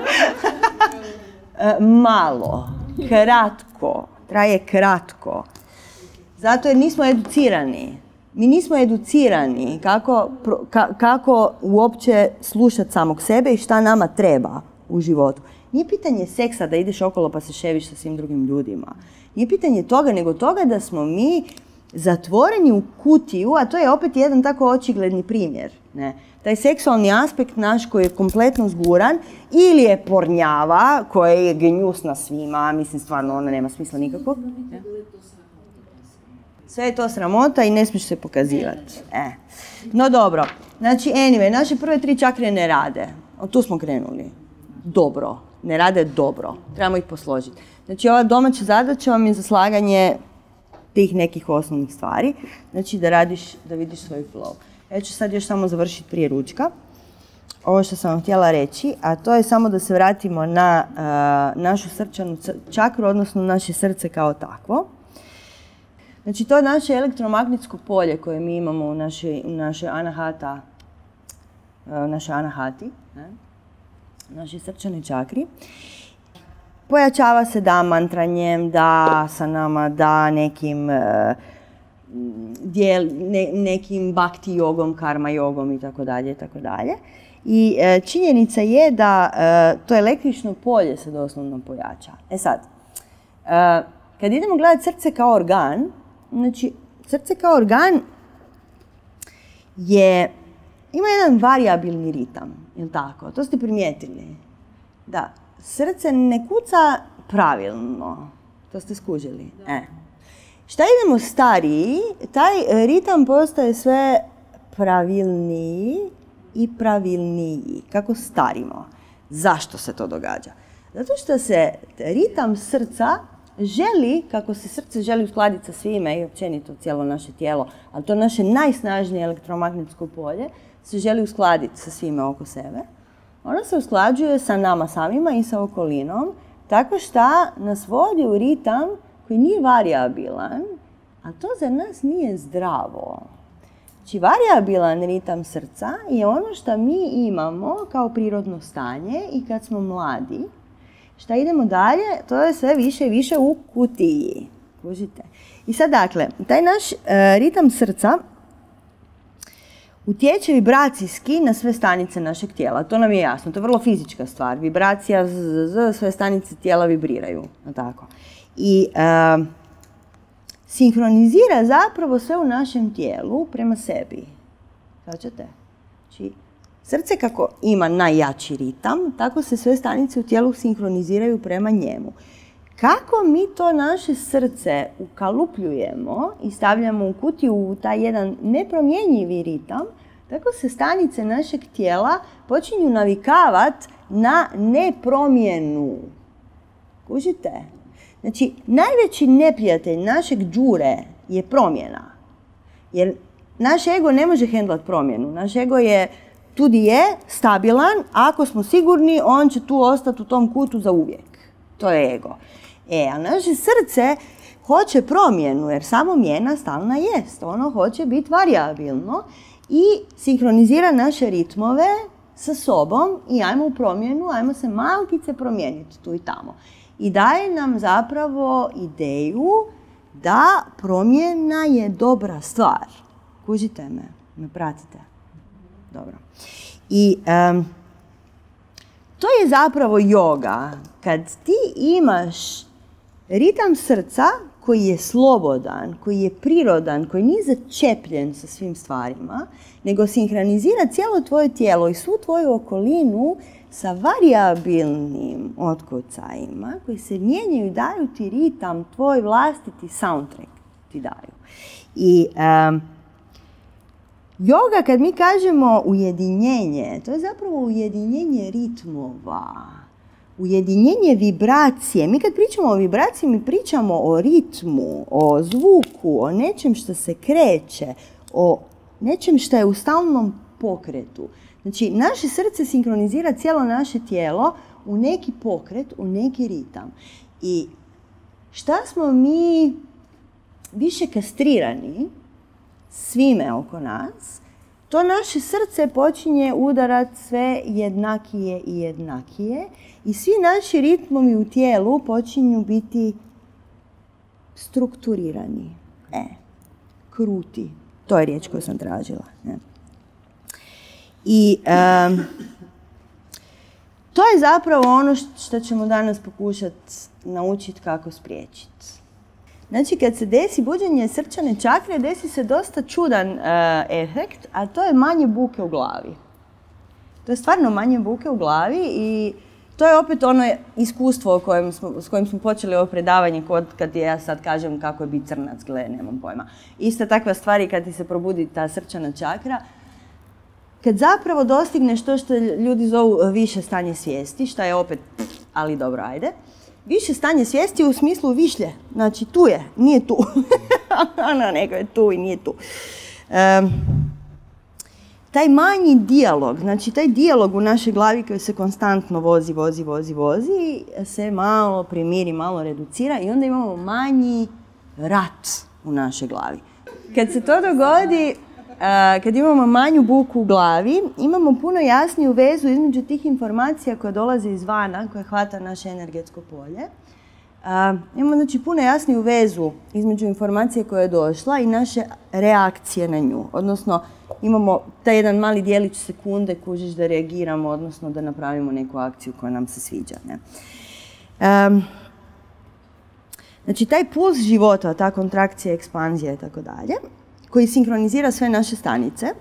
E, Malo, kratko, traje kratko. Zato jer nismo educirani. Mi nismo educirani kako, kako uopće slušati samog sebe i šta nama treba u životu. Nije pitanje seksa da ideš okolo pa se ševiš sa svim drugim ljudima. Nije pitanje toga, nego toga da smo mi zatvoreni u kutiju, a to je opet jedan tako očigledni primjer. Ne? Taj seksualni aspekt naš koji je kompletno zguran ili je pornjava koja je genjusna svima, mislim stvarno ona nema smisla nikakvog. Sve je to sramota i ne smiješ se pokazivati. E. No dobro, znači anyway, naše prve tri čakre ne rade. Od tu smo krenuli. Dobro, ne rade dobro. Trebamo ih posložiti. Znači ova domaća zadaća vam je za slaganje tih nekih osnovnih stvari. Znači da radiš, da vidiš svoj flow. Ja ću sad još samo završiti prije ručka. Ovo što sam vam htjela reći, a to je samo da se vratimo na našu srčanu čakru, odnosno naše srce kao takvo. Znači to je naše elektromagnetsko polje koje mi imamo u našoj, u našoj anahata, uh, našoj anahati, ne? našoj srčanoj čakri. Pojačava se da mantranjem, da sa nama, da nekim dijel, ne- nekim bhakti jogom, karma jogom i tako dalje i tako dalje. I e, činjenica je da e, to električno polje se doslovno pojača. E sad, e, kad idemo gledati srce kao organ, znači srce kao organ je, ima jedan variabilni ritam, jel tako? To ste primijetili. Da, srce ne kuca pravilno. To ste skužili. E. Šta idemo stariji, taj ritam postaje sve pravilniji i pravilniji. Kako starimo. Zašto se to događa? Zato što se ritam srca želi, kako se srce želi uskladiti sa svime i općenito cijelo naše tijelo, ali to naše najsnažnije elektromagnetsko polje se želi uskladiti sa svime oko sebe. Ona se usklađuje sa nama samima i sa okolinom, tako što nas vodi u ritam koji nije variabilan, a to za nas nije zdravo. Znači, variabilan ritam srca je ono što mi imamo kao prirodno stanje i kad smo mladi. Šta idemo dalje, to je sve više i više u kutiji. Kužite? I sad dakle, taj naš e, ritam srca utječe vibracijski na sve stanice našeg tijela. To nam je jasno, to je vrlo fizička stvar. Vibracija, z, sve stanice tijela vibriraju. Tako. I e, sinkronizira zapravo sve u našem tijelu prema sebi. Svačate? Znači, srce kako ima najjači ritam, tako se sve stanice u tijelu sinkroniziraju prema njemu. Kako mi to naše srce ukalupljujemo i stavljamo u kutiju u taj jedan nepromjenjivi ritam, tako se stanice našeg tijela počinju navikavati na nepromjenu. Kužite? Znači, najveći neprijatelj našeg džure je promjena. Jer naš ego ne može hendlat promjenu. Naš ego je tu di je, stabilan, ako smo sigurni, on će tu ostati u tom kutu za uvijek. To je ego. E, a naše srce hoće promjenu, jer samo mjena stalna jest. Ono hoće biti variabilno i sinkronizira naše ritmove sa sobom i ajmo u promjenu, ajmo se malkice promijeniti tu i tamo. I daje nam zapravo ideju da promjena je dobra stvar. Kužite me, me pratite. Dobro. I em, to je zapravo yoga. Kad ti imaš ritam srca koji je slobodan, koji je prirodan, koji nije začepljen sa svim stvarima, nego sinhronizira cijelo tvoje tijelo i svu tvoju okolinu sa variabilnim otkucajima koji se mijenjaju i daju ti ritam, tvoj vlastiti soundtrack ti daju. I em, Yoga, kad mi kažemo ujedinjenje, to je zapravo ujedinjenje ritmova, ujedinjenje vibracije. Mi kad pričamo o vibraciji, mi pričamo o ritmu, o zvuku, o nečem što se kreće, o nečem što je u stalnom pokretu. Znači, naše srce sinkronizira cijelo naše tijelo u neki pokret, u neki ritam. I šta smo mi više kastrirani svime oko nas, to naše srce počinje udarat sve jednakije i jednakije i svi naši ritmovi u tijelu počinju biti strukturirani. E, kruti. To je riječ koju sam tražila. Ne? I em, to je zapravo ono što ćemo danas pokušati naučiti kako spriječiti. Znači, kad se desi buđenje srčane čakre, desi se dosta čudan e, efekt, a to je manje buke u glavi. To je stvarno manje buke u glavi i to je opet ono iskustvo kojem smo, s kojim smo počeli ovo predavanje kod kad ja sad kažem kako je biti crnac, gle, nemam pojma. Ista takva stvar i kad ti se probudi ta srčana čakra, kad zapravo dostigneš to što ljudi zovu više stanje svijesti, šta je opet, ali dobro, ajde, više stanje svijesti u smislu višlje. Znači, tu je, nije tu. ono, nego je tu i nije tu. Em, taj manji dijalog, znači taj dijalog u našoj glavi koji se konstantno vozi, vozi, vozi, vozi, se malo primiri, malo reducira i onda imamo manji rat u našoj glavi. Kad se to dogodi, kad imamo manju buku u glavi, imamo puno jasniju vezu između tih informacija koje dolaze izvana, koje hvata naše energetsko polje. Imamo znači puno jasniju vezu između informacije koja je došla i naše reakcije na nju. Odnosno, imamo taj jedan mali dijelić sekunde kužiš da reagiramo, odnosno da napravimo neku akciju koja nam se sviđa. Ne? Znači, taj puls života, ta kontrakcija, ekspanzija i tako dalje, koji sinkronizira sve naše stanice,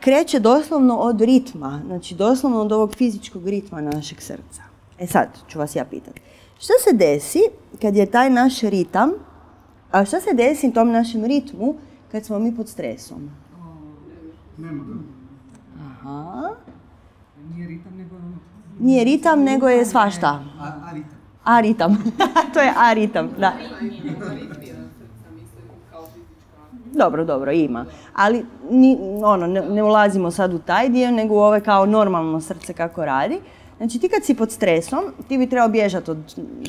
kreće doslovno od ritma, znači doslovno od ovog fizičkog ritma našeg srca. E sad ću vas ja pitati. Šta se desi kad je taj naš ritam, a šta se desi tom našem ritmu kad smo mi pod stresom? Nema. Aha. Nije ritam, nego ono... Nije ritam, nego je svašta. A, a ritam. A ritam. to je a ritam, da. Dobro, dobro, ima. Ali ni, ono, ne, ne ulazimo sad u taj dio, nego u ove kao normalno srce kako radi. Znači ti kad si pod stresom, ti bi trebao bježati od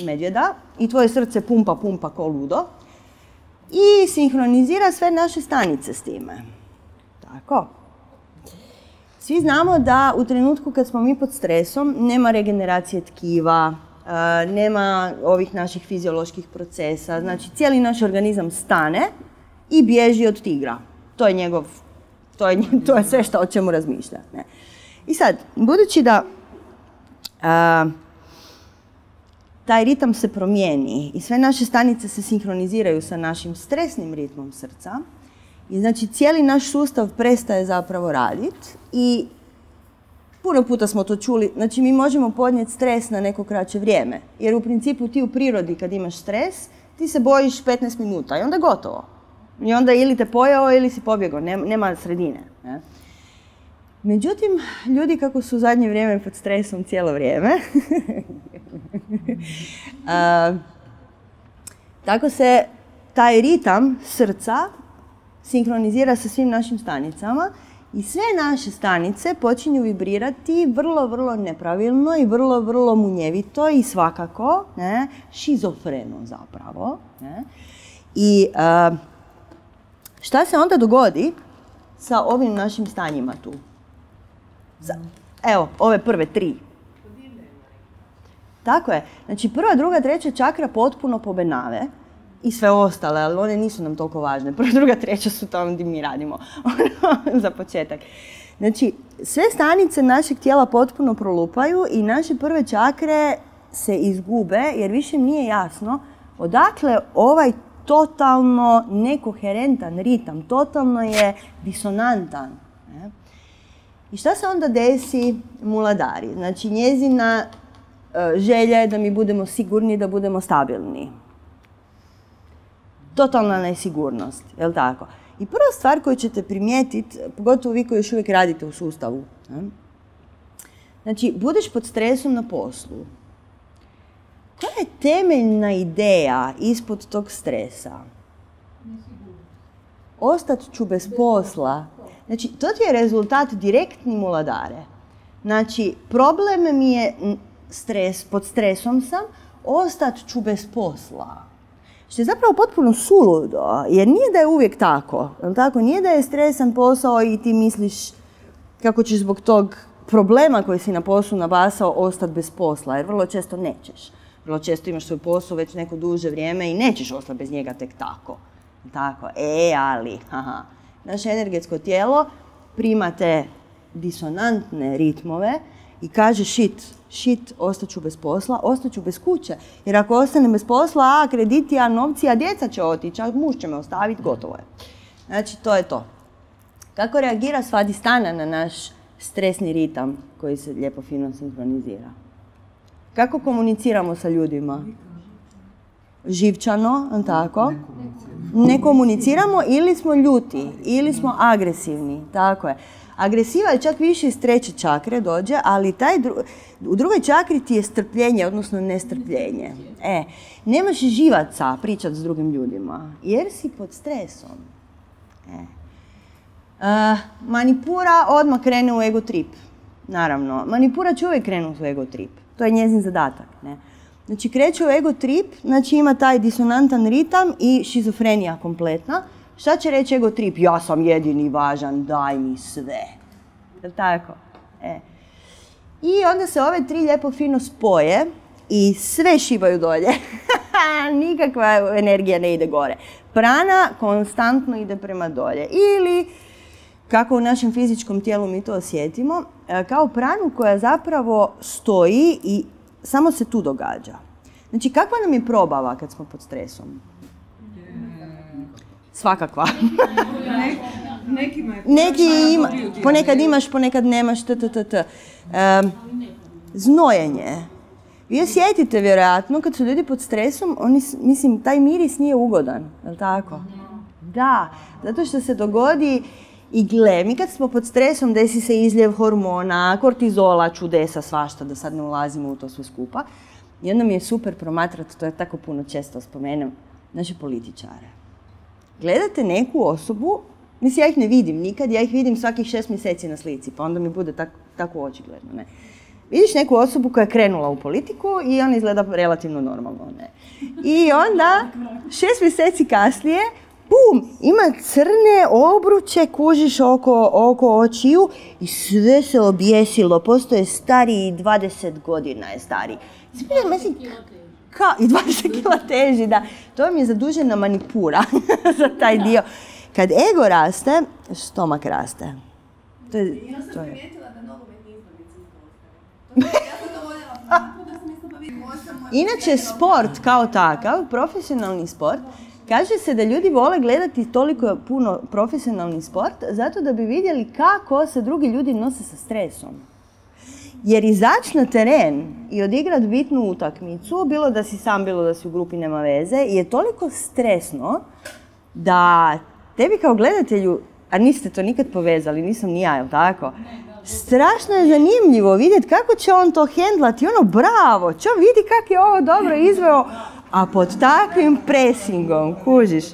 medvjeda i tvoje srce pumpa, pumpa ko ludo i sinhronizira sve naše stanice s time. Tako. Svi znamo da u trenutku kad smo mi pod stresom nema regeneracije tkiva, e, nema ovih naših fizioloških procesa, znači cijeli naš organizam stane i bježi od tigra. To je njegov, to je, to je sve što o čemu razmišlja. Ne? I sad, budući da a, taj ritam se promijeni i sve naše stanice se sinkroniziraju sa našim stresnim ritmom srca i znači cijeli naš sustav prestaje zapravo raditi i puno puta smo to čuli, znači mi možemo podnijeti stres na neko kraće vrijeme, jer u principu ti u prirodi kad imaš stres, ti se bojiš 15 minuta i onda gotovo. I onda ili te pojeo ili si pobjegao, nema, sredine. Ne? Međutim, ljudi kako su u zadnje vrijeme pod stresom cijelo vrijeme, tako se taj ritam srca sinkronizira sa svim našim stanicama i sve naše stanice počinju vibrirati vrlo, vrlo nepravilno i vrlo, vrlo munjevito i svakako ne, šizofreno zapravo. Ne. I šta se onda dogodi sa ovim našim stanjima tu? Za- evo, ove prve tri. Tako je. Znači prva, druga, treća čakra potpuno pobenave i sve ostale, ali one nisu nam toliko važne. Prva, druga, treća su tamo gdje mi radimo. Za početak. Znači, sve stanice našeg tijela potpuno prolupaju i naše prve čakre se izgube jer više nije jasno odakle ovaj totalno nekoherentan ritam, totalno je disonantan. I šta se onda desi muladari? Znači njezina e, želja je da mi budemo sigurni, da budemo stabilni. Totalna nesigurnost, jel tako? I prva stvar koju ćete primijetiti, pogotovo vi koji još uvijek radite u sustavu, znači budeš pod stresom na poslu. Koja je temeljna ideja ispod tog stresa? Ostat ću bez posla. Znači, to ti je rezultat direktni muladare. Znači, problem mi je stres, pod stresom sam, ostat ću bez posla. Što je zapravo potpuno suludo, jer nije da je uvijek tako. tako? Nije da je stresan posao i ti misliš kako ćeš zbog tog problema koji si na poslu nabasao ostati bez posla, jer vrlo često nećeš. Vrlo često imaš svoj posao već neko duže vrijeme i nećeš ostati bez njega tek tako. Tako, e, ali, haha. Naše energetsko tijelo prima te disonantne ritmove i kaže shit, shit, ostaću bez posla, ostaću bez kuće. Jer ako ostanem bez posla, a krediti, a novci, a djeca će otići, a muž će me ostaviti, gotovo je. Znači, to je to. Kako reagira svadistana na naš stresni ritam koji se lijepo fino sinkronizira? Kako komuniciramo sa ljudima? Živčano, tako? Ne komuniciramo ili smo ljuti, ili smo agresivni, tako je. Agresiva je čak više iz treće čakre dođe, ali taj u drugoj čakri ti je strpljenje, odnosno nestrpljenje. E, nemaš živaca pričat s drugim ljudima, jer si pod stresom. E. Uh, manipura odmah krene u ego trip. Naravno, manipura će uvijek krenuti u ego trip. To je njezin zadatak. Ne? Znači, kreće u ego trip, znači ima taj disonantan ritam i šizofrenija kompletna. Šta će reći ego trip? Ja sam jedini važan, daj mi sve. Jel tako? E. I onda se ove tri lijepo fino spoje i sve šibaju dolje. Nikakva energija ne ide gore. Prana konstantno ide prema dolje. Ili, kako u našem fizičkom tijelu mi to osjetimo, e, kao pranu koja zapravo stoji i samo se tu događa. Znači, kakva nam je probava kad smo pod stresom? Svakakva. Nekima je Neki ima, ponekad imaš, ponekad nemaš, t, t, t, t. Em, znojenje. Vi osjetite vjerojatno kad su ljudi pod stresom, oni, mislim, taj miris nije ugodan, je tako? Da, zato što se dogodi i gle, mi kad smo pod stresom desi se izljev hormona, kortizola, čudesa, svašta, da sad ne ulazimo u to sve skupa. I onda mi je super promatrati, to je tako puno često spomenem, naše političare gledate neku osobu, mislim ja ih ne vidim nikad, ja ih vidim svakih šest mjeseci na slici, pa onda mi bude tak, tako očigledno. Ne? Vidiš neku osobu koja je krenula u politiku i ona izgleda relativno normalno. Ne? I onda, šest mjeseci kasnije, bum, ima crne obruče, kužiš oko, oko očiju i sve se objesilo. Postoje stariji, 20 godina je stari. Zbilja, mislim, ka, i 20 kila teži, da. To vam je zadužena manipura za taj dio. Kad ego raste, stomak raste. To je, to je. Inače, sport kao takav, profesionalni sport, kaže se da ljudi vole gledati toliko puno profesionalni sport zato da bi vidjeli kako se drugi ljudi nose sa stresom. Jer izaći na teren i odigrat bitnu utakmicu, bilo da si sam, bilo da si u grupi, nema veze, je toliko stresno da tebi kao gledatelju, a niste to nikad povezali, nisam ni ja, jel tako? Strašno je zanimljivo vidjeti kako će on to hendlati, ono bravo, čo vidi kako je ovo dobro izveo, a pod takvim presingom, kužiš.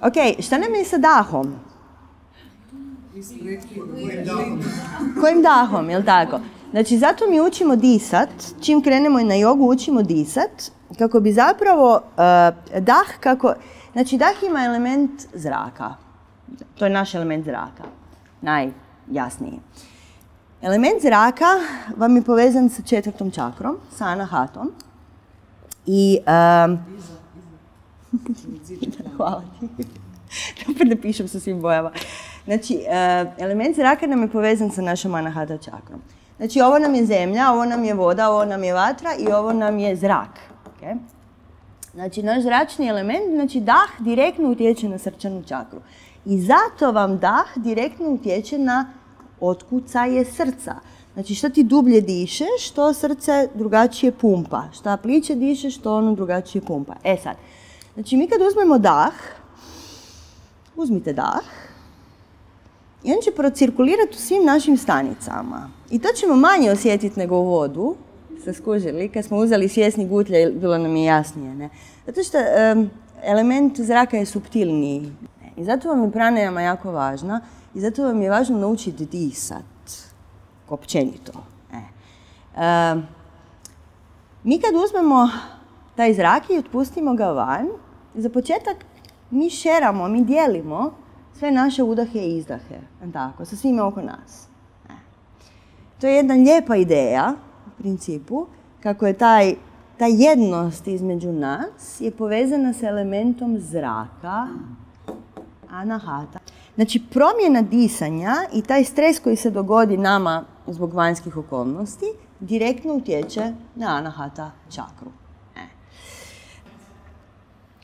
Ok, šta nam je sa dahom? Kojim dahom, jel tako? Znači, zato mi učimo disat, čim krenemo na jogu učimo disat, kako bi zapravo eh, dah, kako, znači dah ima element zraka. To je naš element zraka, najjasniji. Element zraka vam je povezan sa četvrtom čakrom, sa anahatom. I, hvala ti. Opet da pišem sa svim bojama. Znači, element zraka nam je povezan sa našom anahata čakrom. Znači, ovo nam je zemlja, ovo nam je voda, ovo nam je vatra i ovo nam je zrak. Znači, naš zračni element, znači dah direktno utječe na srčanu čakru. I zato vam dah direktno utječe na otkucaje srca. Znači, što ti dublje dišeš, to srce drugačije pumpa. Šta pliće dišeš, to ono drugačije pumpa. E sad, znači mi kad uzmemo dah, uzmite dah, i on će procirkulirati u svim našim stanicama. I to ćemo manje osjetiti nego vodu, ste skužili, kad smo uzeli svjesni gutlje, bilo nam je jasnije, ne? Zato što em, element zraka je subtilniji. I zato vam je pranajama jako važna i zato vam je važno naučiti disat, općenito. E. Em, Mi kad uzmemo taj zrak i otpustimo ga van, za početak mi šeramo, mi dijelimo sve naše udahe i izdahe, tako, sa svime oko nas. E. To je jedna lijepa ideja, u principu, kako je taj, ta jednost između nas je povezana s elementom zraka, anahata. Znači, promjena disanja i taj stres koji se dogodi nama zbog vanjskih okolnosti direktno utječe na anahata čakru. E.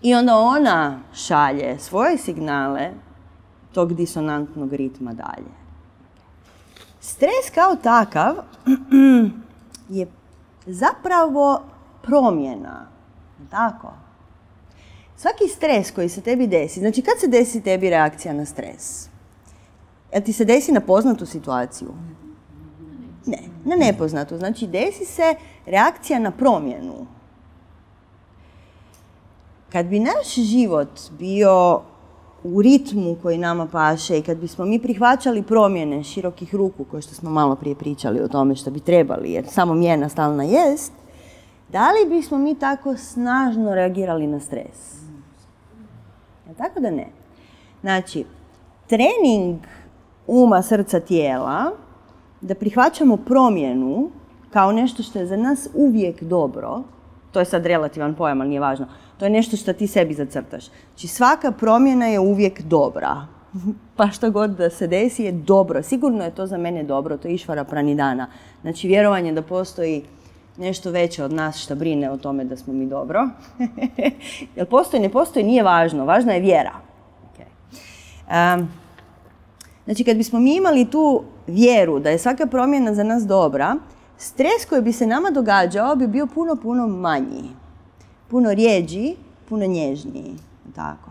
I onda ona šalje svoje signale tog disonantnog ritma dalje. Stres kao takav je zapravo promjena. Tako? Svaki stres koji se tebi desi, znači kad se desi tebi reakcija na stres? Jel ti se desi na poznatu situaciju? Na nepoznatu. Znači desi se reakcija na promjenu. Kad bi naš život bio u ritmu koji nama paše i kad bismo mi prihvaćali promjene širokih ruku, koje što smo malo prije pričali o tome što bi trebali, jer samo mjena stalna jest, da li bismo mi tako snažno reagirali na stres? Tako da ne. Znači, trening uma, srca, tijela, da prihvaćamo promjenu kao nešto što je za nas uvijek dobro, to je sad relativan pojam, ali nije važno, to je nešto što ti sebi zacrtaš. Znači svaka promjena je uvijek dobra. Pa što god da se desi je dobro. Sigurno je to za mene dobro, to je išvara pranidana. Znači vjerovanje da postoji nešto veće od nas što brine o tome da smo mi dobro. Jel postoji, ne postoji, nije važno. Važna je vjera. znači kad bismo mi imali tu vjeru da je svaka promjena za nas dobra, stres koji bi se nama događao bi bio puno, puno manji. Puno rijeđi, puno nježniji. Tako.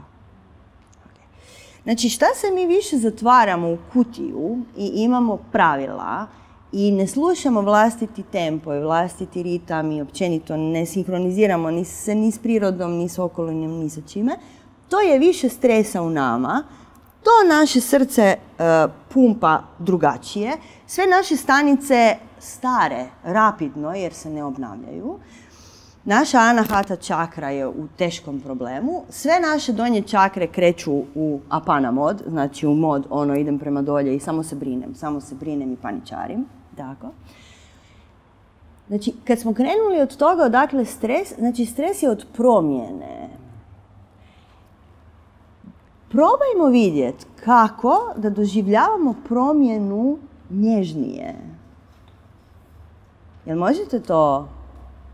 Znači šta se mi više zatvaramo u kutiju i imamo pravila i ne slušamo vlastiti tempo i vlastiti ritam i općenito ne sinkroniziramo ni se ni s prirodom, ni s okolinom, ni sa čime, to je više stresa u nama, to naše srce e, pumpa drugačije, sve naše stanice stare rapidno jer se ne obnavljaju. Naša anahata čakra je u teškom problemu. Sve naše donje čakre kreću u apana mod, znači u mod ono idem prema dolje i samo se brinem, samo se brinem i paničarim. Tako. Znači, kad smo krenuli od toga odakle stres, znači stres je od promjene. Probajmo vidjeti kako da doživljavamo promjenu nježnije. Jel možete to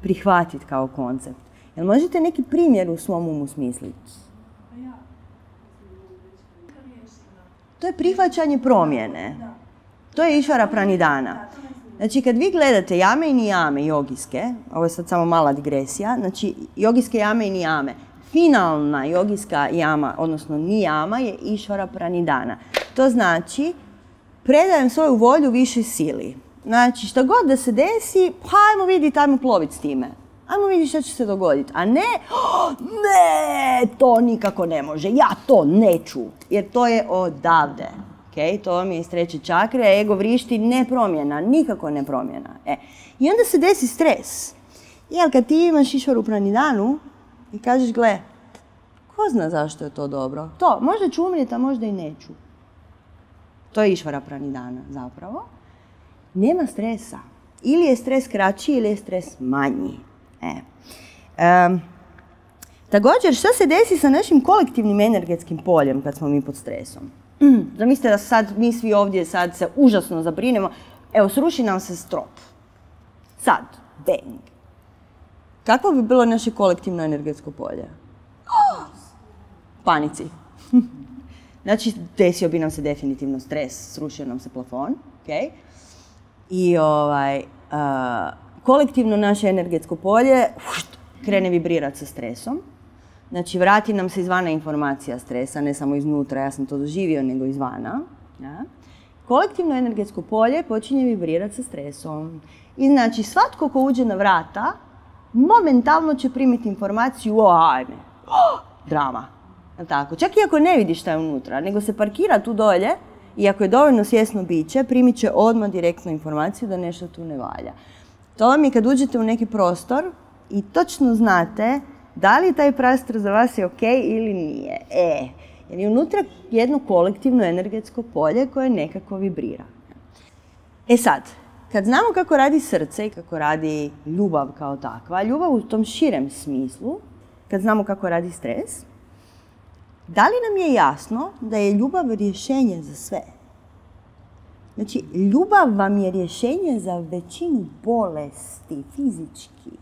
prihvatiti kao koncept? Jel možete neki primjer u svom umu smisliti? To je prihvaćanje promjene. To je išvara pranidana. Znači, kad vi gledate jame i nijame jogijske, ovo je sad samo mala digresija, znači, jogijske jame i nijame, finalna jogijska jama, odnosno nijama je išvara pranidana. To znači, predajem svoju volju višoj sili. Znači, što god da se desi, pa ajmo vidjeti, ajmo ploviti s time. Ajmo vidjeti što će se dogoditi. A ne, oh, ne, to nikako ne može, ja to neću, jer to je odavde. Okay, to vam je iz treće čakre, ego vrišti ne promjena, nikako ne promjena. E. I onda se desi stres. Jel, kad ti imaš išvaru pranidanu i kažeš, gle, ko zna zašto je to dobro? To, možda ću umrijeti, a možda i neću. To je išvara pranidana zapravo. Nema stresa. Ili je stres kraći ili je stres manji. E. također, što se desi sa našim kolektivnim energetskim poljem kad smo mi pod stresom? Mm. Zamislite da sad mi svi ovdje sad se užasno zabrinemo. Evo, sruši nam se strop. Sad. Bang. Kakvo bi bilo naše kolektivno energetsko polje? Panici. znači, desio bi nam se definitivno stres, srušio nam se plafon. Okay? I ovaj, kolektivno naše energetsko polje krene vibrirati sa stresom. Znači, vrati nam se izvana informacija stresa, ne samo iznutra, ja sam to doživio, nego izvana. Kolektivno energetsko polje počinje vibrirati sa stresom. I znači, svatko ko uđe na vrata, momentalno će primiti informaciju, o, ajme, oh, drama. Tako? Čak i ako ne vidi šta je unutra, nego se parkira tu dolje i ako je dovoljno svjesno biće, primit će odmah direktnu informaciju da nešto tu ne valja. To vam je kad uđete u neki prostor i točno znate da li taj prostor za vas je ok ili nije. E, jer je unutra jedno kolektivno energetsko polje koje nekako vibrira. E sad, kad znamo kako radi srce i kako radi ljubav kao takva, ljubav u tom širem smislu, kad znamo kako radi stres, da li nam je jasno da je ljubav rješenje za sve? Znači, ljubav vam je rješenje za većinu bolesti fizičkih.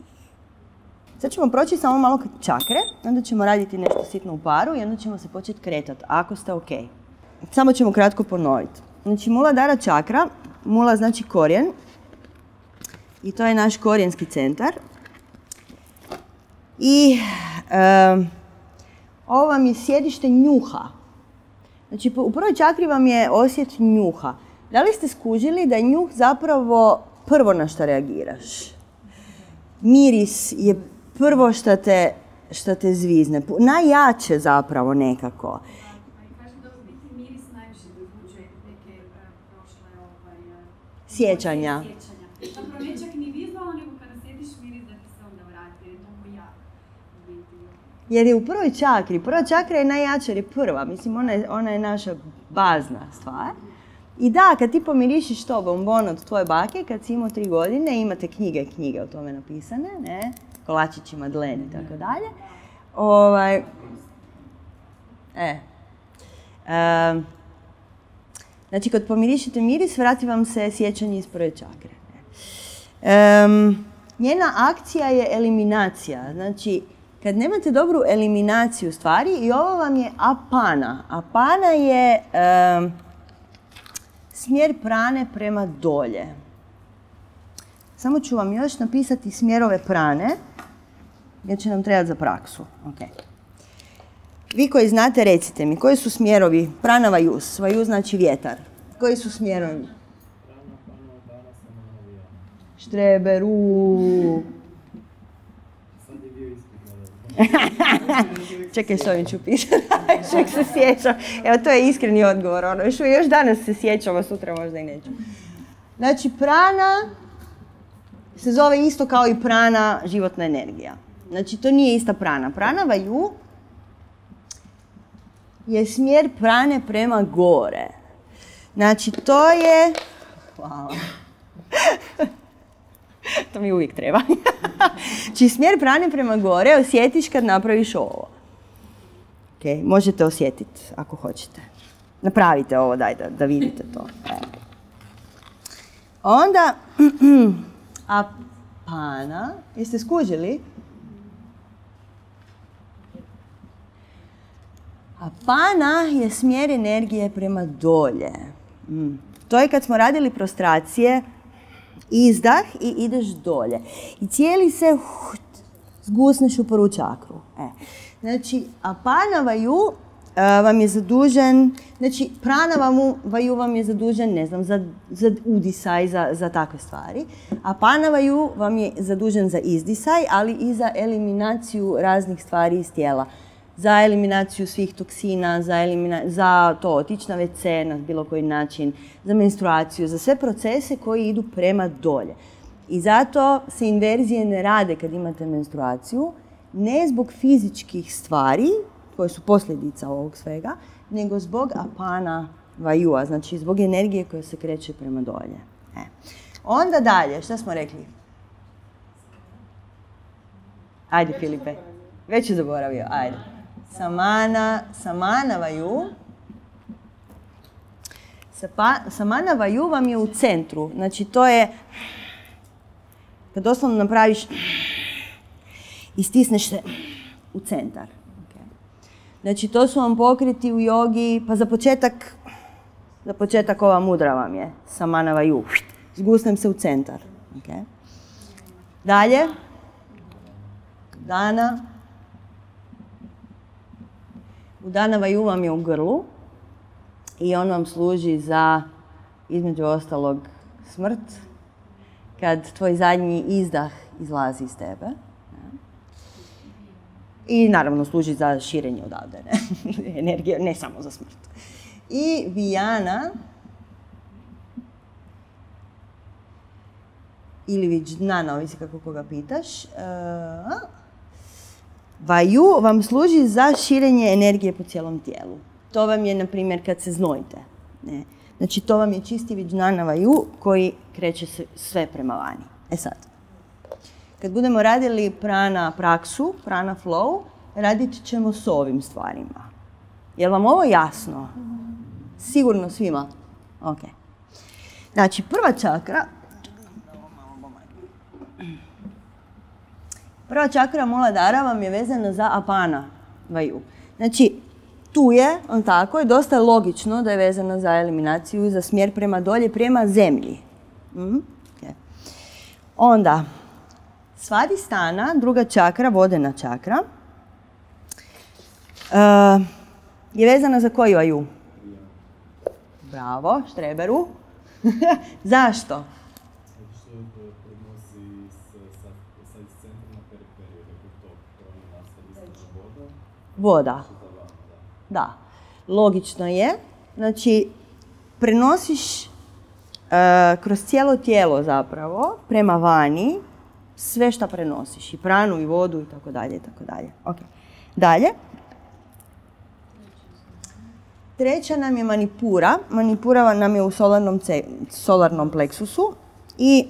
Sad ćemo proći samo malo čakre, onda ćemo raditi nešto sitno u paru i onda ćemo se početi kretati, ako ste ok. Samo ćemo kratko ponoviti. Znači, mula dara čakra, mula znači korijen, i to je naš korijenski centar. I ovo vam je sjedište njuha. Znači, u prvoj čakri vam je osjet njuha. Da li ste skužili da je njuh zapravo prvo na što reagiraš? Miris je prvo što te, što te zvizne. Najjače zapravo nekako. Kaže da u biti miris najviše dobuđuje neke e, prošle ovaj, e, Sjećanja. Zapravo ne čak ni vizualno, nego kada sjetiš miris da ti se onda vrati, jer je to jak. u biti. Jer je u prvoj čakri, prva čakra je najjača jer je prva, mislim ona je, ona je naša bazna stvar. I da, kad ti pomirišiš to bombon od tvoje bake, kad si imao tri godine, imate knjige, knjige o tome napisane, ne? Kolačići, Madlen i tako dalje. Ovaj, e. Em, znači, kad pomirišite miris, vrati vam se sjećanje iz prve čakre. Em, njena akcija je eliminacija. Znači, kad nemate dobru eliminaciju stvari, i ovo vam je apana. Apana je em, smjer prane prema dolje. Samo ću vam još napisati smjerove prane, jer će nam trebati za praksu. Ok. Vi koji znate, recite mi, koji su smjerovi prana vajus? Vajus znači vjetar. Koji su smjerovi? Štreber, u. Čekaj, s ovim ću pisati. još se sjećam. Evo, to je iskreni odgovor. Ono, još, još danas se sjećam, a sutra možda i neću. Znači, prana se zove isto kao i prana životna energija. Znači, to nije ista prana. Prana vaju je smjer prane prema gore. Znači, to je... Hvala. to mi uvijek treba. znači, smjer prane prema gore osjetiš kad napraviš ovo. Ok, možete osjetiti ako hoćete. Napravite ovo, daj da, da vidite to. Evo. Onda, apana, jeste skužili? Apana je smjer energije prema dolje. Mm. To je kad smo radili prostracije, izdah i ideš dolje. I cijeli se uh, zgusneš u prvu čakru. E. Znači, apana vaju e, vam je zadužen, znači prana vam, je zadužen, ne znam, za, za udisaj, za, za takve stvari. A pana vaju vam je zadužen za izdisaj, ali i za eliminaciju raznih stvari iz tijela. Za eliminaciju svih toksina, za, elimina, za to otići na WC na bilo koji način, za menstruaciju, za sve procese koji idu prema dolje. I zato se inverzije ne rade kad imate menstruaciju, ne zbog fizičkih stvari, koje su posljedica ovog svega, nego zbog apana vajua, znači zbog energije koja se kreće prema dolje. E. Onda dalje, šta smo rekli? Ajde Filipe, već je zaboravio, ajde. Samana, samana vaju. Sapa, samana vaju vam je u centru, znači to je kad doslovno napraviš i stisneš se u centar. Znači to su vam pokriti u jogi, pa za početak, za početak ova mudra vam je, samana vaju. Zgusnem se u centar. ok. Dalje. Dana. U dana vaju vam je u grlu i on vam služi za, između ostalog, smrt, kad tvoj zadnji izdah izlazi iz tebe. I naravno služi za širenje odavde, ne? energije, ne samo za smrt. I Vijana ili viđnana, ovisi kako koga pitaš. E, Vaju vam služi za širenje energije po cijelom tijelu. To vam je, na primjer, kad se znojite. Ne? Znači, to vam je čisti viđnana vaju koji kreće se sve prema vani. E sad, kad budemo radili prana praksu, prana flow, radit ćemo s ovim stvarima. Jel vam ovo jasno? Sigurno svima? Ok. Znači, prva čakra... Prva čakra Muladhara vam je vezana za apana vaju. Znači, tu je, on tako, je dosta logično da je vezana za eliminaciju za smjer prema dolje, prema zemlji. Mhm, ok. Onda, svadistana, druga čakra, vodena čakra, e, je vezana za koju vaju? Bravo, štreberu. Zašto? Voda, da. Logično je. Znači, prenosiš e, kroz cijelo tijelo zapravo, prema vani, sve što prenosiš. I pranu, i vodu, i tako dalje, i tako dalje. Ok. Dalje. Treća nam je manipura. Manipura nam je u solarnom, ce- solarnom pleksusu. I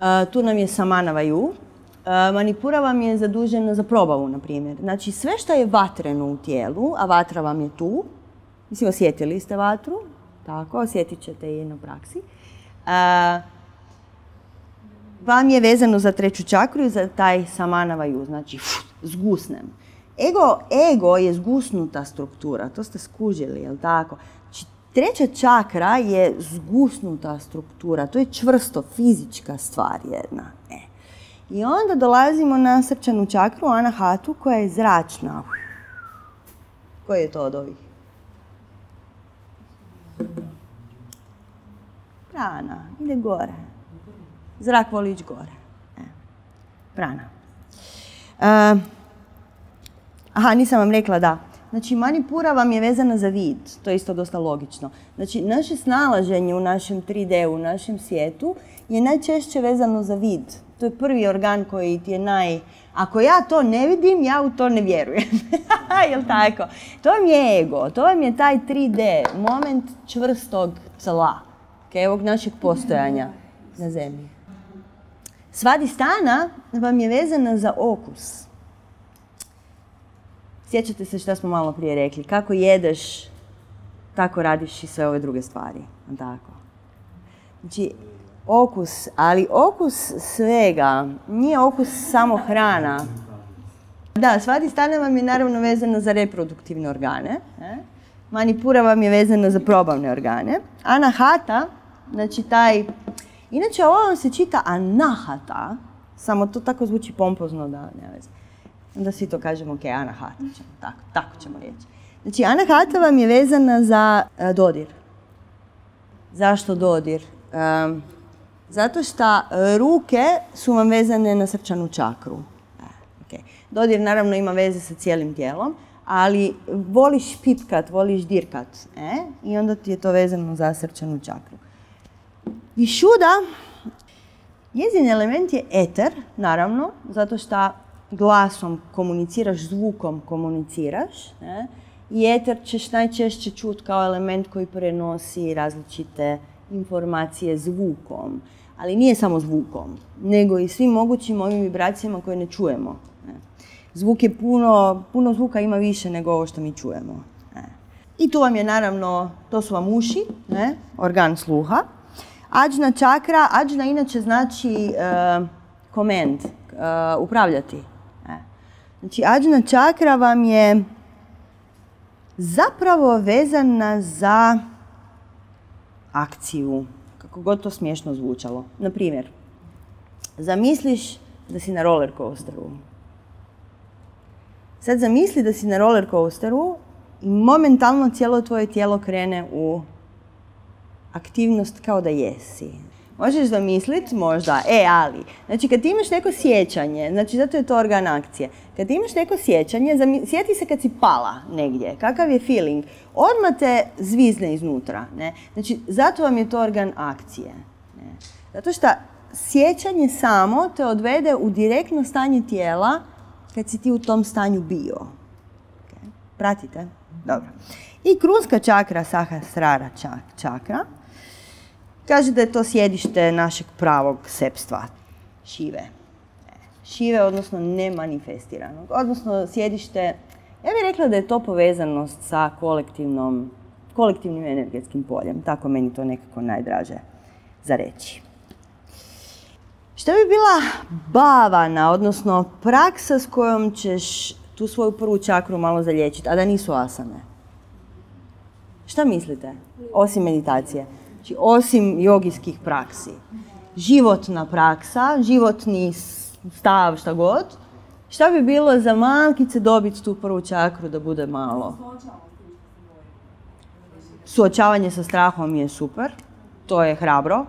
a, tu nam je samana vaju. A, manipura vam je zadužena za probavu, na primjer. Znači, sve što je vatreno u tijelu, a vatra vam je tu, mislim, osjetili ste vatru, tako, osjetit ćete i na praksi, a, vam je vezano za treću čakru i za taj samana vaju, znači, zgusnem. Ego, ego je zgusnuta struktura, to ste skužili, jel tako? Znači, treća čakra je zgusnuta struktura, to je čvrsto, fizička stvar jedna. I onda dolazimo na srčanu čakru, anahatu, koja je zračna. Koji je to od ovih? Prana, ide gore. Zrak voli ići gore. E. Prana. E, Aha, nisam vam rekla da. Znači, manipura vam je vezana za vid. To je isto dosta logično. Znači, naše snalaženje u našem 3D, u našem svijetu, je najčešće vezano za vid. To je prvi organ koji ti je naj... Ako ja to ne vidim, ja u to ne vjerujem. Jel tako? To vam je ego. To vam je taj 3D, moment čvrstog tla. Okay, ovog našeg postojanja na zemlji. Svadistana vam je vezana za okus. Sjećate se što smo malo prije rekli. Kako jedeš, tako radiš i sve ove druge stvari. Tako. Znači, okus, ali okus svega, nije okus samo hrana. Da, svadistana vam je naravno vezana za reproduktivne organe. Ne? Manipura vam je vezana za probavne organe. Anahata, znači taj... Inače, ovo vam se čita anahata, samo to tako zvuči pompozno da ne veze. Onda svi to kažemo, ok, anahata ćemo, tako, tako ćemo reći. Znači, anahata vam je vezana za e, dodir. Zašto dodir? Zato što ruke su vam vezane na srčanu čakru. E. Dodir naravno ima veze sa cijelim tijelom, ali voliš pipkat, voliš dirkat. E? I onda ti je to vezano za srčanu čakru. Višuda, njezin element je eter, naravno, zato što glasom komuniciraš, zvukom komuniciraš. I eter ćeš najčešće čuti kao element koji prenosi različite informacije zvukom. Ali nije samo zvukom, nego i svim mogućim ovim vibracijama koje ne čujemo. Ne? Zvuk je puno, puno zvuka ima više nego ovo što mi čujemo. Ne? I tu vam je naravno, to su vam uši, ne? organ sluha. Ađna čakra, ađna inače znači command, uh, upravljati. E. Znači, ađna čakra vam je zapravo vezana za akciju, kako god to smiješno zvučalo. Na primjer, zamisliš da si na roller coasteru. Sad zamisli da si na roller coasteru i momentalno cijelo tvoje tijelo krene u aktivnost kao da jesi. Možeš zamisliti možda, e ali, znači kad ti imaš neko sjećanje, znači zato je to organ akcije, kad imaš neko sjećanje, sjeti se kad si pala negdje, kakav je feeling, odmah te zvizne iznutra, ne? Znači zato vam je to organ akcije. Ne? Zato što sjećanje samo te odvede u direktno stanje tijela kad si ti u tom stanju bio. Ok, Pratite? Dobro. I krunska čakra, sahasrara čak- čakra, kaže da je to sjedište našeg pravog sepstva, šive. Šive, odnosno nemanifestiranog. Odnosno sjedište, ja bih rekla da je to povezanost sa kolektivnom, kolektivnim energetskim poljem. Tako meni to nekako najdraže za reći. Što bi bila bavana, odnosno praksa s kojom ćeš tu svoju prvu čakru malo zaliječiti, a da nisu asane? Šta mislite? Osim meditacije. Znači, osim jogijskih praksi. Životna praksa, životni stav, šta god. Šta bi bilo za malkice dobiti tu prvu čakru da bude malo? Suočavanje sa strahom je super. To je hrabro.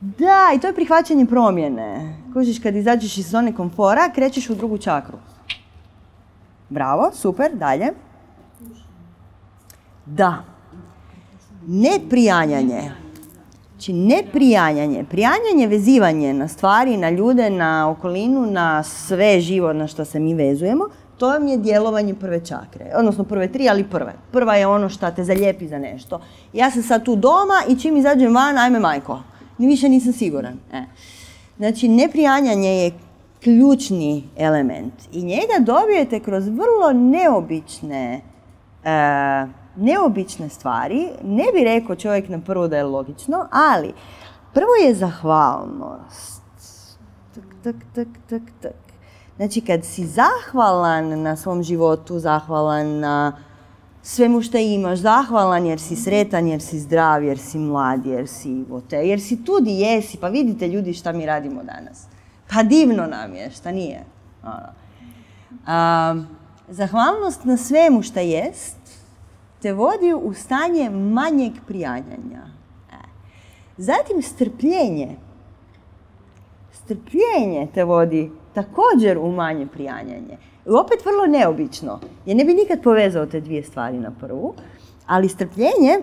Da, i to je prihvaćanje promjene. Kužiš, kad izađeš iz zone komfora, krećeš u drugu čakru. Bravo, super, dalje. Da. Neprijanjanje. Znači, neprijanjanje. Prijanjanje, vezivanje na stvari, na ljude, na okolinu, na sve živo na što se mi vezujemo, to vam je djelovanje prve čakre. Odnosno prve tri, ali prve. Prva je ono što te zalijepi za nešto. Ja sam sad tu doma i čim izađem van, ajme majko. Ni više nisam siguran. E. Znači, neprijanjanje je ključni element i njega dobijete kroz vrlo neobične, e, neobične stvari. Ne bi rekao čovjek na prvo da je logično, ali prvo je zahvalnost. Tak, tak, tak, tak, tak. Znači, kad si zahvalan na svom životu, zahvalan na svemu što imaš, zahvalan jer si sretan, jer si zdrav, jer si mlad, jer si ote, jer si tu di jesi, pa vidite ljudi šta mi radimo danas. Pa divno nam je, šta nije. Ono. A, zahvalnost na svemu što jest te vodi u stanje manjeg prijanjanja. E. Zatim strpljenje. Strpljenje te vodi također u manje prijanjanje. I opet vrlo neobično. Ja ne bi nikad povezao te dvije stvari na prvu, ali strpljenje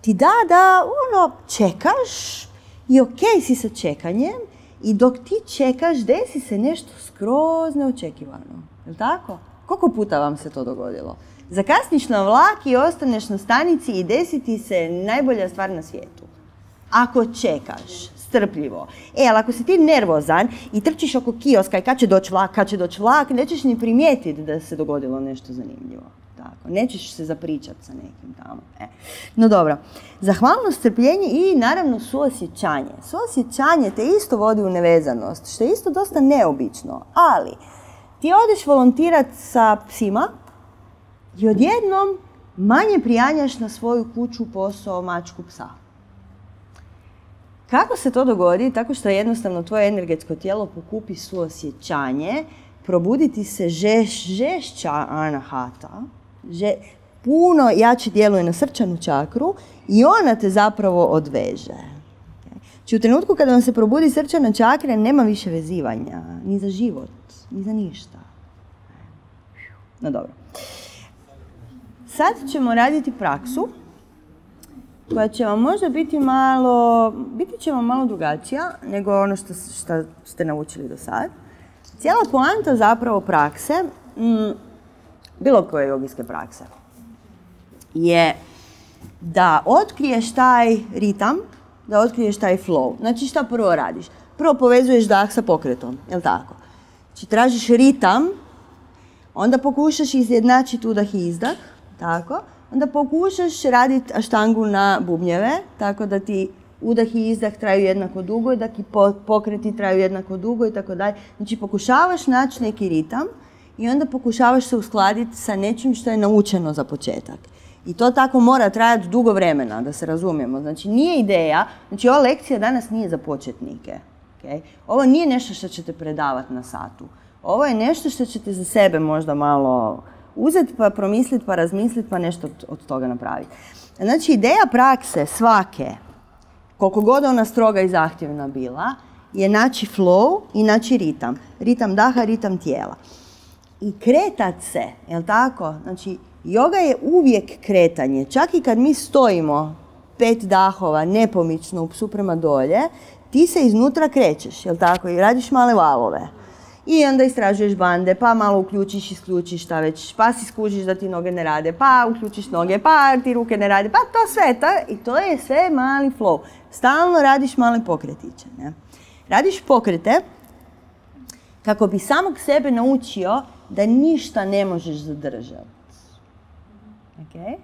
ti da da ono čekaš i ok si sa čekanjem i dok ti čekaš desi se nešto skroz neočekivano. Jel tako? Koliko puta vam se to dogodilo? Zakasniš na vlak i ostaneš na stanici i desi ti se najbolja stvar na svijetu. Ako čekaš strpljivo. E, ali ako si ti nervozan i trčiš oko kioska i kad će doći vlak, kad će doći vlak, nećeš ni primijetiti da se dogodilo nešto zanimljivo. Tako, nećeš se zapričati sa nekim tamo. E. No dobro, zahvalnost, strpljenje i naravno suosjećanje. Suosjećanje te isto vodi u nevezanost, što je isto dosta neobično, ali ti odeš volontirat sa psima i odjednom manje prijanjaš na svoju kuću, posao, mačku, psa. Kako se to dogodi? Tako što jednostavno tvoje energetsko tijelo pokupi suosjećanje, probuditi se žeš, žešća anahata, že, puno jače djeluje na srčanu čakru i ona te zapravo odveže. Znači u trenutku kada vam se probudi srčana čakra nema više vezivanja, ni za život, ni za ništa. No dobro. Sad ćemo raditi praksu koja će vam možda biti malo, biti će vam malo drugačija nego ono što, što ste naučili do sad. Cijela poanta zapravo prakse, mm, bilo koje jogijske prakse, je da otkriješ taj ritam, da otkriješ taj flow. Znači šta prvo radiš? Prvo povezuješ dah sa pokretom, jel tako? Znači tražiš ritam, onda pokušaš izjednačiti udah i izdah, tako? Onda pokušaš raditi aštangu na bubnjeve, tako da ti udah i izdah traju jednako dugo da ti po- pokreti traju jednako dugo i tako dalje. Znači pokušavaš naći neki ritam i onda pokušavaš se uskladiti sa nečim što je naučeno za početak. I to tako mora trajati dugo vremena, da se razumijemo. Znači nije ideja, znači ova lekcija danas nije za početnike. ok? Ovo nije nešto što ćete predavati na satu. Ovo je nešto što ćete za sebe možda malo uzeti pa promisliti pa razmisliti pa nešto od- toga napraviti. Znači ideja prakse svake, koliko god ona stroga i zahtjevna bila, je naći flow i naći ritam. Ritam daha, ritam tijela. I kretat se, jel tako? Znači, Yoga je uvijek kretanje. Čak i kad mi stojimo pet dahova nepomično u psu prema dolje, ti se iznutra krećeš, jel tako? I radiš male valove. I onda istražuješ bande, pa malo uključiš, isključiš šta već, pa si skužiš da ti noge ne rade, pa uključiš noge, pa ti ruke ne rade, pa to sve, to, i to je sve mali flow. Stalno radiš male pokretiće. Ne? Radiš pokrete kako bi samog sebe naučio da ništa ne možeš zadržati. Okay?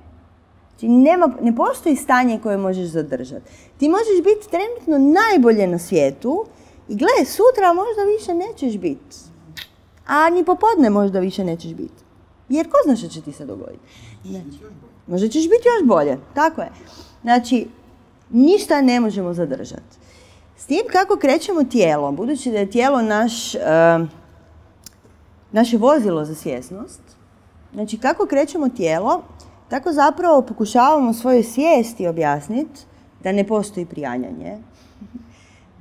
Znači, nema, ne postoji stanje koje možeš zadržati. Ti možeš biti trenutno najbolje na svijetu i gle, sutra možda više nećeš biti. A ni popodne možda više nećeš biti. Jer ko zna što će ti se dogoditi? Znači, možda ćeš biti još bolje. Tako je. Znači, ništa ne možemo zadržati. S tim kako krećemo tijelo, budući da je tijelo naš, naše vozilo za svjesnost, znači kako krećemo tijelo, tako zapravo pokušavamo svojoj svijesti objasniti da ne postoji prijanjanje,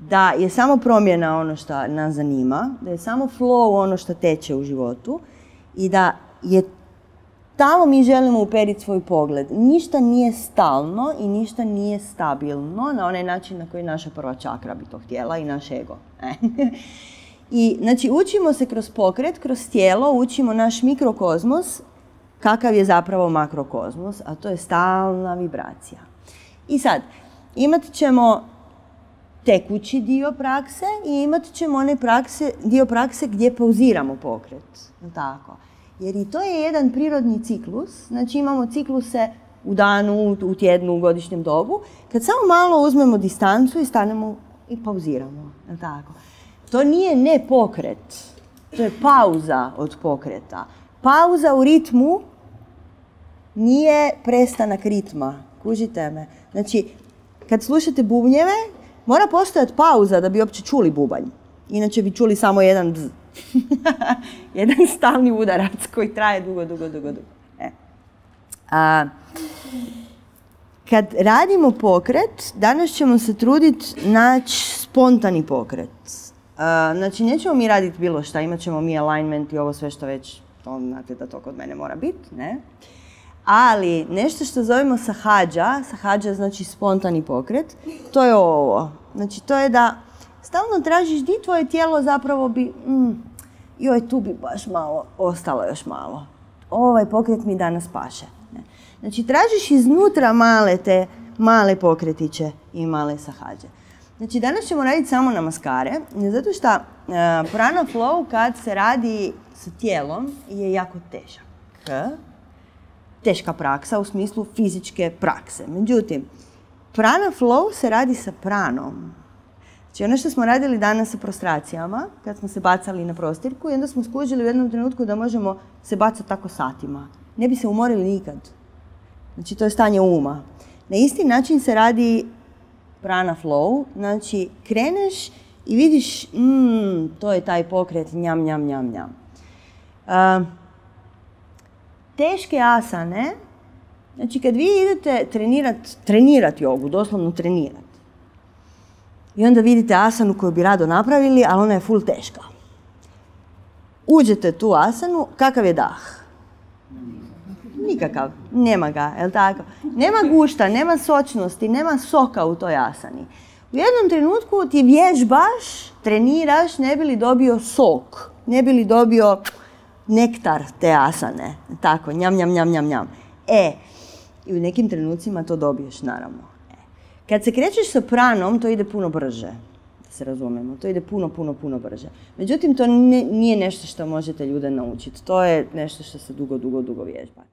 da je samo promjena ono što nas zanima, da je samo flow ono što teče u životu i da je tamo mi želimo uperiti svoj pogled. Ništa nije stalno i ništa nije stabilno na onaj način na koji naša prva čakra bi to htjela i naš ego. I znači učimo se kroz pokret, kroz tijelo, učimo naš mikrokozmos kakav je zapravo makrokozmos, a to je stalna vibracija. I sad, imat ćemo tekući dio prakse i imat ćemo onaj prakse, dio prakse gdje pauziramo pokret. Tako. Jer i to je jedan prirodni ciklus. Znači imamo cikluse u danu, u tjednu, u godišnjem dobu. Kad samo malo uzmemo distancu i stanemo i pauziramo. Tako. To nije ne pokret. To je pauza od pokreta. Pauza u ritmu nije prestanak ritma. Kužite me? Znači, kad slušate bubnjeve, mora postojati pauza da bi uopće čuli bubanj. Inače bi čuli samo jedan bz. jedan stalni udarac koji traje dugo, dugo, dugo, dugo. E. A, kad radimo pokret, danas ćemo se truditi naći spontani pokret. A, znači, nećemo mi raditi bilo šta, imat ćemo mi alignment i ovo sve što već, to znate da to kod mene mora biti, ne? Ali nešto što zovemo sahađa, sahađa znači spontani pokret, to je ovo. Znači to je da stalno tražiš di tvoje tijelo zapravo bi, mm, joj tu bi baš malo, ostalo još malo. Ovaj pokret mi danas paše. Znači tražiš iznutra male te, male pokretiće i male sahađe. Znači danas ćemo raditi samo na maskare, zato što uh, prana flow kad se radi sa tijelom je jako težak teška praksa u smislu fizičke prakse. Međutim, prana flow se radi sa pranom. Znači ono što smo radili danas sa prostracijama, kad smo se bacali na prostirku i onda smo skužili u jednom trenutku da možemo se bacati tako satima. Ne bi se umorili nikad. Znači to je stanje uma. Na isti način se radi prana flow, znači kreneš i vidiš, mm, to je taj pokret, njam, njam, njam, njam. Uh, teške asane, znači kad vi idete trenirat, trenirat jogu, doslovno trenirat, i onda vidite asanu koju bi rado napravili, ali ona je full teška. Uđete tu asanu, kakav je dah? Nikakav, nema ga, jel tako? Nema gušta, nema sočnosti, nema soka u toj asani. U jednom trenutku ti vježbaš, treniraš, ne bi li dobio sok, ne bi li dobio nektar te asane. Tako, njam, njam, njam, njam, njam. E, i u nekim trenucima to dobiješ, naravno. E. Kad se krećeš sa pranom, to ide puno brže. Da se razumijemo. To ide puno, puno, puno brže. Međutim, to nije nešto što možete ljude naučiti. To je nešto što se dugo, dugo, dugo vježba.